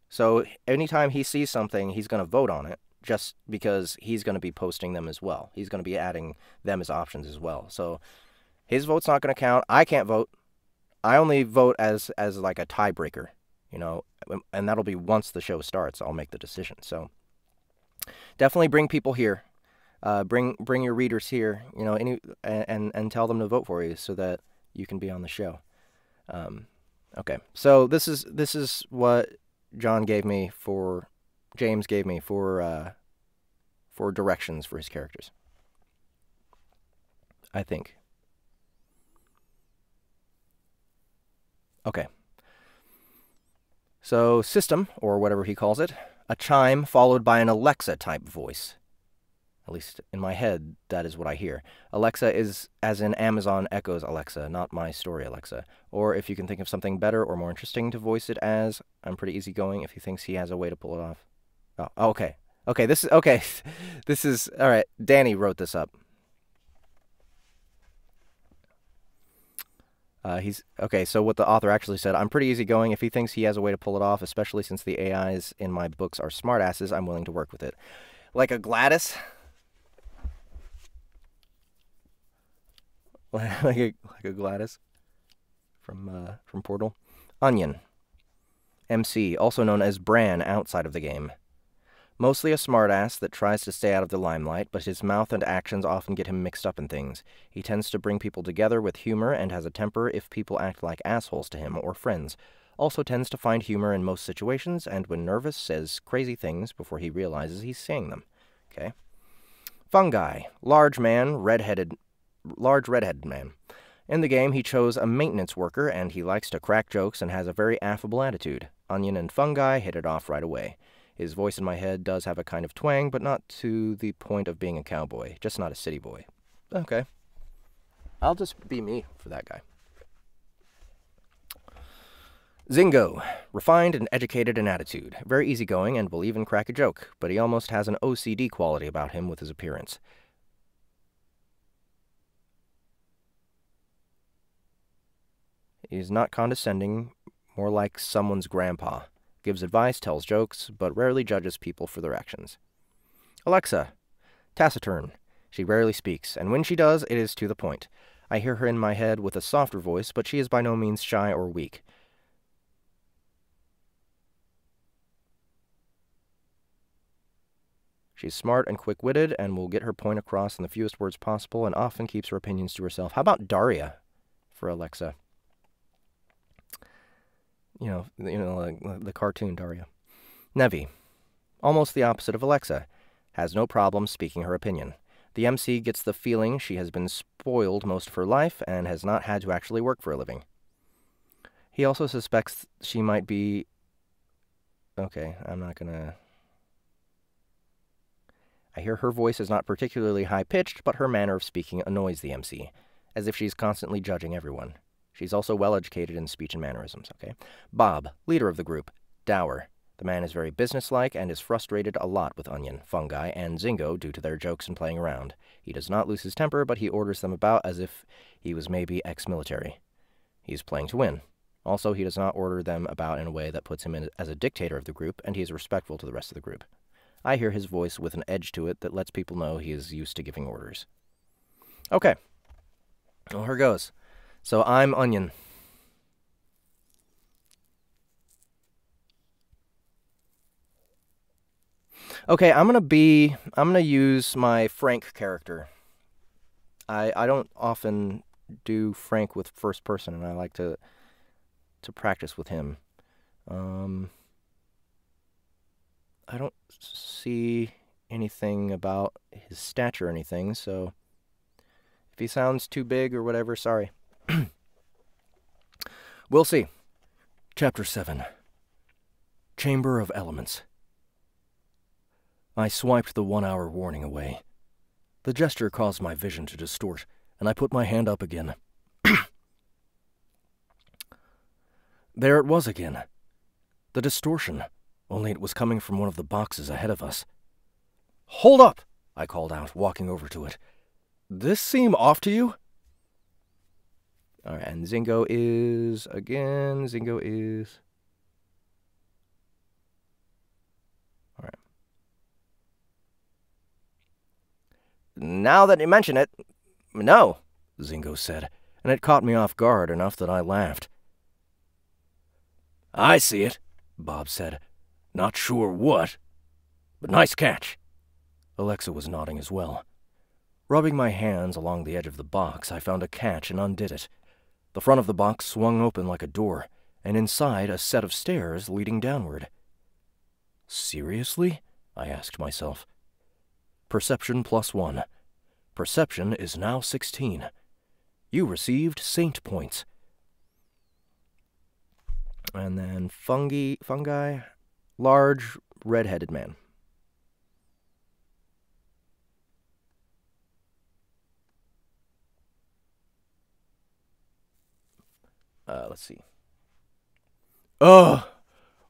Speaker 2: So anytime he sees something, he's going to vote on it just because he's going to be posting them as well. He's going to be adding them as options as well. So his vote's not going to count. I can't vote. I only vote as as like a tiebreaker, you know, and that'll be once the show starts. I'll make the decision. So definitely bring people here. Uh, bring bring your readers here, you know, any and and tell them to vote for you so that you can be on the show. Um, okay, so this is this is what John gave me for James gave me for uh, for directions for his characters. I think. Okay. So, system, or whatever he calls it, a chime followed by an Alexa type voice. At least in my head, that is what I hear. Alexa is as in Amazon Echo's Alexa, not my story Alexa. Or if you can think of something better or more interesting to voice it as, I'm pretty easygoing if he thinks he has a way to pull it off. Oh, okay. Okay, this is okay. This is all right. Danny wrote this up. Uh, he's okay. So what the author actually said, I'm pretty easygoing. If he thinks he has a way to pull it off, especially since the AIs in my books are smartasses, I'm willing to work with it. Like a GLaDOS. like a like a GLaDOS from uh, from Portal. Onion. MC, also known as Bran outside of the game. Mostly a smartass that tries to stay out of the limelight, but his mouth and actions often get him mixed up in things. He tends to bring people together with humor and has a temper if people act like assholes to him or friends. Also tends to find humor in most situations, and when nervous, says crazy things before he realizes he's saying them. Okay. Fungi. Large man, red-headed... Large red-headed man. In the game, he chose a maintenance worker, and he likes to crack jokes and has a very affable attitude. Onion and Fungi hit it off right away. His voice in my head does have a kind of twang, but not to the point of being a cowboy, just not a city boy. Okay. I'll just be me for that guy. Zingo, refined and educated in attitude, very easygoing and will even crack a joke, but he almost has an OCD quality about him with his appearance. He's not condescending, more like someone's grandpa gives advice, tells jokes, but rarely judges people for their actions. Alexa, taciturn. She rarely speaks, and when she does, it is to the point. I hear her in my head with a softer voice, but she is by no means shy or weak. She's smart and quick witted and will get her point across in the fewest words possible and often keeps her opinions to herself. How about Daria for Alexa? You know, you know, like the cartoon Daria. Nevi, almost the opposite of Alexa, has no problem speaking her opinion. The MC gets the feeling she has been spoiled most of her life and has not had to actually work for a living. He also suspects she might be. Okay, I'm not gonna. I hear her voice is not particularly high pitched, but her manner of speaking annoys the MC, as if she's constantly judging everyone. She's also well educated in speech and mannerisms, okay? Bob, leader of the group. Dour. The man is very businesslike and is frustrated a lot with Onion, Fungi, and Zingo due to their jokes and playing around. He does not lose his temper, but he orders them about as if he was maybe ex military. He's playing to win. Also, he does not order them about in a way that puts him in as a dictator of the group, and he is respectful to the rest of the group. I hear his voice with an edge to it that lets people know he is used to giving orders. Okay. Well, here goes. So I'm Onion. Okay, I'm gonna be. I'm gonna use my Frank character. I I don't often do Frank with first person, and I like to to practice with him. Um, I don't see anything about his stature or anything, so if he sounds too big or whatever, sorry. we'll see.
Speaker 5: Chapter 7 Chamber of Elements. I swiped the one hour warning away. The gesture caused my vision to distort, and I put my hand up again. there it was again. The distortion, only it was coming from one of the boxes ahead of us. Hold up! I called out, walking over to it. This seem off to you?
Speaker 2: Alright, and Zingo is again. Zingo is. Alright. Now that you mention it, no, Zingo said, and it caught me off guard enough that I laughed.
Speaker 5: I see it, Bob said. Not sure what, but nice catch. Alexa was nodding as well. Rubbing my hands along the edge of the box, I found a catch and undid it. The front of the box swung open like a door, and inside a set of stairs leading downward. Seriously? I asked myself. Perception plus one. Perception is now 16. You received Saint points.
Speaker 2: And then fungi, fungi, large red-headed man. Uh, let's see.
Speaker 5: Uh,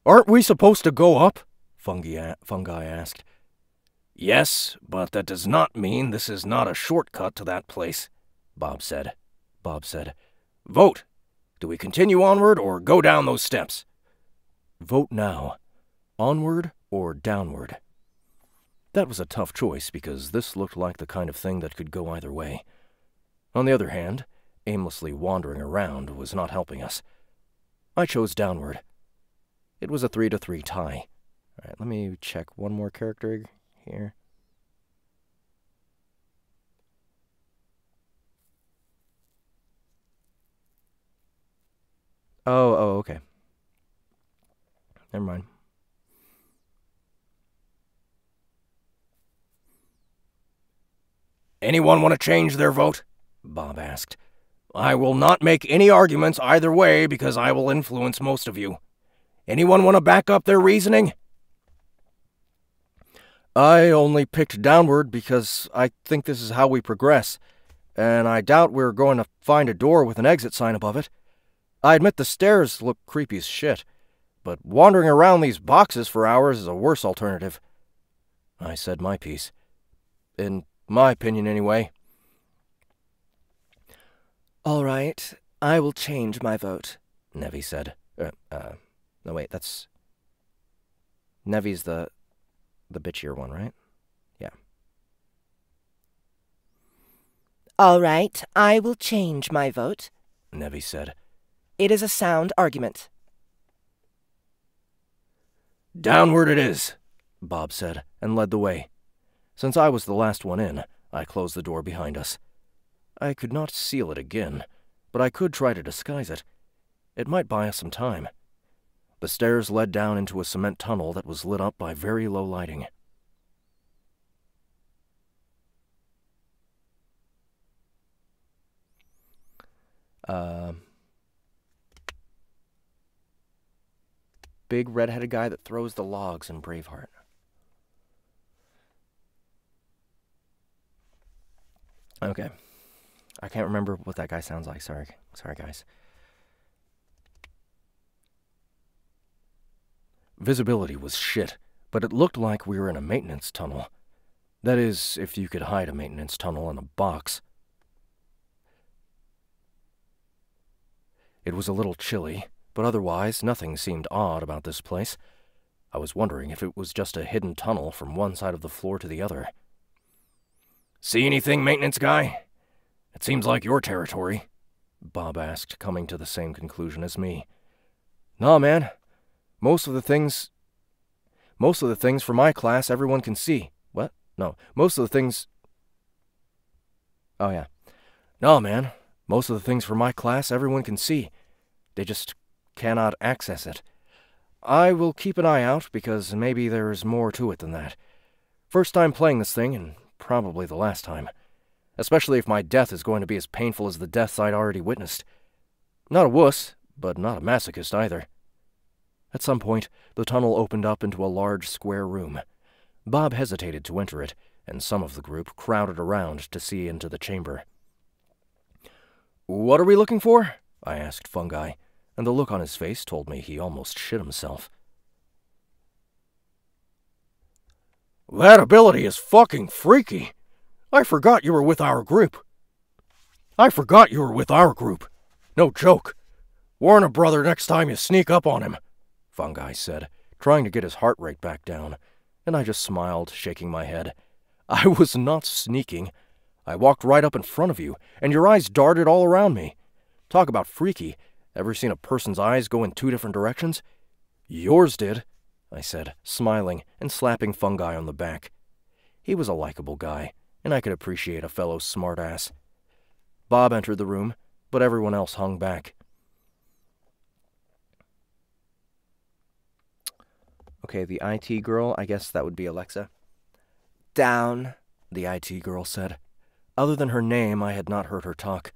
Speaker 5: aren't we supposed to go up? Fungi, fungi asked. Yes, but that does not mean this is not a shortcut to that place, Bob said. Bob said, Vote. Do we continue onward or go down those steps? Vote now. Onward or downward? That was a tough choice because this looked like the kind of thing that could go either way. On the other hand, aimlessly wandering around was not helping us. I chose downward. It was a three to three tie.
Speaker 2: All right, let me check one more character here. Oh, oh, okay. Never mind.
Speaker 5: Anyone want to change their vote? Bob asked. I will not make any arguments either way because I will influence most of you. Anyone want to back up their reasoning?
Speaker 2: I only picked downward because I think this is how we progress, and I doubt we're going to find a door with an exit sign above it. I admit the stairs look creepy as shit, but wandering around these boxes for hours is a worse alternative. I said my piece. In my opinion, anyway.
Speaker 4: All right, I will change my vote,
Speaker 2: Nevi said. Uh, uh, no, wait, that's... Nevi's the... the bitchier one, right? Yeah.
Speaker 4: All right, I will change my vote,
Speaker 5: Nevi said.
Speaker 4: It is a sound argument.
Speaker 5: Downward it is, Bob said, and led the way. Since I was the last one in, I closed the door behind us. I could not seal it again, but I could try to disguise it. It might buy us some time. The stairs led down into a cement tunnel that was lit up by very low lighting.
Speaker 2: Uh, big red-headed guy that throws the logs in Braveheart. Okay. I can't remember what that guy sounds like. Sorry. Sorry, guys.
Speaker 5: Visibility was shit, but it looked like we were in a maintenance tunnel. That is, if you could hide a maintenance tunnel in a box. It was a little chilly, but otherwise nothing seemed odd about this place. I was wondering if it was just a hidden tunnel from one side of the floor to the other. See anything, maintenance guy? It seems like your territory. Bob asked, coming to the same conclusion as me. Nah, man. Most of the things. Most of the things for my class everyone can see. What? No. Most of the things. Oh, yeah. Nah, man. Most of the things for my class everyone can see. They just cannot access it. I will keep an eye out because maybe there is more to it than that. First time playing this thing, and probably the last time. Especially if my death is going to be as painful as the deaths I'd already witnessed. Not a wuss, but not a masochist either. At some point, the tunnel opened up into a large square room. Bob hesitated to enter it, and some of the group crowded around to see into the chamber. What are we looking for? I asked Fungi, and the look on his face told me he almost shit himself. That ability is fucking freaky. I forgot you were with our group. I forgot you were with our group. No joke. Warn a brother next time you sneak up on him, Fungi said, trying to get his heart rate back down, and I just smiled, shaking my head. I was not sneaking. I walked right up in front of you, and your eyes darted all around me. Talk about freaky. Ever seen a person's eyes go in two different directions? Yours did. I said, smiling and slapping Fungi on the back. He was a likable guy, and I could appreciate a fellow smartass. Bob entered the room, but everyone else hung back.
Speaker 2: Okay, the IT girl, I guess that would be Alexa.
Speaker 5: Down, the IT girl said. Other than her name, I had not heard her talk.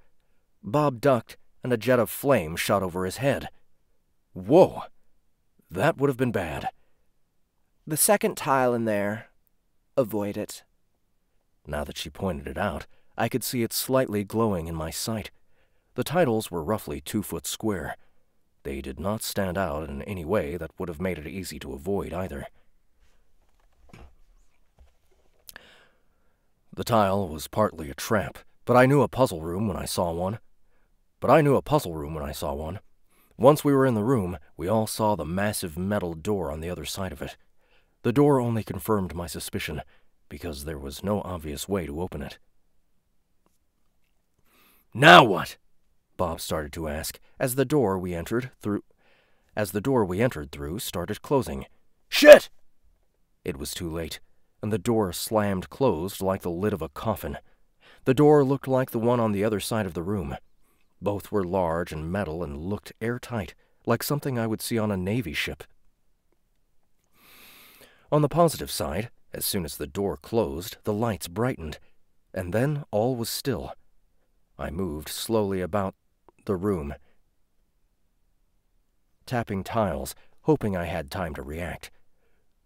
Speaker 5: Bob ducked, and a jet of flame shot over his head. Whoa! That would have been bad.
Speaker 4: The second tile in there. Avoid it.
Speaker 5: Now that she pointed it out, I could see it slightly glowing in my sight. The titles were roughly two foot square. They did not stand out in any way that would have made it easy to avoid either. The tile was partly a trap, but I knew a puzzle room when I saw one. But I knew a puzzle room when I saw one. Once we were in the room, we all saw the massive metal door on the other side of it. The door only confirmed my suspicion, because there was no obvious way to open it. Now what? Bob started to ask, as the door we entered through as the door we entered through started closing. Shit! It was too late, and the door slammed closed like the lid of a coffin. The door looked like the one on the other side of the room. Both were large and metal and looked airtight, like something I would see on a Navy ship. On the positive side, as soon as the door closed, the lights brightened, and then all was still. I moved slowly about the room, tapping tiles, hoping I had time to react.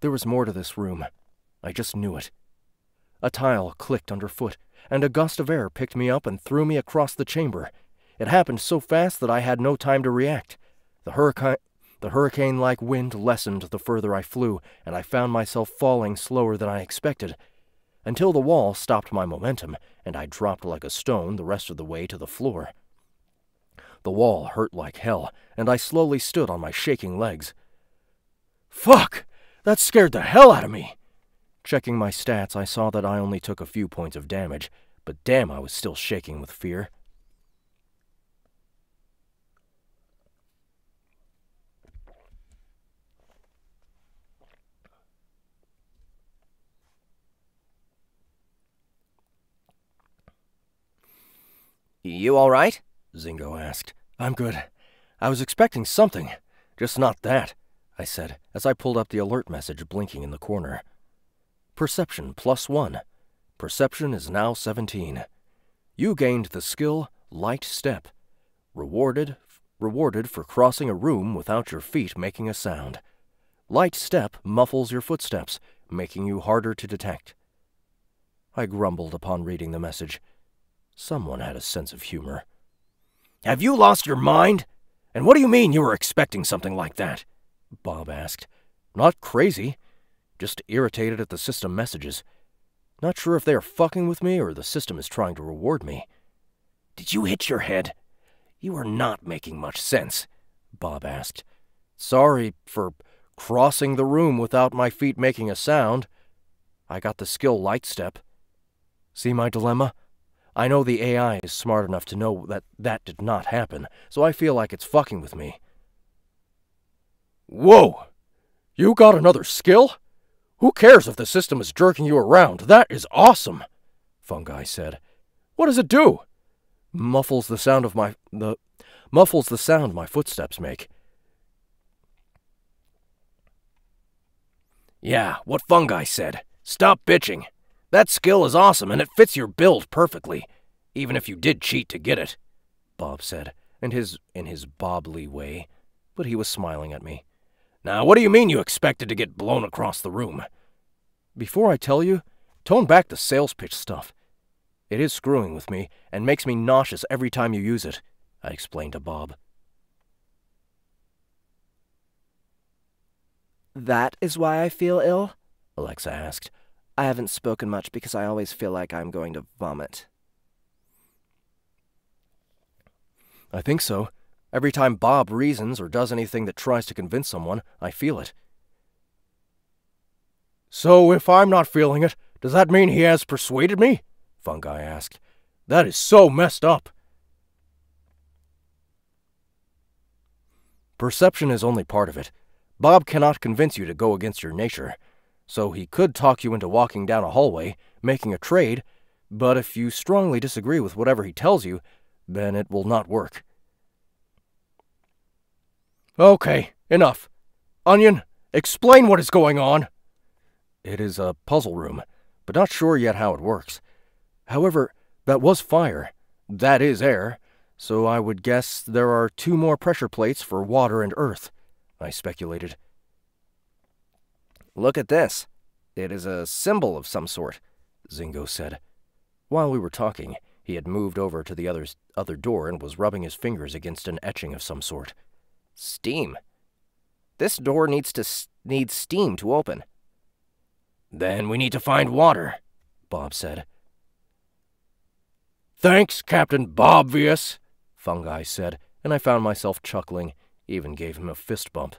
Speaker 5: There was more to this room. I just knew it. A tile clicked underfoot, and a gust of air picked me up and threw me across the chamber. It happened so fast that I had no time to react. The hurricane, the hurricane like wind lessened the further I flew, and I found myself falling slower than I expected, until the wall stopped my momentum, and I dropped like a stone the rest of the way to the floor. The wall hurt like hell, and I slowly stood on my shaking legs. Fuck! That scared the hell out of me! Checking my stats, I saw that I only took a few points of damage, but damn, I was still shaking with fear.
Speaker 2: You all right?
Speaker 5: Zingo asked. I'm good. I was expecting something, just not that, I said as I pulled up the alert message blinking in the corner. Perception plus one. Perception is now 17. You gained the skill Light Step. Rewarded, rewarded for crossing a room without your feet making a sound. Light Step muffles your footsteps, making you harder to detect. I grumbled upon reading the message. Someone had a sense of humor. Have you lost your mind? And what do you mean you were expecting something like that? Bob asked. Not crazy. Just irritated at the system messages. Not sure if they are fucking with me or the system is trying to reward me. Did you hit your head? You are not making much sense, Bob asked. Sorry for crossing the room without my feet making a sound. I got the skill light step. See my dilemma? I know the AI is smart enough to know that that did not happen, so I feel like it's fucking with me. Whoa! You got another skill? Who cares if the system is jerking you around? That is awesome, Fungi said. What does it do? Muffles the sound of my the muffles the sound my footsteps make. Yeah, what Fungi said. Stop bitching. That skill is awesome and it fits your build perfectly, even if you did cheat to get it, Bob said, in his in his bobbly way, but he was smiling at me. Now, what do you mean you expected to get blown across the room? Before I tell you, tone back the sales pitch stuff. It is screwing with me and makes me nauseous every time you use it, I explained to Bob.
Speaker 2: That is why I feel ill? Alexa asked. I haven't spoken much because I always feel like I'm going to vomit.
Speaker 5: I think so. Every time Bob reasons or does anything that tries to convince someone, I feel it. So, if I'm not feeling it, does that mean he has persuaded me? Fungi asked. That is so messed up. Perception is only part of it. Bob cannot convince you to go against your nature. So he could talk you into walking down a hallway, making a trade, but if you strongly disagree with whatever he tells you, then it will not work. Okay, enough. Onion, explain what is going on. It is a puzzle room, but not sure yet how it works. However, that was fire. That is air, so I would guess there are two more pressure plates for water and earth, I speculated.
Speaker 2: Look at this. It is a symbol of some sort, Zingo said.
Speaker 5: While we were talking, he had moved over to the other's, other door and was rubbing his fingers against an etching of some sort.
Speaker 2: Steam. This door needs to needs steam to open.
Speaker 3: Then we need to find water, Bob said.
Speaker 5: Thanks, Captain Bobvious, Fungi said, and I found myself chuckling, even gave him a fist bump.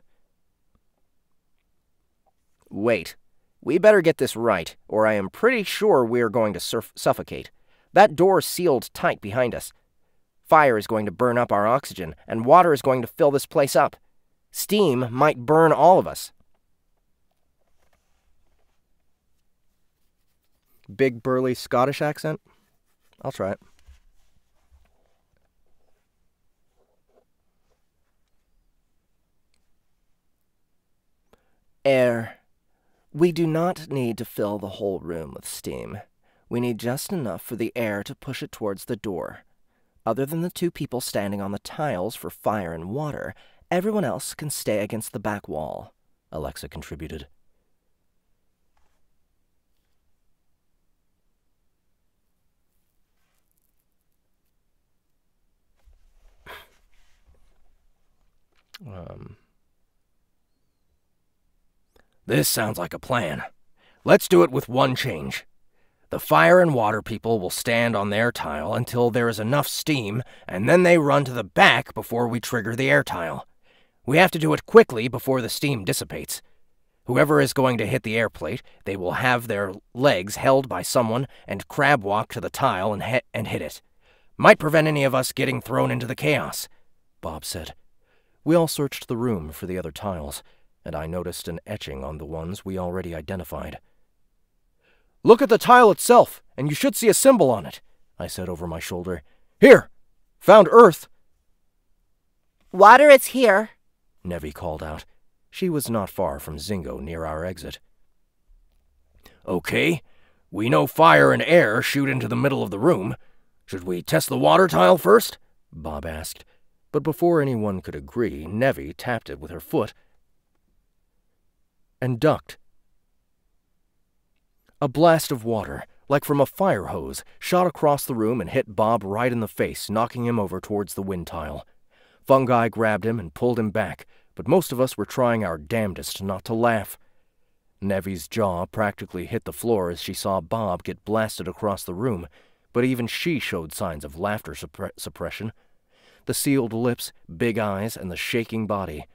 Speaker 2: Wait, we better get this right, or I am pretty sure we are going to suffocate. That door sealed tight behind us. Fire is going to burn up our oxygen, and water is going to fill this place up. Steam might burn all of us.
Speaker 1: Big burly Scottish accent? I'll try it.
Speaker 2: Air. We do not need to fill the whole room with steam. We need just enough for the air to push it towards the door. Other than the two people standing on the tiles for fire and water, everyone else can stay against the back wall, Alexa contributed.
Speaker 3: Um, this sounds like a plan. Let's do it with one change. The fire and water people will stand on their tile until there is enough steam, and then they run to the back before we trigger the air tile. We have to do it quickly before the steam dissipates. Whoever is going to hit the air plate, they will have their legs held by someone and crab walk to the tile and, hit and hit it. Might prevent any of us getting thrown into the chaos, Bob said.
Speaker 5: We all searched the room for the other tiles, and I noticed an etching on the ones we already identified. Look at the tile itself, and you should see a symbol on it, I said over my shoulder. Here! Found Earth!
Speaker 4: Water is here,
Speaker 5: Nevi called out. She was not far from Zingo near our exit.
Speaker 3: Okay, we know fire and air shoot into the middle of the room. Should we test the water tile first? Bob asked.
Speaker 5: But before anyone could agree, Nevi tapped it with her foot and ducked. A blast of water, like from a fire hose, shot across the room and hit Bob right in the face, knocking him over towards the wind tile. Fungi grabbed him and pulled him back, but most of us were trying our damnedest not to laugh. Nevi's jaw practically hit the floor as she saw Bob get blasted across the room, but even she showed signs of laughter suppre suppression. The sealed lips, big eyes, and the shaking body.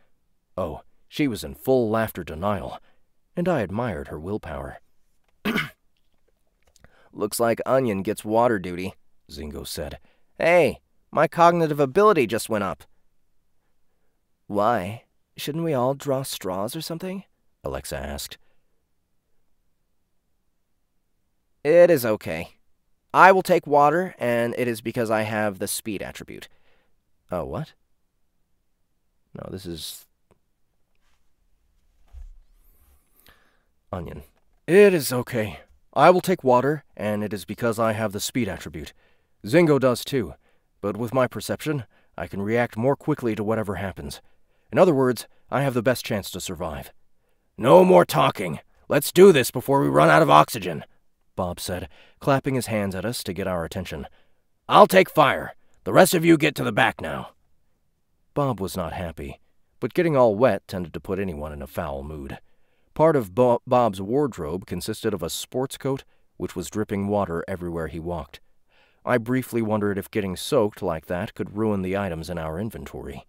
Speaker 5: Oh, she was in full laughter denial, and I admired her willpower.
Speaker 2: Looks like Onion gets water duty,
Speaker 5: Zingo said.
Speaker 2: Hey, my cognitive ability just went up. Why? Shouldn't we all draw straws or something?
Speaker 5: Alexa asked.
Speaker 2: It is okay. I will take water, and it is because I have the speed attribute. Oh, what? No, this is. Onion.
Speaker 5: It is okay. I will take water, and it is because I have the speed attribute. Zingo does too, but with my perception, I can react more quickly to whatever happens. In other words, I have the best chance to survive. No more talking. Let's do this before we run out of oxygen, Bob said, clapping his hands at us to get our attention. I'll take fire. The rest of you get to the back now. Bob was not happy, but getting all wet tended to put anyone in a foul mood. Part of Bo Bob's wardrobe consisted of a sports coat, which was dripping water everywhere he walked. I briefly wondered if getting soaked like that could ruin the items in our inventory.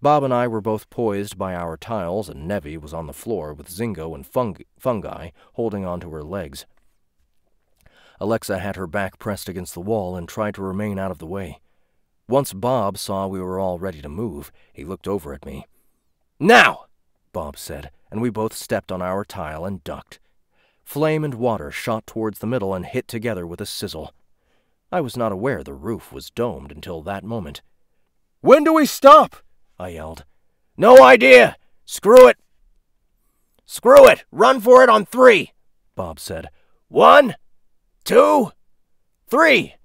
Speaker 5: Bob and I were both poised by our tiles, and Nevi was on the floor with Zingo and fungi, fungi holding onto her legs. Alexa had her back pressed against the wall and tried to remain out of the way. Once Bob saw we were all ready to move, he looked over at me. Now! Bob said, and we both stepped on our tile and ducked. Flame and water shot towards the middle and hit together with a sizzle. I was not aware the roof was domed until that moment. When do we stop? I yelled. No idea! Screw it! Screw it! Run for it on three! Bob said. One, two, three!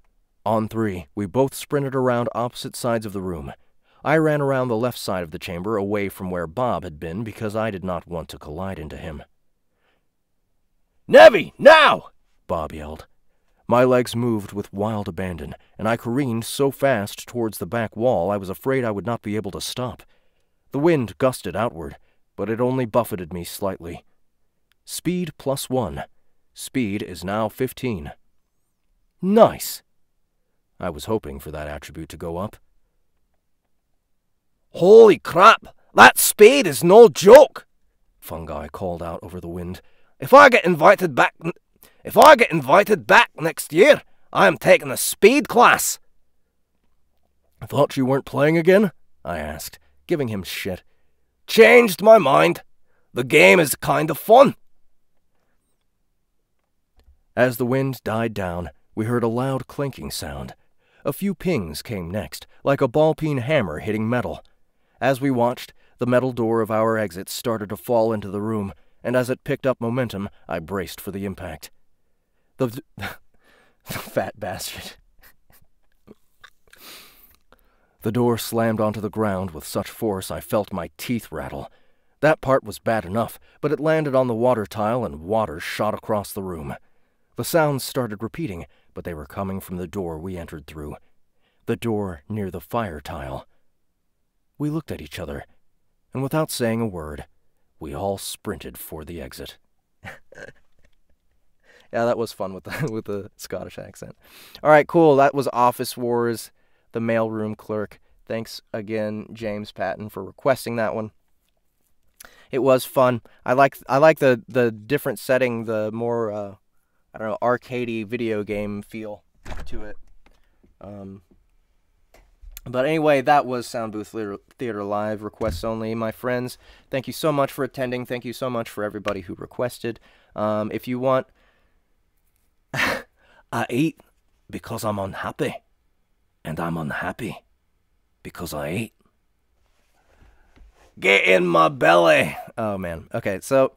Speaker 5: On three, we both sprinted around opposite sides of the room. I ran around the left side of the chamber away from where Bob had been because I did not want to collide into him. Nevi, now! Bob yelled. My legs moved with wild abandon, and I careened so fast towards the back wall I was afraid I would not be able to stop. The wind gusted outward, but it only buffeted me slightly. Speed plus one. Speed is now 15. Nice! I was hoping for that attribute to go up. Holy crap! That speed is no joke! Fungi called out over the wind. If I get invited back if I get invited back next year, I am taking a speed class. Thought you weren't playing again? I asked, giving him shit. Changed my mind. The game is kind of fun. As the wind died down, we heard a loud clinking sound. A few pings came next, like a ball peen hammer hitting metal. As we watched, the metal door of our exit started to fall into the room, and as it picked up momentum, I braced for the impact. The, the fat bastard. the door slammed onto the ground with such force I felt my teeth rattle. That part was bad enough, but it landed on the water tile and water shot across the room. The sounds started repeating, but they were coming from the door we entered through. The door near the fire tile. We looked at each other, and without saying a word, we all sprinted for the exit.
Speaker 2: yeah, that was fun with the with the Scottish accent. All right, cool. That was Office Wars, the mailroom clerk. Thanks again, James Patton, for requesting that one. It was fun. I like I like the the different setting, the more uh, I don't know arcadey video game feel to it. Um, but anyway, that was Soundbooth Theater Live, requests only. My friends, thank you so much for attending. Thank you so much for everybody who requested. Um, if you want I eat because I'm unhappy. And I'm unhappy because I eat. Get in my belly. Oh man. Okay, so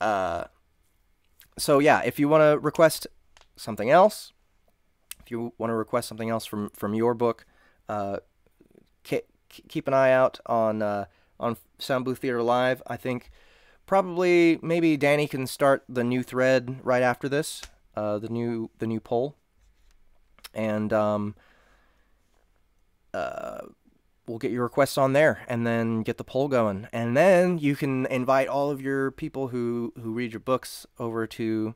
Speaker 2: uh so yeah, if you want to request something else, if you want to request something else from from your book, uh keep an eye out on uh on Soundbooth Theater Live. I think probably maybe Danny can start the new thread right after this uh, the new the new poll, and um, uh, we'll get your requests on there, and then get the poll going, and then you can invite all of your people who who read your books over to.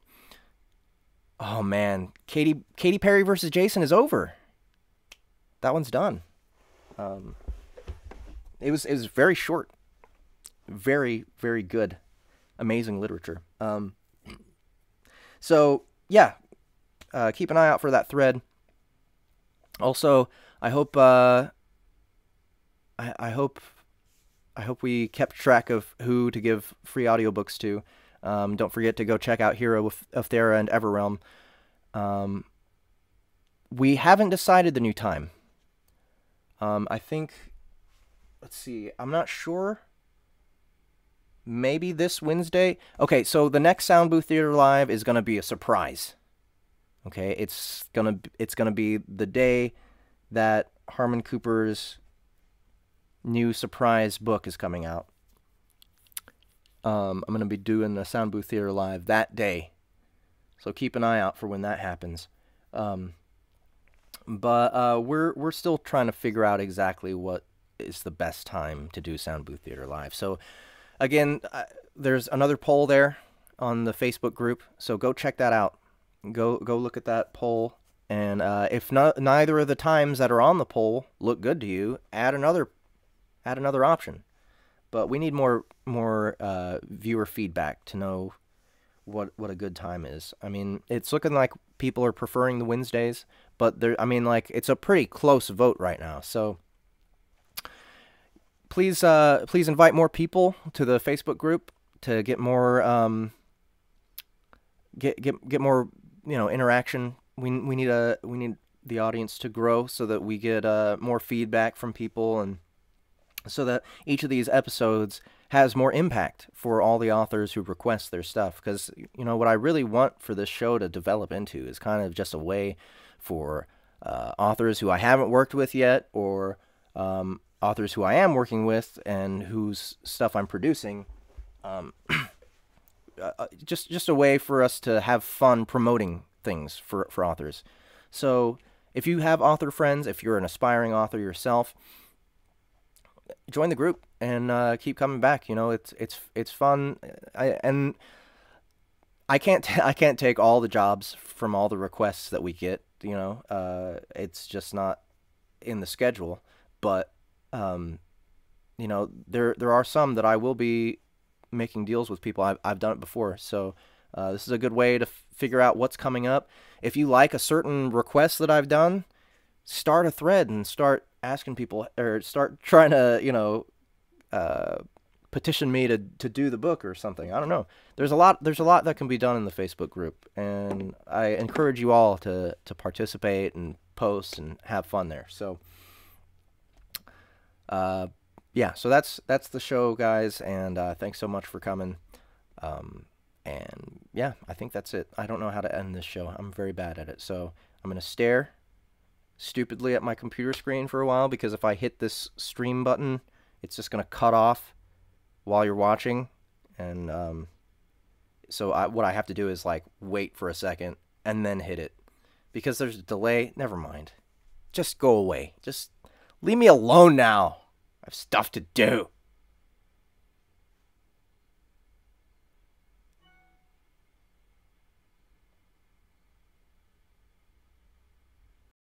Speaker 2: Oh man, Katy Katy Perry versus Jason is over. That one's done. Um, it was it was very short, very very good, amazing literature. Um, so yeah, uh, keep an eye out for that thread. Also, I hope uh, I, I hope I hope we kept track of who to give free audiobooks to. Um, don't forget to go check out Hero of, Thera and Everrealm. Um, we haven't decided the new time. Um, I think, let's see, I'm not sure. Maybe this Wednesday. Okay, so the next Soundbooth Theater Live is gonna be a surprise. Okay, it's gonna it's gonna be the day that Harmon Cooper's new surprise book is coming out. Um, I'm gonna be doing the Soundbooth Theater Live that day, so keep an eye out for when that happens. Um, but uh, we're we're still trying to figure out exactly what is the best time to do Soundbooth Theater Live. So again, uh, there's another poll there on the Facebook group, so go check that out. Go go look at that poll, and uh, if neither of the times that are on the poll look good to you, add another add another option. But we need more more uh, viewer feedback to know what what a good time is. I mean, it's looking like people are preferring the Wednesdays, but there I mean like it's a pretty close vote right now. So please uh please invite more people to the Facebook group to get more um get get get more, you know, interaction. We we need a we need the audience to grow so that we get uh more feedback from people and so that each of these episodes has more impact for all the authors who request their stuff. Because, you know, what I really want for this show to develop into is kind of just a way for uh, authors who I haven't worked with yet or um, authors who I am working with and whose stuff I'm producing. Um, uh, uh, just just a way for us to have fun promoting things for, for authors. So if you have author friends, if you're an aspiring author yourself, join the group and uh, keep coming back. You know, it's it's it's fun, I, and I can't t- I can't take all the jobs from all the requests that we get. You know, uh, it's just not in the schedule. But um, you know, there there are some that I will be making deals with people. I've I've done it before, so. Uh, this is a good way to figure out what's coming up. If you like a certain request that I've done, start a thread and start asking people or start trying to you know uh, petition me to to do the book or something. I don't know. There's a lot there's a lot that can be done in the Facebook group, and I encourage you all to to participate and post and have fun there. So, uh, yeah. So that's that's the show, guys, and uh, thanks so much for coming. Um, and yeah, I think that's it. I don't know how to end this show. I'm very bad at it. So I'm gonna stare stupidly at my computer screen for a while because if I hit this stream button, it's just going to cut off while you're watching. And um, so I, what I have to do is like wait for a second and then hit it because there's a delay. Never mind. Just go away. Just leave me alone now. I have stuff to do.